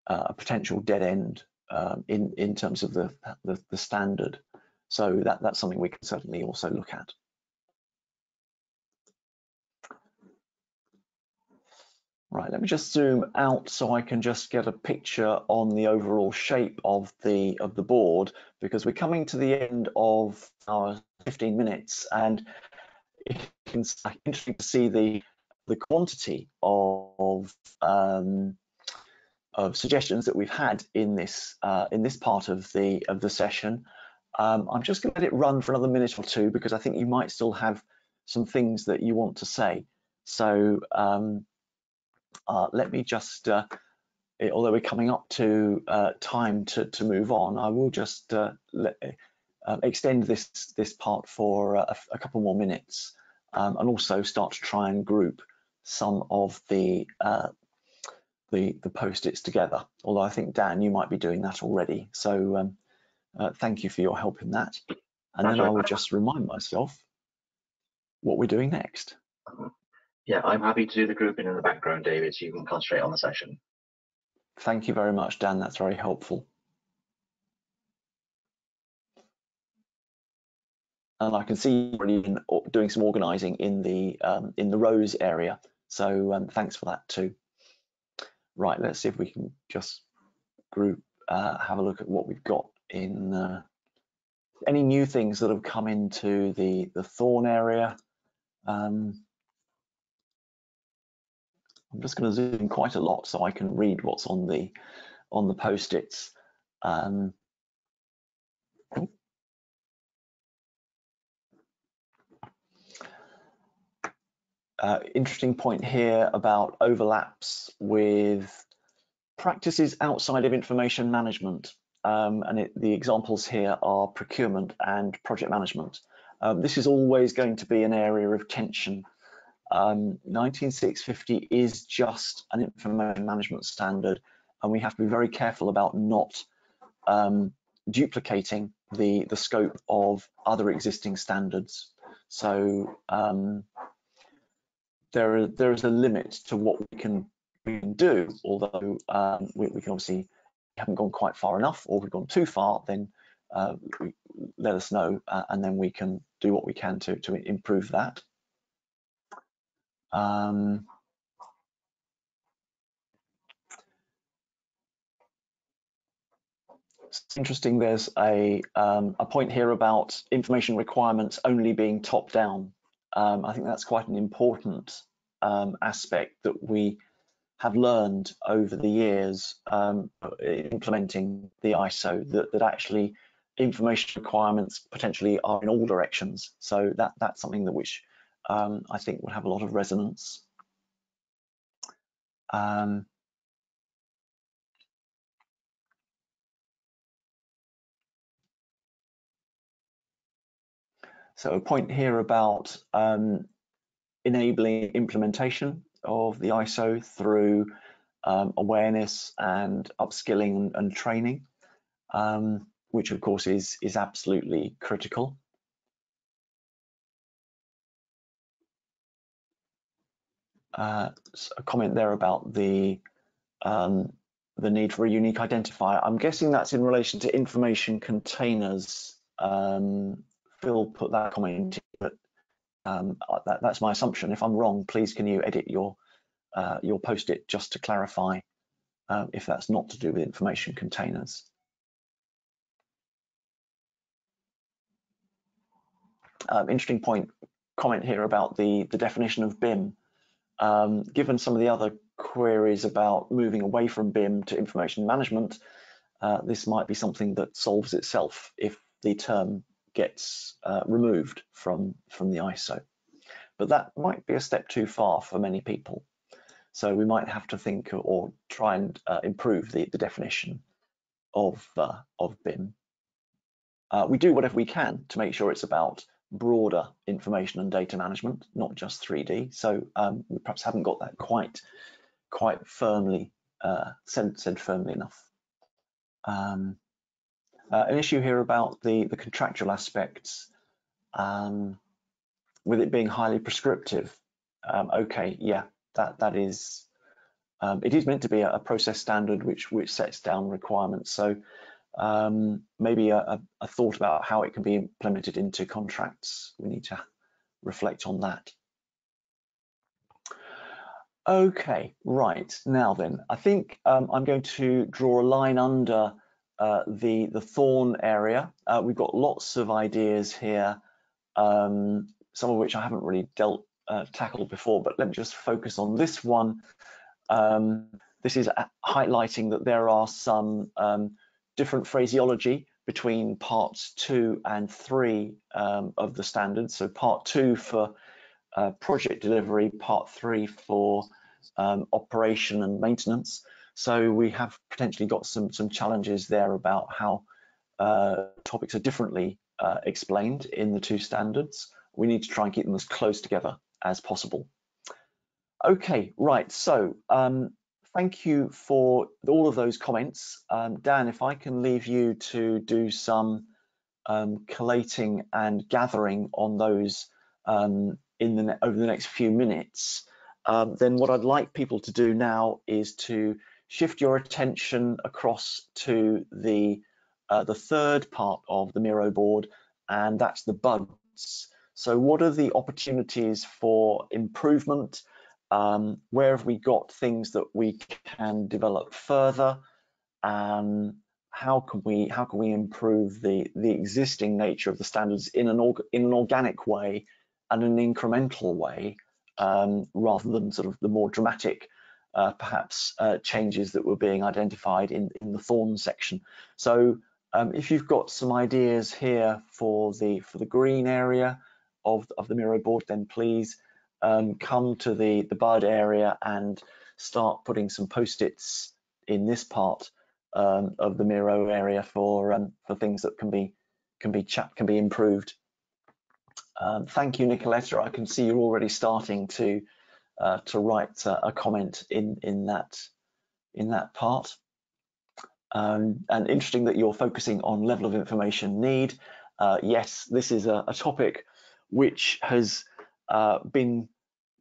a potential dead end um, in in terms of the, the, the standard. So that that's something we can certainly also look at. Right, let me just zoom out so I can just get a picture on the overall shape of the of the board because we're coming to the end of our 15 minutes and it's interesting to see the the quantity of um, of suggestions that we've had in this uh, in this part of the of the session. Um, I'm just going to let it run for another minute or two because I think you might still have some things that you want to say. So um, uh, let me just, uh, although we're coming up to uh, time to, to move on, I will just uh, let, uh, extend this this part for a, a couple more minutes um, and also start to try and group some of the the, the post-its together. Although I think, Dan, you might be doing that already. So um, uh, thank you for your help in that. And then I will just remind myself what we're doing next. Yeah, I'm happy to do the grouping in the background, David, so you can concentrate on the session. Thank you very much, Dan. That's very helpful. and I can see already been doing some organising in the um, in the rose area. So um, thanks for that too. Right, let's see if we can just group, uh, have a look at what we've got in uh, any new things that have come into the the thorn area. Um, I'm just going to zoom quite a lot so I can read what's on the on the post-its. Um, uh, interesting point here about overlaps with practices outside of information management. Um, and it, the examples here are procurement and project management. Um, this is always going to be an area of tension. Um, 19650 is just an information management standard, and we have to be very careful about not um, duplicating the, the scope of other existing standards. So there, there is a limit to what we can, we can do, although um, we, we, can obviously haven't gone quite far enough or we've gone too far, then uh, let us know uh, and then we can do what we can to, to improve that. Um, it's interesting, there's a, um, a point here about information requirements only being top down. Um, I think that's quite an important um, aspect that we have learned over the years um, implementing the ISO that, that actually information requirements potentially are in all directions. So that that's something that which um, I think would have a lot of resonance. Um, so a point here about um, enabling implementation of the ISO through um, awareness and upskilling and, training, um, which of course is, is absolutely critical. Uh, a comment there about the um, the need for a unique identifier. I'm guessing that's in relation to information containers. Um, Phil put that comment, but um, that, that's my assumption. If I'm wrong, please can you edit your uh, your post-it just to clarify uh, if that's not to do with information containers. Um, interesting point, comment here about the, the definition of BIM. Um, given some of the other queries about moving away from BIM to information management, uh, this might be something that solves itself if the term gets uh, removed from, from the ISO. But that might be a step too far for many people. So we might have to think or try and uh, improve the, the definition of, uh, of BIM. Uh, we do whatever we can to make sure it's about broader information and data management, not just 3D. So um, we perhaps haven't got that quite quite firmly uh, said, said firmly enough. Um, uh, an issue here about the, the contractual aspects, um, with it being highly prescriptive. Um, okay, yeah, that that is, um, it is meant to be a, a, process standard which which sets down requirements. So um, maybe a, a, thought about how it can be implemented into contracts. We need to reflect on that. Okay, right, now then, I think um, I'm going to draw a line under uh, the, the thorn area. Uh, we've got lots of ideas here, um, some of which I haven't really dealt, uh, tackled before, but let me just focus on this one. Um, this is highlighting that there are some um, different phraseology between parts two and three um, of the standard. So part two for uh, project delivery, part three for um, operation and maintenance. So we have potentially got some some challenges there about how uh, topics are differently uh, explained in the two standards. We need to try and keep them as close together as possible. Okay, right. So um, thank you for all of those comments. Um, Dan, if I can leave you to do some um, collating and gathering on those um, in the over the next few minutes, um, then what I'd like people to do now is to shift your attention across to the uh, the third part of the Miro board, and that's the standards. So what are the opportunities for improvement? Um, where have we got things that we can develop further? Um, how can we how can we improve the the existing nature of the standards in an org, in an organic way and an incremental way um, rather than sort of the more dramatic uh, perhaps uh, changes that were being identified in in the thorn section so um, if you've got some ideas here for the for the green area of of the Miro board then please um, come to the the bud area and start putting some post-its in this part um, of the Miro area for um, for things that can be can be chat can be improved. Um, thank you, Nicoletta. I can see you're already starting to uh, to write uh, a comment in in that in that part. Um, and interesting that you're focusing on level of information need. Uh, yes, this is a, a topic which has uh, been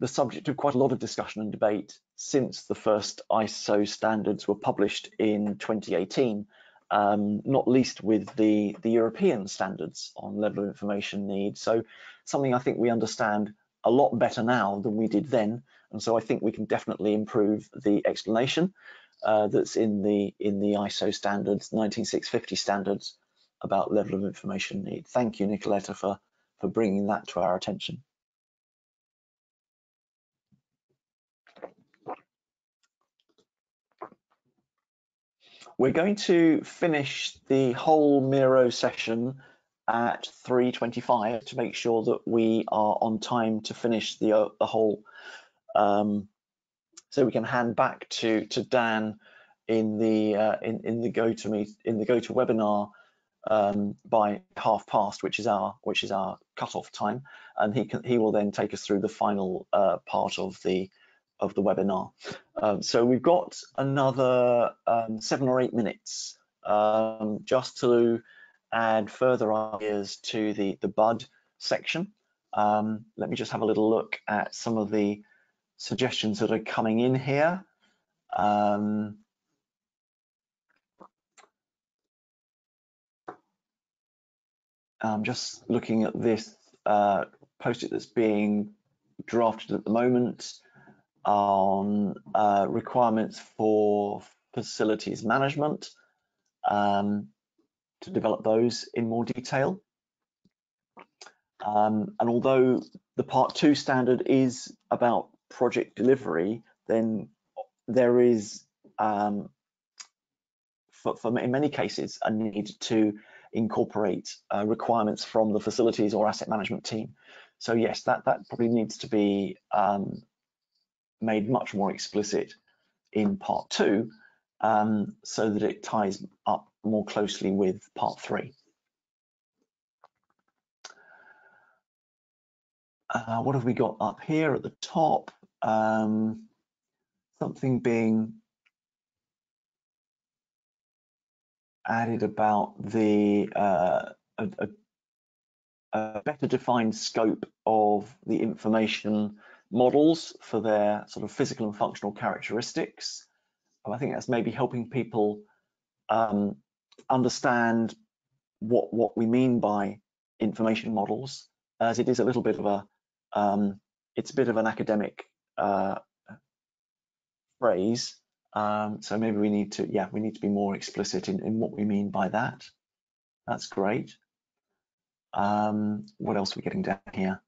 the subject of quite a lot of discussion and debate since the first ISO standards were published in 2018, um, not least with the, the European standards on level of information need. So something I think we understand a lot better now than we did then. And so I think we can definitely improve the explanation uh, that's in the in the ISO standards, 19650 standards about level of information need. Thank you, Nicoletta, for, for bringing that to our attention. We're going to finish the whole Miro session at 3.25 to make sure that we are on time to finish the, uh, the whole, um, so we can hand back to, to Dan in the uh, in, in the go to meet in the go to webinar um, by half past, which is our which is our cutoff time, and he can he will then take us through the final uh, part of the of the webinar. Um, so we've got another um, seven or eight minutes um, just to add further ideas to the, the BUD section. Um, let me just have a little look at some of the suggestions that are coming in here. Um, I'm just looking at this uh, post-it that's being drafted at the moment on uh, requirements for facilities management um, to develop those in more detail. Um, and although the part two standard is about project delivery, then there is, um, for, for, in many cases, a need to incorporate uh, requirements from the facilities or asset management team. So yes, that, that probably needs to be um, made much more explicit in part two um, so that it ties up more closely with part three. Uh, what have we got up here at the top? Um, something being added about the uh, a, a, a, better defined scope of the information models for their sort of physical and functional characteristics. I think that's maybe helping people um, understand what what we mean by information models, as it is a little bit of a um, it's a bit of an academic uh, phrase. Um, so maybe we need to yeah we need to be more explicit in, in what we mean by that. That's great. Um, what else are we getting down here?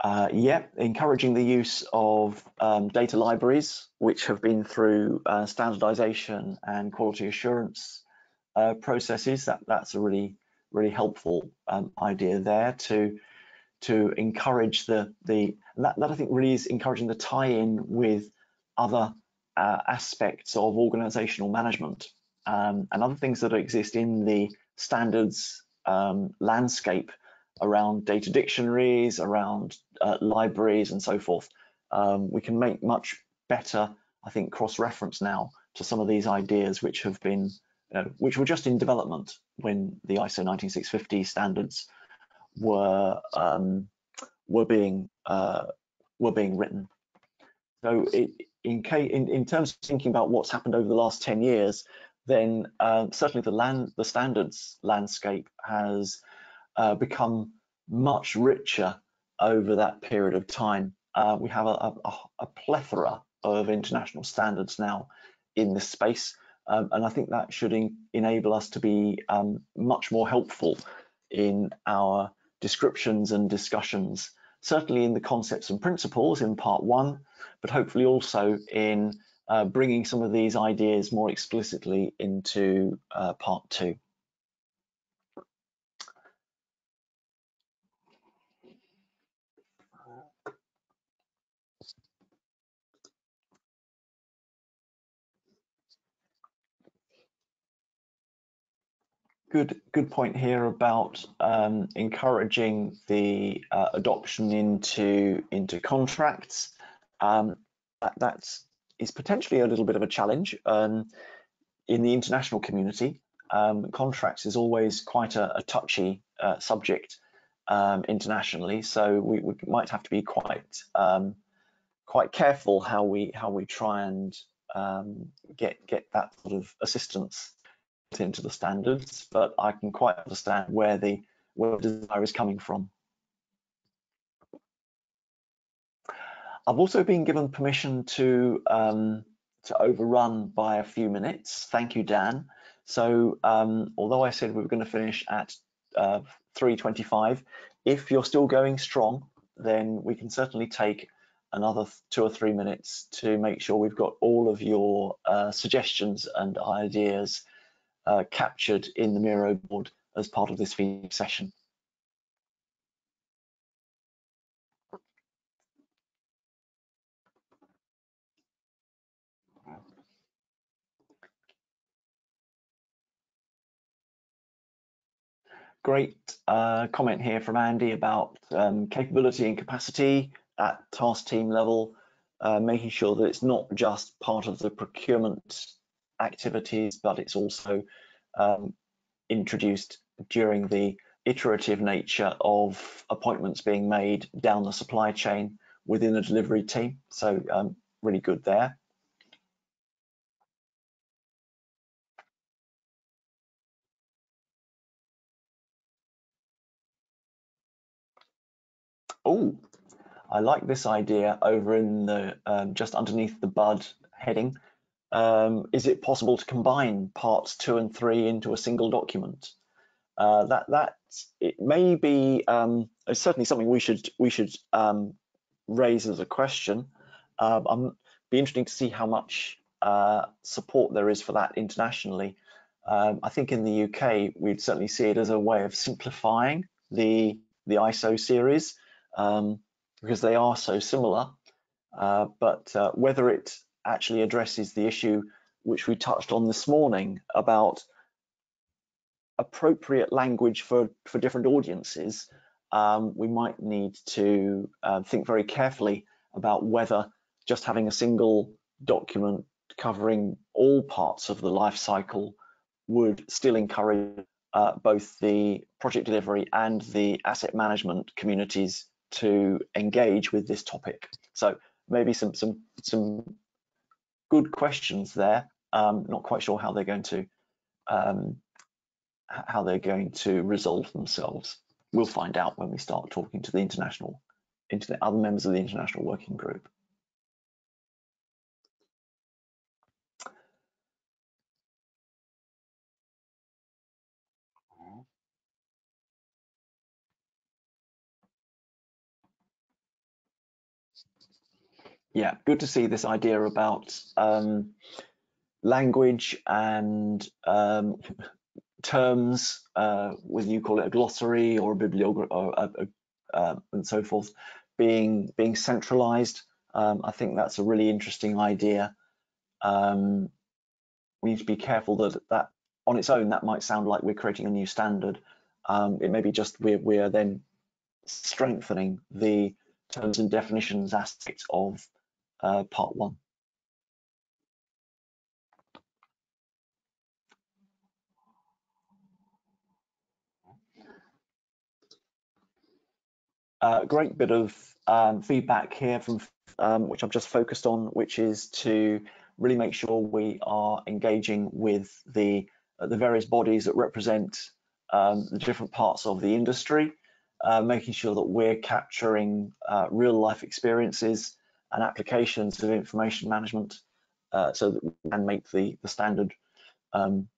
Uh, yeah, encouraging the use of um, data libraries, which have been through uh, standardization and quality assurance uh, processes. That, that's a really, really helpful um, idea there to, to encourage the, the that, that I think really is encouraging the tie-in with other uh, aspects of organizational management um, and other things that exist in the standards um, landscape around data dictionaries, around uh, libraries and so forth. Um, we can make much better, I think, cross-reference now to some of these ideas which have been, you know, which were just in development when the ISO 19650 standards were um, were being uh, were being written. So it, in, in, in terms of thinking about what's happened over the last 10 years, then uh, certainly the land, the standards landscape has uh, become much richer over that period of time. Uh, we have a, a, a, plethora of international standards now in this space, um, and I think that should in, enable us to be um, much more helpful in our descriptions and discussions, certainly in the concepts and principles in part one, but hopefully also in uh, bringing some of these ideas more explicitly into uh, part two. Good, good point here about um, encouraging the uh, adoption into into contracts. Um, that, that's is potentially a little bit of a challenge um, in the international community. Um, contracts is always quite a, a touchy uh, subject um, internationally, so we, we, might have to be quite um, quite careful how we how we try and get get that sort of assistance into the standards. But I can quite understand where the where the desire is coming from. I've also been given permission to um, to overrun by a few minutes. Thank you, Dan. So um, although I said we were going to finish at uh, 3.25, if you're still going strong, then we can certainly take another two or three minutes to make sure we've got all of your uh, suggestions and ideas uh, captured in the Miro board as part of this feedback session. Great uh, comment here from Andy about um, capability and capacity at task team level, uh, making sure that it's not just part of the procurement activities, but it's also um, introduced during the iterative nature of appointments being made down the supply chain within the delivery team. So um, really good there. Oh, I like this idea over in the um, just underneath the bud heading. Um, is it possible to combine parts two and three into a single document? Uh, that that it may be um, it's certainly something we should we should um, raise as a question. Um, I'm be interesting to see how much uh, support there is for that internationally. Um, I think in the UK we'd certainly see it as a way of simplifying the the ISO series um, because they are so similar. Uh, but uh, whether it actually addresses the issue which we touched on this morning about appropriate language for, for different audiences, um, we might need to uh, think very carefully about whether just having a single document covering all parts of the life cycle would still encourage uh, both the project delivery and the asset management communities to engage with this topic. So maybe some some some good questions there. Um, not quite sure how they're going to um, how they're going to resolve themselves. We'll find out when we start talking to the international, into the other members of the international working group. Yeah, good to see this idea about um, language and um, terms, uh, whether you call it a glossary or a bibliography uh, and so forth, being being centralized. Um, I think that's a really interesting idea. Um, we need to be careful that that on its own that might sound like we're creating a new standard. Um, it may be just we're we're then strengthening the terms and definitions aspect of uh, part one. Uh, great bit of um, feedback here from um, which I've just focused on, which is to really make sure we are engaging with the uh, the various bodies that represent um, the different parts of the industry, uh, making sure that we're capturing uh, real life experiences and applications of information management uh, so that we can make the, the standard um,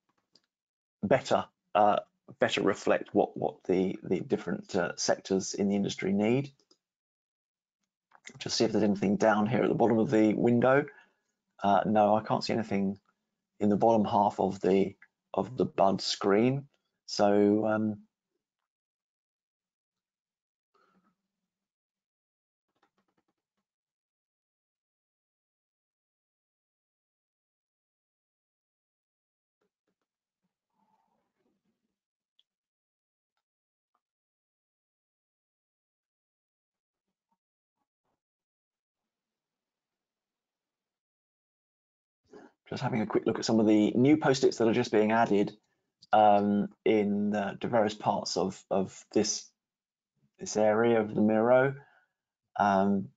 better uh, better reflect what, what the, the different uh, sectors in the industry need. Just see if there's anything down here at the bottom of the window. Uh, no, I can't see anything in the bottom half of the of the BUD screen. So um, just having a quick look at some of the new post-its that are just being added um, in the, the, various parts of, of this, this area of the Miro. Um,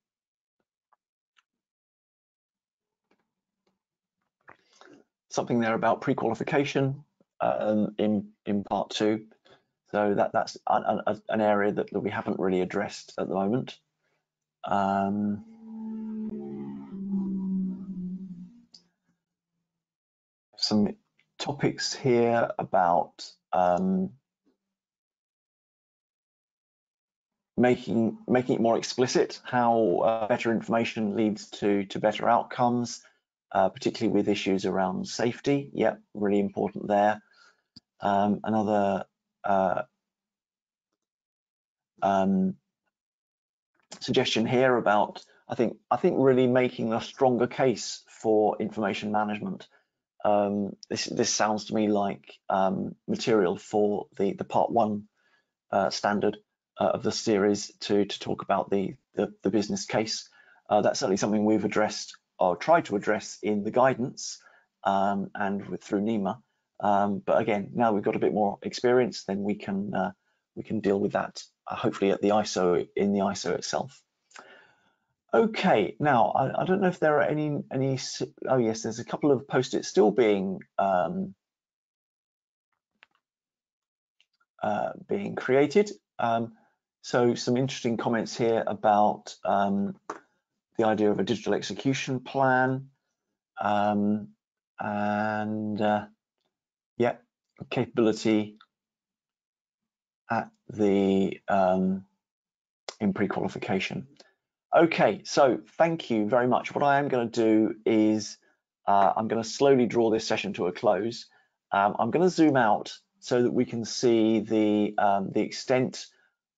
something there about pre-qualification um, in, in part two. So that, that's an, an area that, that, we haven't really addressed at the moment. Um, some topics here about um, making making it more explicit how uh, better information leads to to better outcomes, uh, particularly with issues around safety. Yep, really important there. Um, another uh, um, suggestion here about I think I think really making a stronger case for information management um, this this sounds to me like um, material for the the part one uh, standard uh, of the series to to talk about the the, the business case. Uh, that's certainly something we've addressed or tried to address in the guidance um, and with, through nima. Um, but again, now we've got a bit more experience, then we can uh, we can deal with that uh, hopefully at the ISO in the ISO itself. Okay, now I, I, don't know if there are any any. Oh yes, there's a couple of post-its still being um, uh, being created. Um, so some interesting comments here about um, the idea of a digital execution plan um, and uh, yeah, capability at the um, in pre-qualification. Okay, so thank you very much. What I am going to do is uh, I'm going to slowly draw this session to a close. Um, I'm going to zoom out so that we can see the um, the extent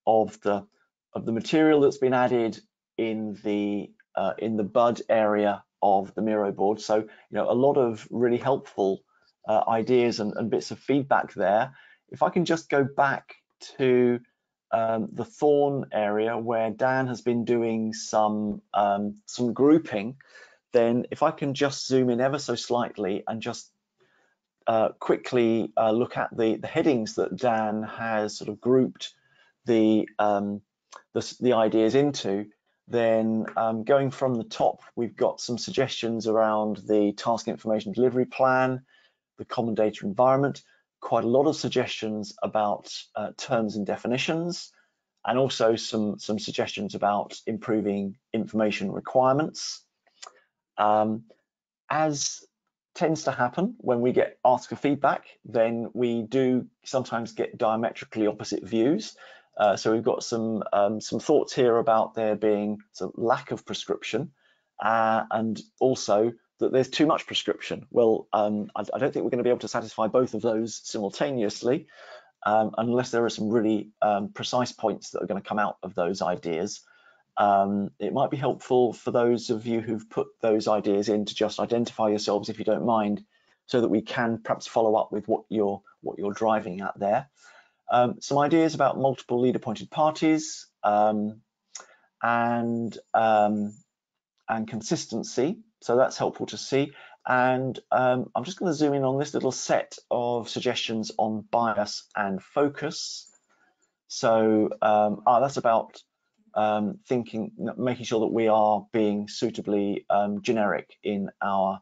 of the of the material that's been added in the uh, in the bud area of the Miro board. So you know a lot of really helpful uh, ideas and, and bits of feedback there. If I can just go back to um, the thorn area where Dan has been doing some um, some grouping, then if I can just zoom in ever so slightly and just uh, quickly uh, look at the, the headings that Dan has sort of grouped the, um, the, the, ideas into, then um, going from the top, we've got some suggestions around the task information delivery plan, the common data environment, quite a lot of suggestions about uh, terms and definitions, and also some, some suggestions about improving information requirements. Um, as tends to happen when we get asked for feedback, then we do sometimes get diametrically opposite views. Uh, so we've got some um, some thoughts here about there being some lack of prescription uh, and also that there's too much prescription. Well, um, I, I, don't think we're going to be able to satisfy both of those simultaneously um, unless there are some really um, precise points that are going to come out of those ideas. Um, it might be helpful for those of you who've put those ideas in to just identify yourselves if you don't mind, so that we can perhaps follow up with what you're what you're driving at there. Um, some ideas about multiple lead appointed parties um, and and consistency. So that's helpful to see. And um, I'm just going to zoom in on this little set of suggestions on bias and focus. So um, ah, that's about um, thinking, making sure that we are being suitably um, generic in our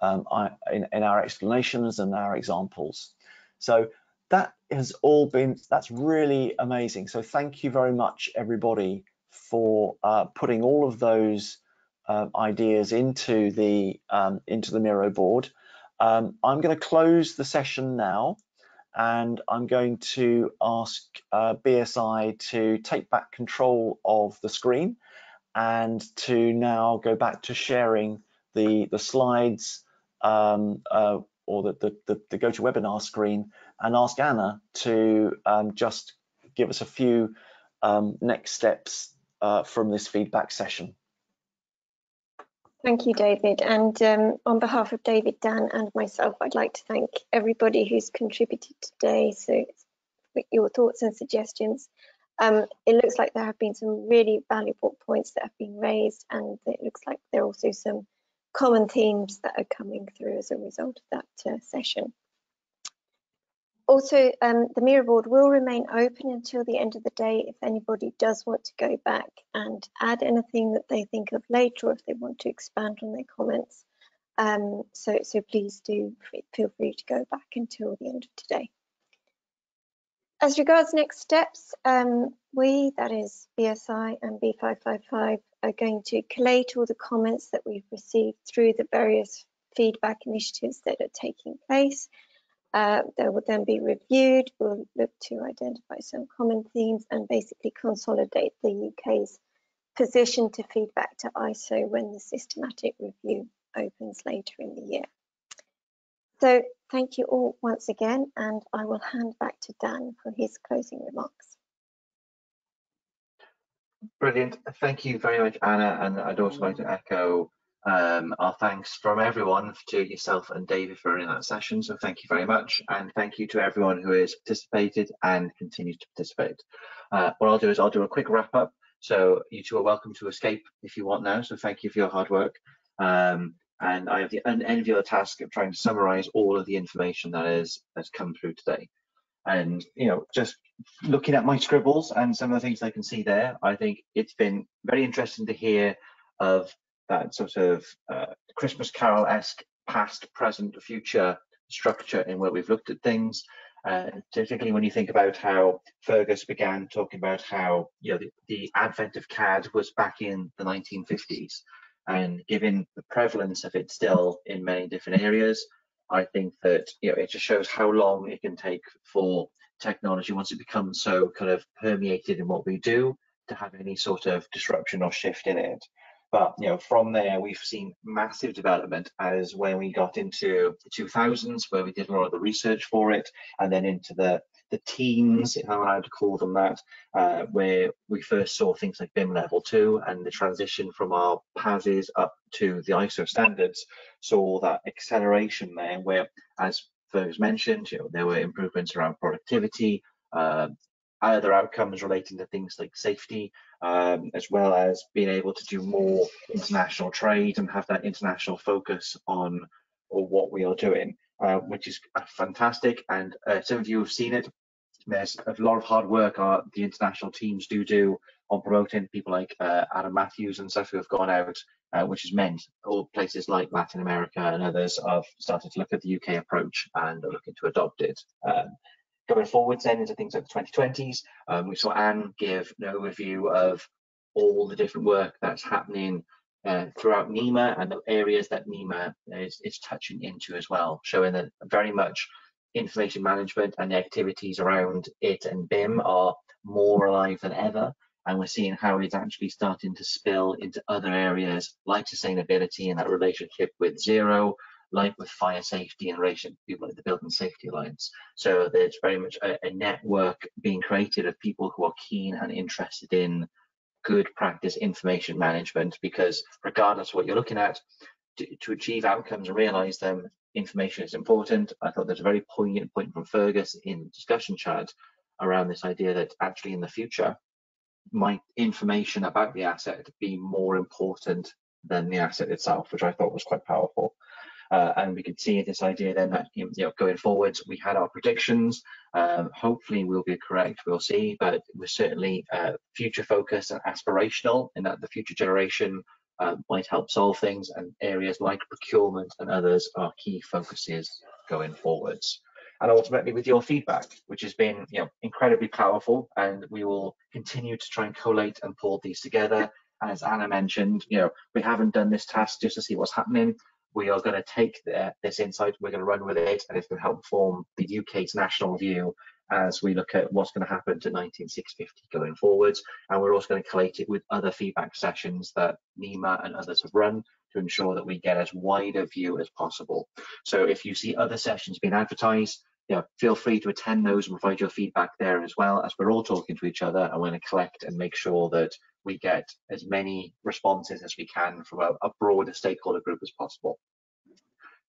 um, in, in our explanations and our examples. So that has all been, that's really amazing. So thank you very much, everybody, for uh, putting all of those uh, ideas into the um, into the Miro board. Um, I'm going to close the session now and I'm going to ask uh, BSI to take back control of the screen and to now go back to sharing the, the slides um, uh, or the, the, the, the GoToWebinar screen and ask Anna to um, just give us a few um, next steps uh, from this feedback session. Thank you, David. And um, on behalf of David, Dan and myself, I'd like to thank everybody who's contributed today. So your thoughts and suggestions. Um, it looks like there have been some really valuable points that have been raised and it looks like there are also some common themes that are coming through as a result of that uh, session. Also, um, the Miro board will remain open until the end of the day if anybody does want to go back and add anything that they think of later or if they want to expand on their comments. Um, so, so please do feel free to go back until the end of today. As regards next steps, um, we, that is BSI and B555, are going to collate all the comments that we've received through the various feedback initiatives that are taking place uh, they will then be reviewed. We'll look to identify some common themes and basically consolidate the UK's position to feedback to ISO when the systematic review opens later in the year. So thank you all once again, and I will hand back to Dan for his closing remarks. Brilliant. Thank you very much, Anna. And I'd also like to echo um, our thanks from everyone to yourself and David for in that session. So thank you very much. And thank you to everyone who has participated and continues to participate. Uh, what I'll do is I'll do a quick wrap up. So you two are welcome to escape if you want now. So thank you for your hard work. Um, and I have the unenviable task of trying to summarize all of the information that is has come through today. And you know, just looking at my scribbles and some of the things I can see there, I think it's been very interesting to hear of that sort of uh, Christmas Carol-esque past, present, future structure in where we've looked at things. Uh, particularly when you think about how Fergus began talking about how you know the, the, advent of CAD was back in the 1950s, and given the prevalence of it still in many different areas, I think that you know it just shows how long it can take for technology once it becomes so kind of permeated in what we do to have any sort of disruption or shift in it. But you know, from there we've seen massive development as when we got into the 2000s, where we did a lot of the research for it, and then into the the teens, if I'm allowed to call them that, uh, where we first saw things like BIM level two and the transition from our PASs up to the ISO standards, saw that acceleration there, where, as Fergus mentioned, you know, there were improvements around productivity, uh, other outcomes relating to things like safety, um, as well as being able to do more international trade and have that international focus on what we are doing, uh, which is fantastic. And uh, some of you have seen it. There's a lot of hard work our, the international teams do do on promoting people like uh, Adam Matthews and stuff who have gone out, uh, which has meant all places like Latin America and others have started to look at the UK approach and are looking to adopt it. Um, Going forwards then into things like the 2020s, um, we saw Anne give an overview of all the different work that's happening uh, throughout nima and the areas that nima is, is touching into as well, showing that very much information management and the activities around it and BIM are more alive than ever. And we're seeing how it's actually starting to spill into other areas like sustainability and that relationship with zero, like with fire safety and relation people like the Building Safety Alliance. So there's very much a, a network being created of people who are keen and interested in good practice information management because regardless of what you're looking at, to, to achieve outcomes and realize them, information is important. I thought there's a very poignant point from Fergus in the discussion chat around this idea that actually in the future, might information about the asset be more important than the asset itself, which I thought was quite powerful. Uh, and we could see this idea then that you know going forwards we had our predictions um, hopefully we'll be correct we'll see but we're certainly uh, future focused and aspirational in that the future generation um, might help solve things and areas like procurement and others are key focuses going forwards. And ultimately with your feedback, which has been you know, incredibly powerful and we will continue to try and collate and pull these together. As Anna mentioned, you know, we haven't done this task just to see what's happening. We are going to take the, this insight, we're going to run with it, and it's going to help form the UK's national view as we look at what's going to happen to 19650 going forwards. And we're also going to collate it with other feedback sessions that nima and others have run to ensure that we get as wide a view as possible. So if you see other sessions being advertised, yeah, feel free to attend those and provide your feedback there as well as we're all talking to each other and we're going to collect and make sure that we get as many responses as we can from a, a broader stakeholder group as possible.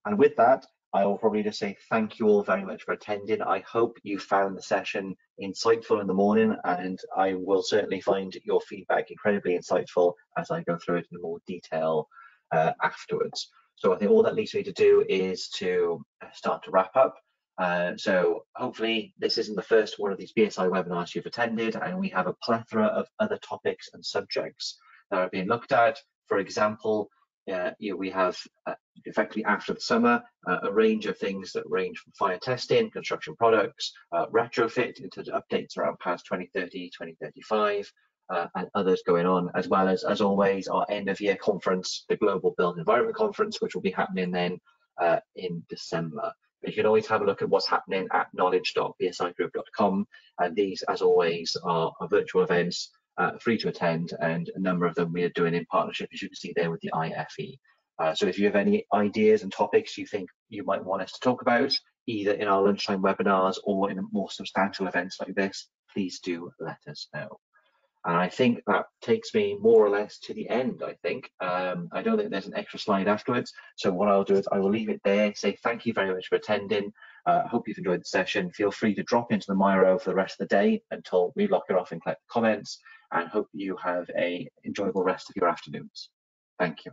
And with that, I will probably just say thank you all very much for attending. I hope you found the session insightful in the morning and I will certainly find your feedback incredibly insightful as I go through it in more detail uh, afterwards. So I think all that leaves me to do is to uh, start to wrap up. Uh, so hopefully this isn't the first one of these BSI webinars you've attended and we have a plethora of other topics and subjects that are being looked at. For example, uh, you know, we have uh, effectively after the summer uh, a range of things that range from fire testing, construction products, uh, retrofit in terms of updates around PAS 2030, 2035, uh, and others going on, as well as, as always, our end of year conference, the Global Built Environment Conference, which will be happening then uh, in December. You can always have a look at what's happening at knowledge.bsigroup.com, and these, as always, are, are virtual events uh, free to attend, and a number of them we are doing in partnership, as you can see there with the IFE. Uh, so if you have any ideas and topics you think you might want us to talk about, either in our lunchtime webinars or in more substantial events like this, please do let us know. And I think that takes me more or less to the end, I think. Um, I don't think there's an extra slide afterwards. So what I'll do is I will leave it there, say thank you very much for attending. I uh, hope you've enjoyed the session. Feel free to drop into the Miro for the rest of the day until we lock it off and collect the comments and hope you have a enjoyable rest of your afternoons. Thank you.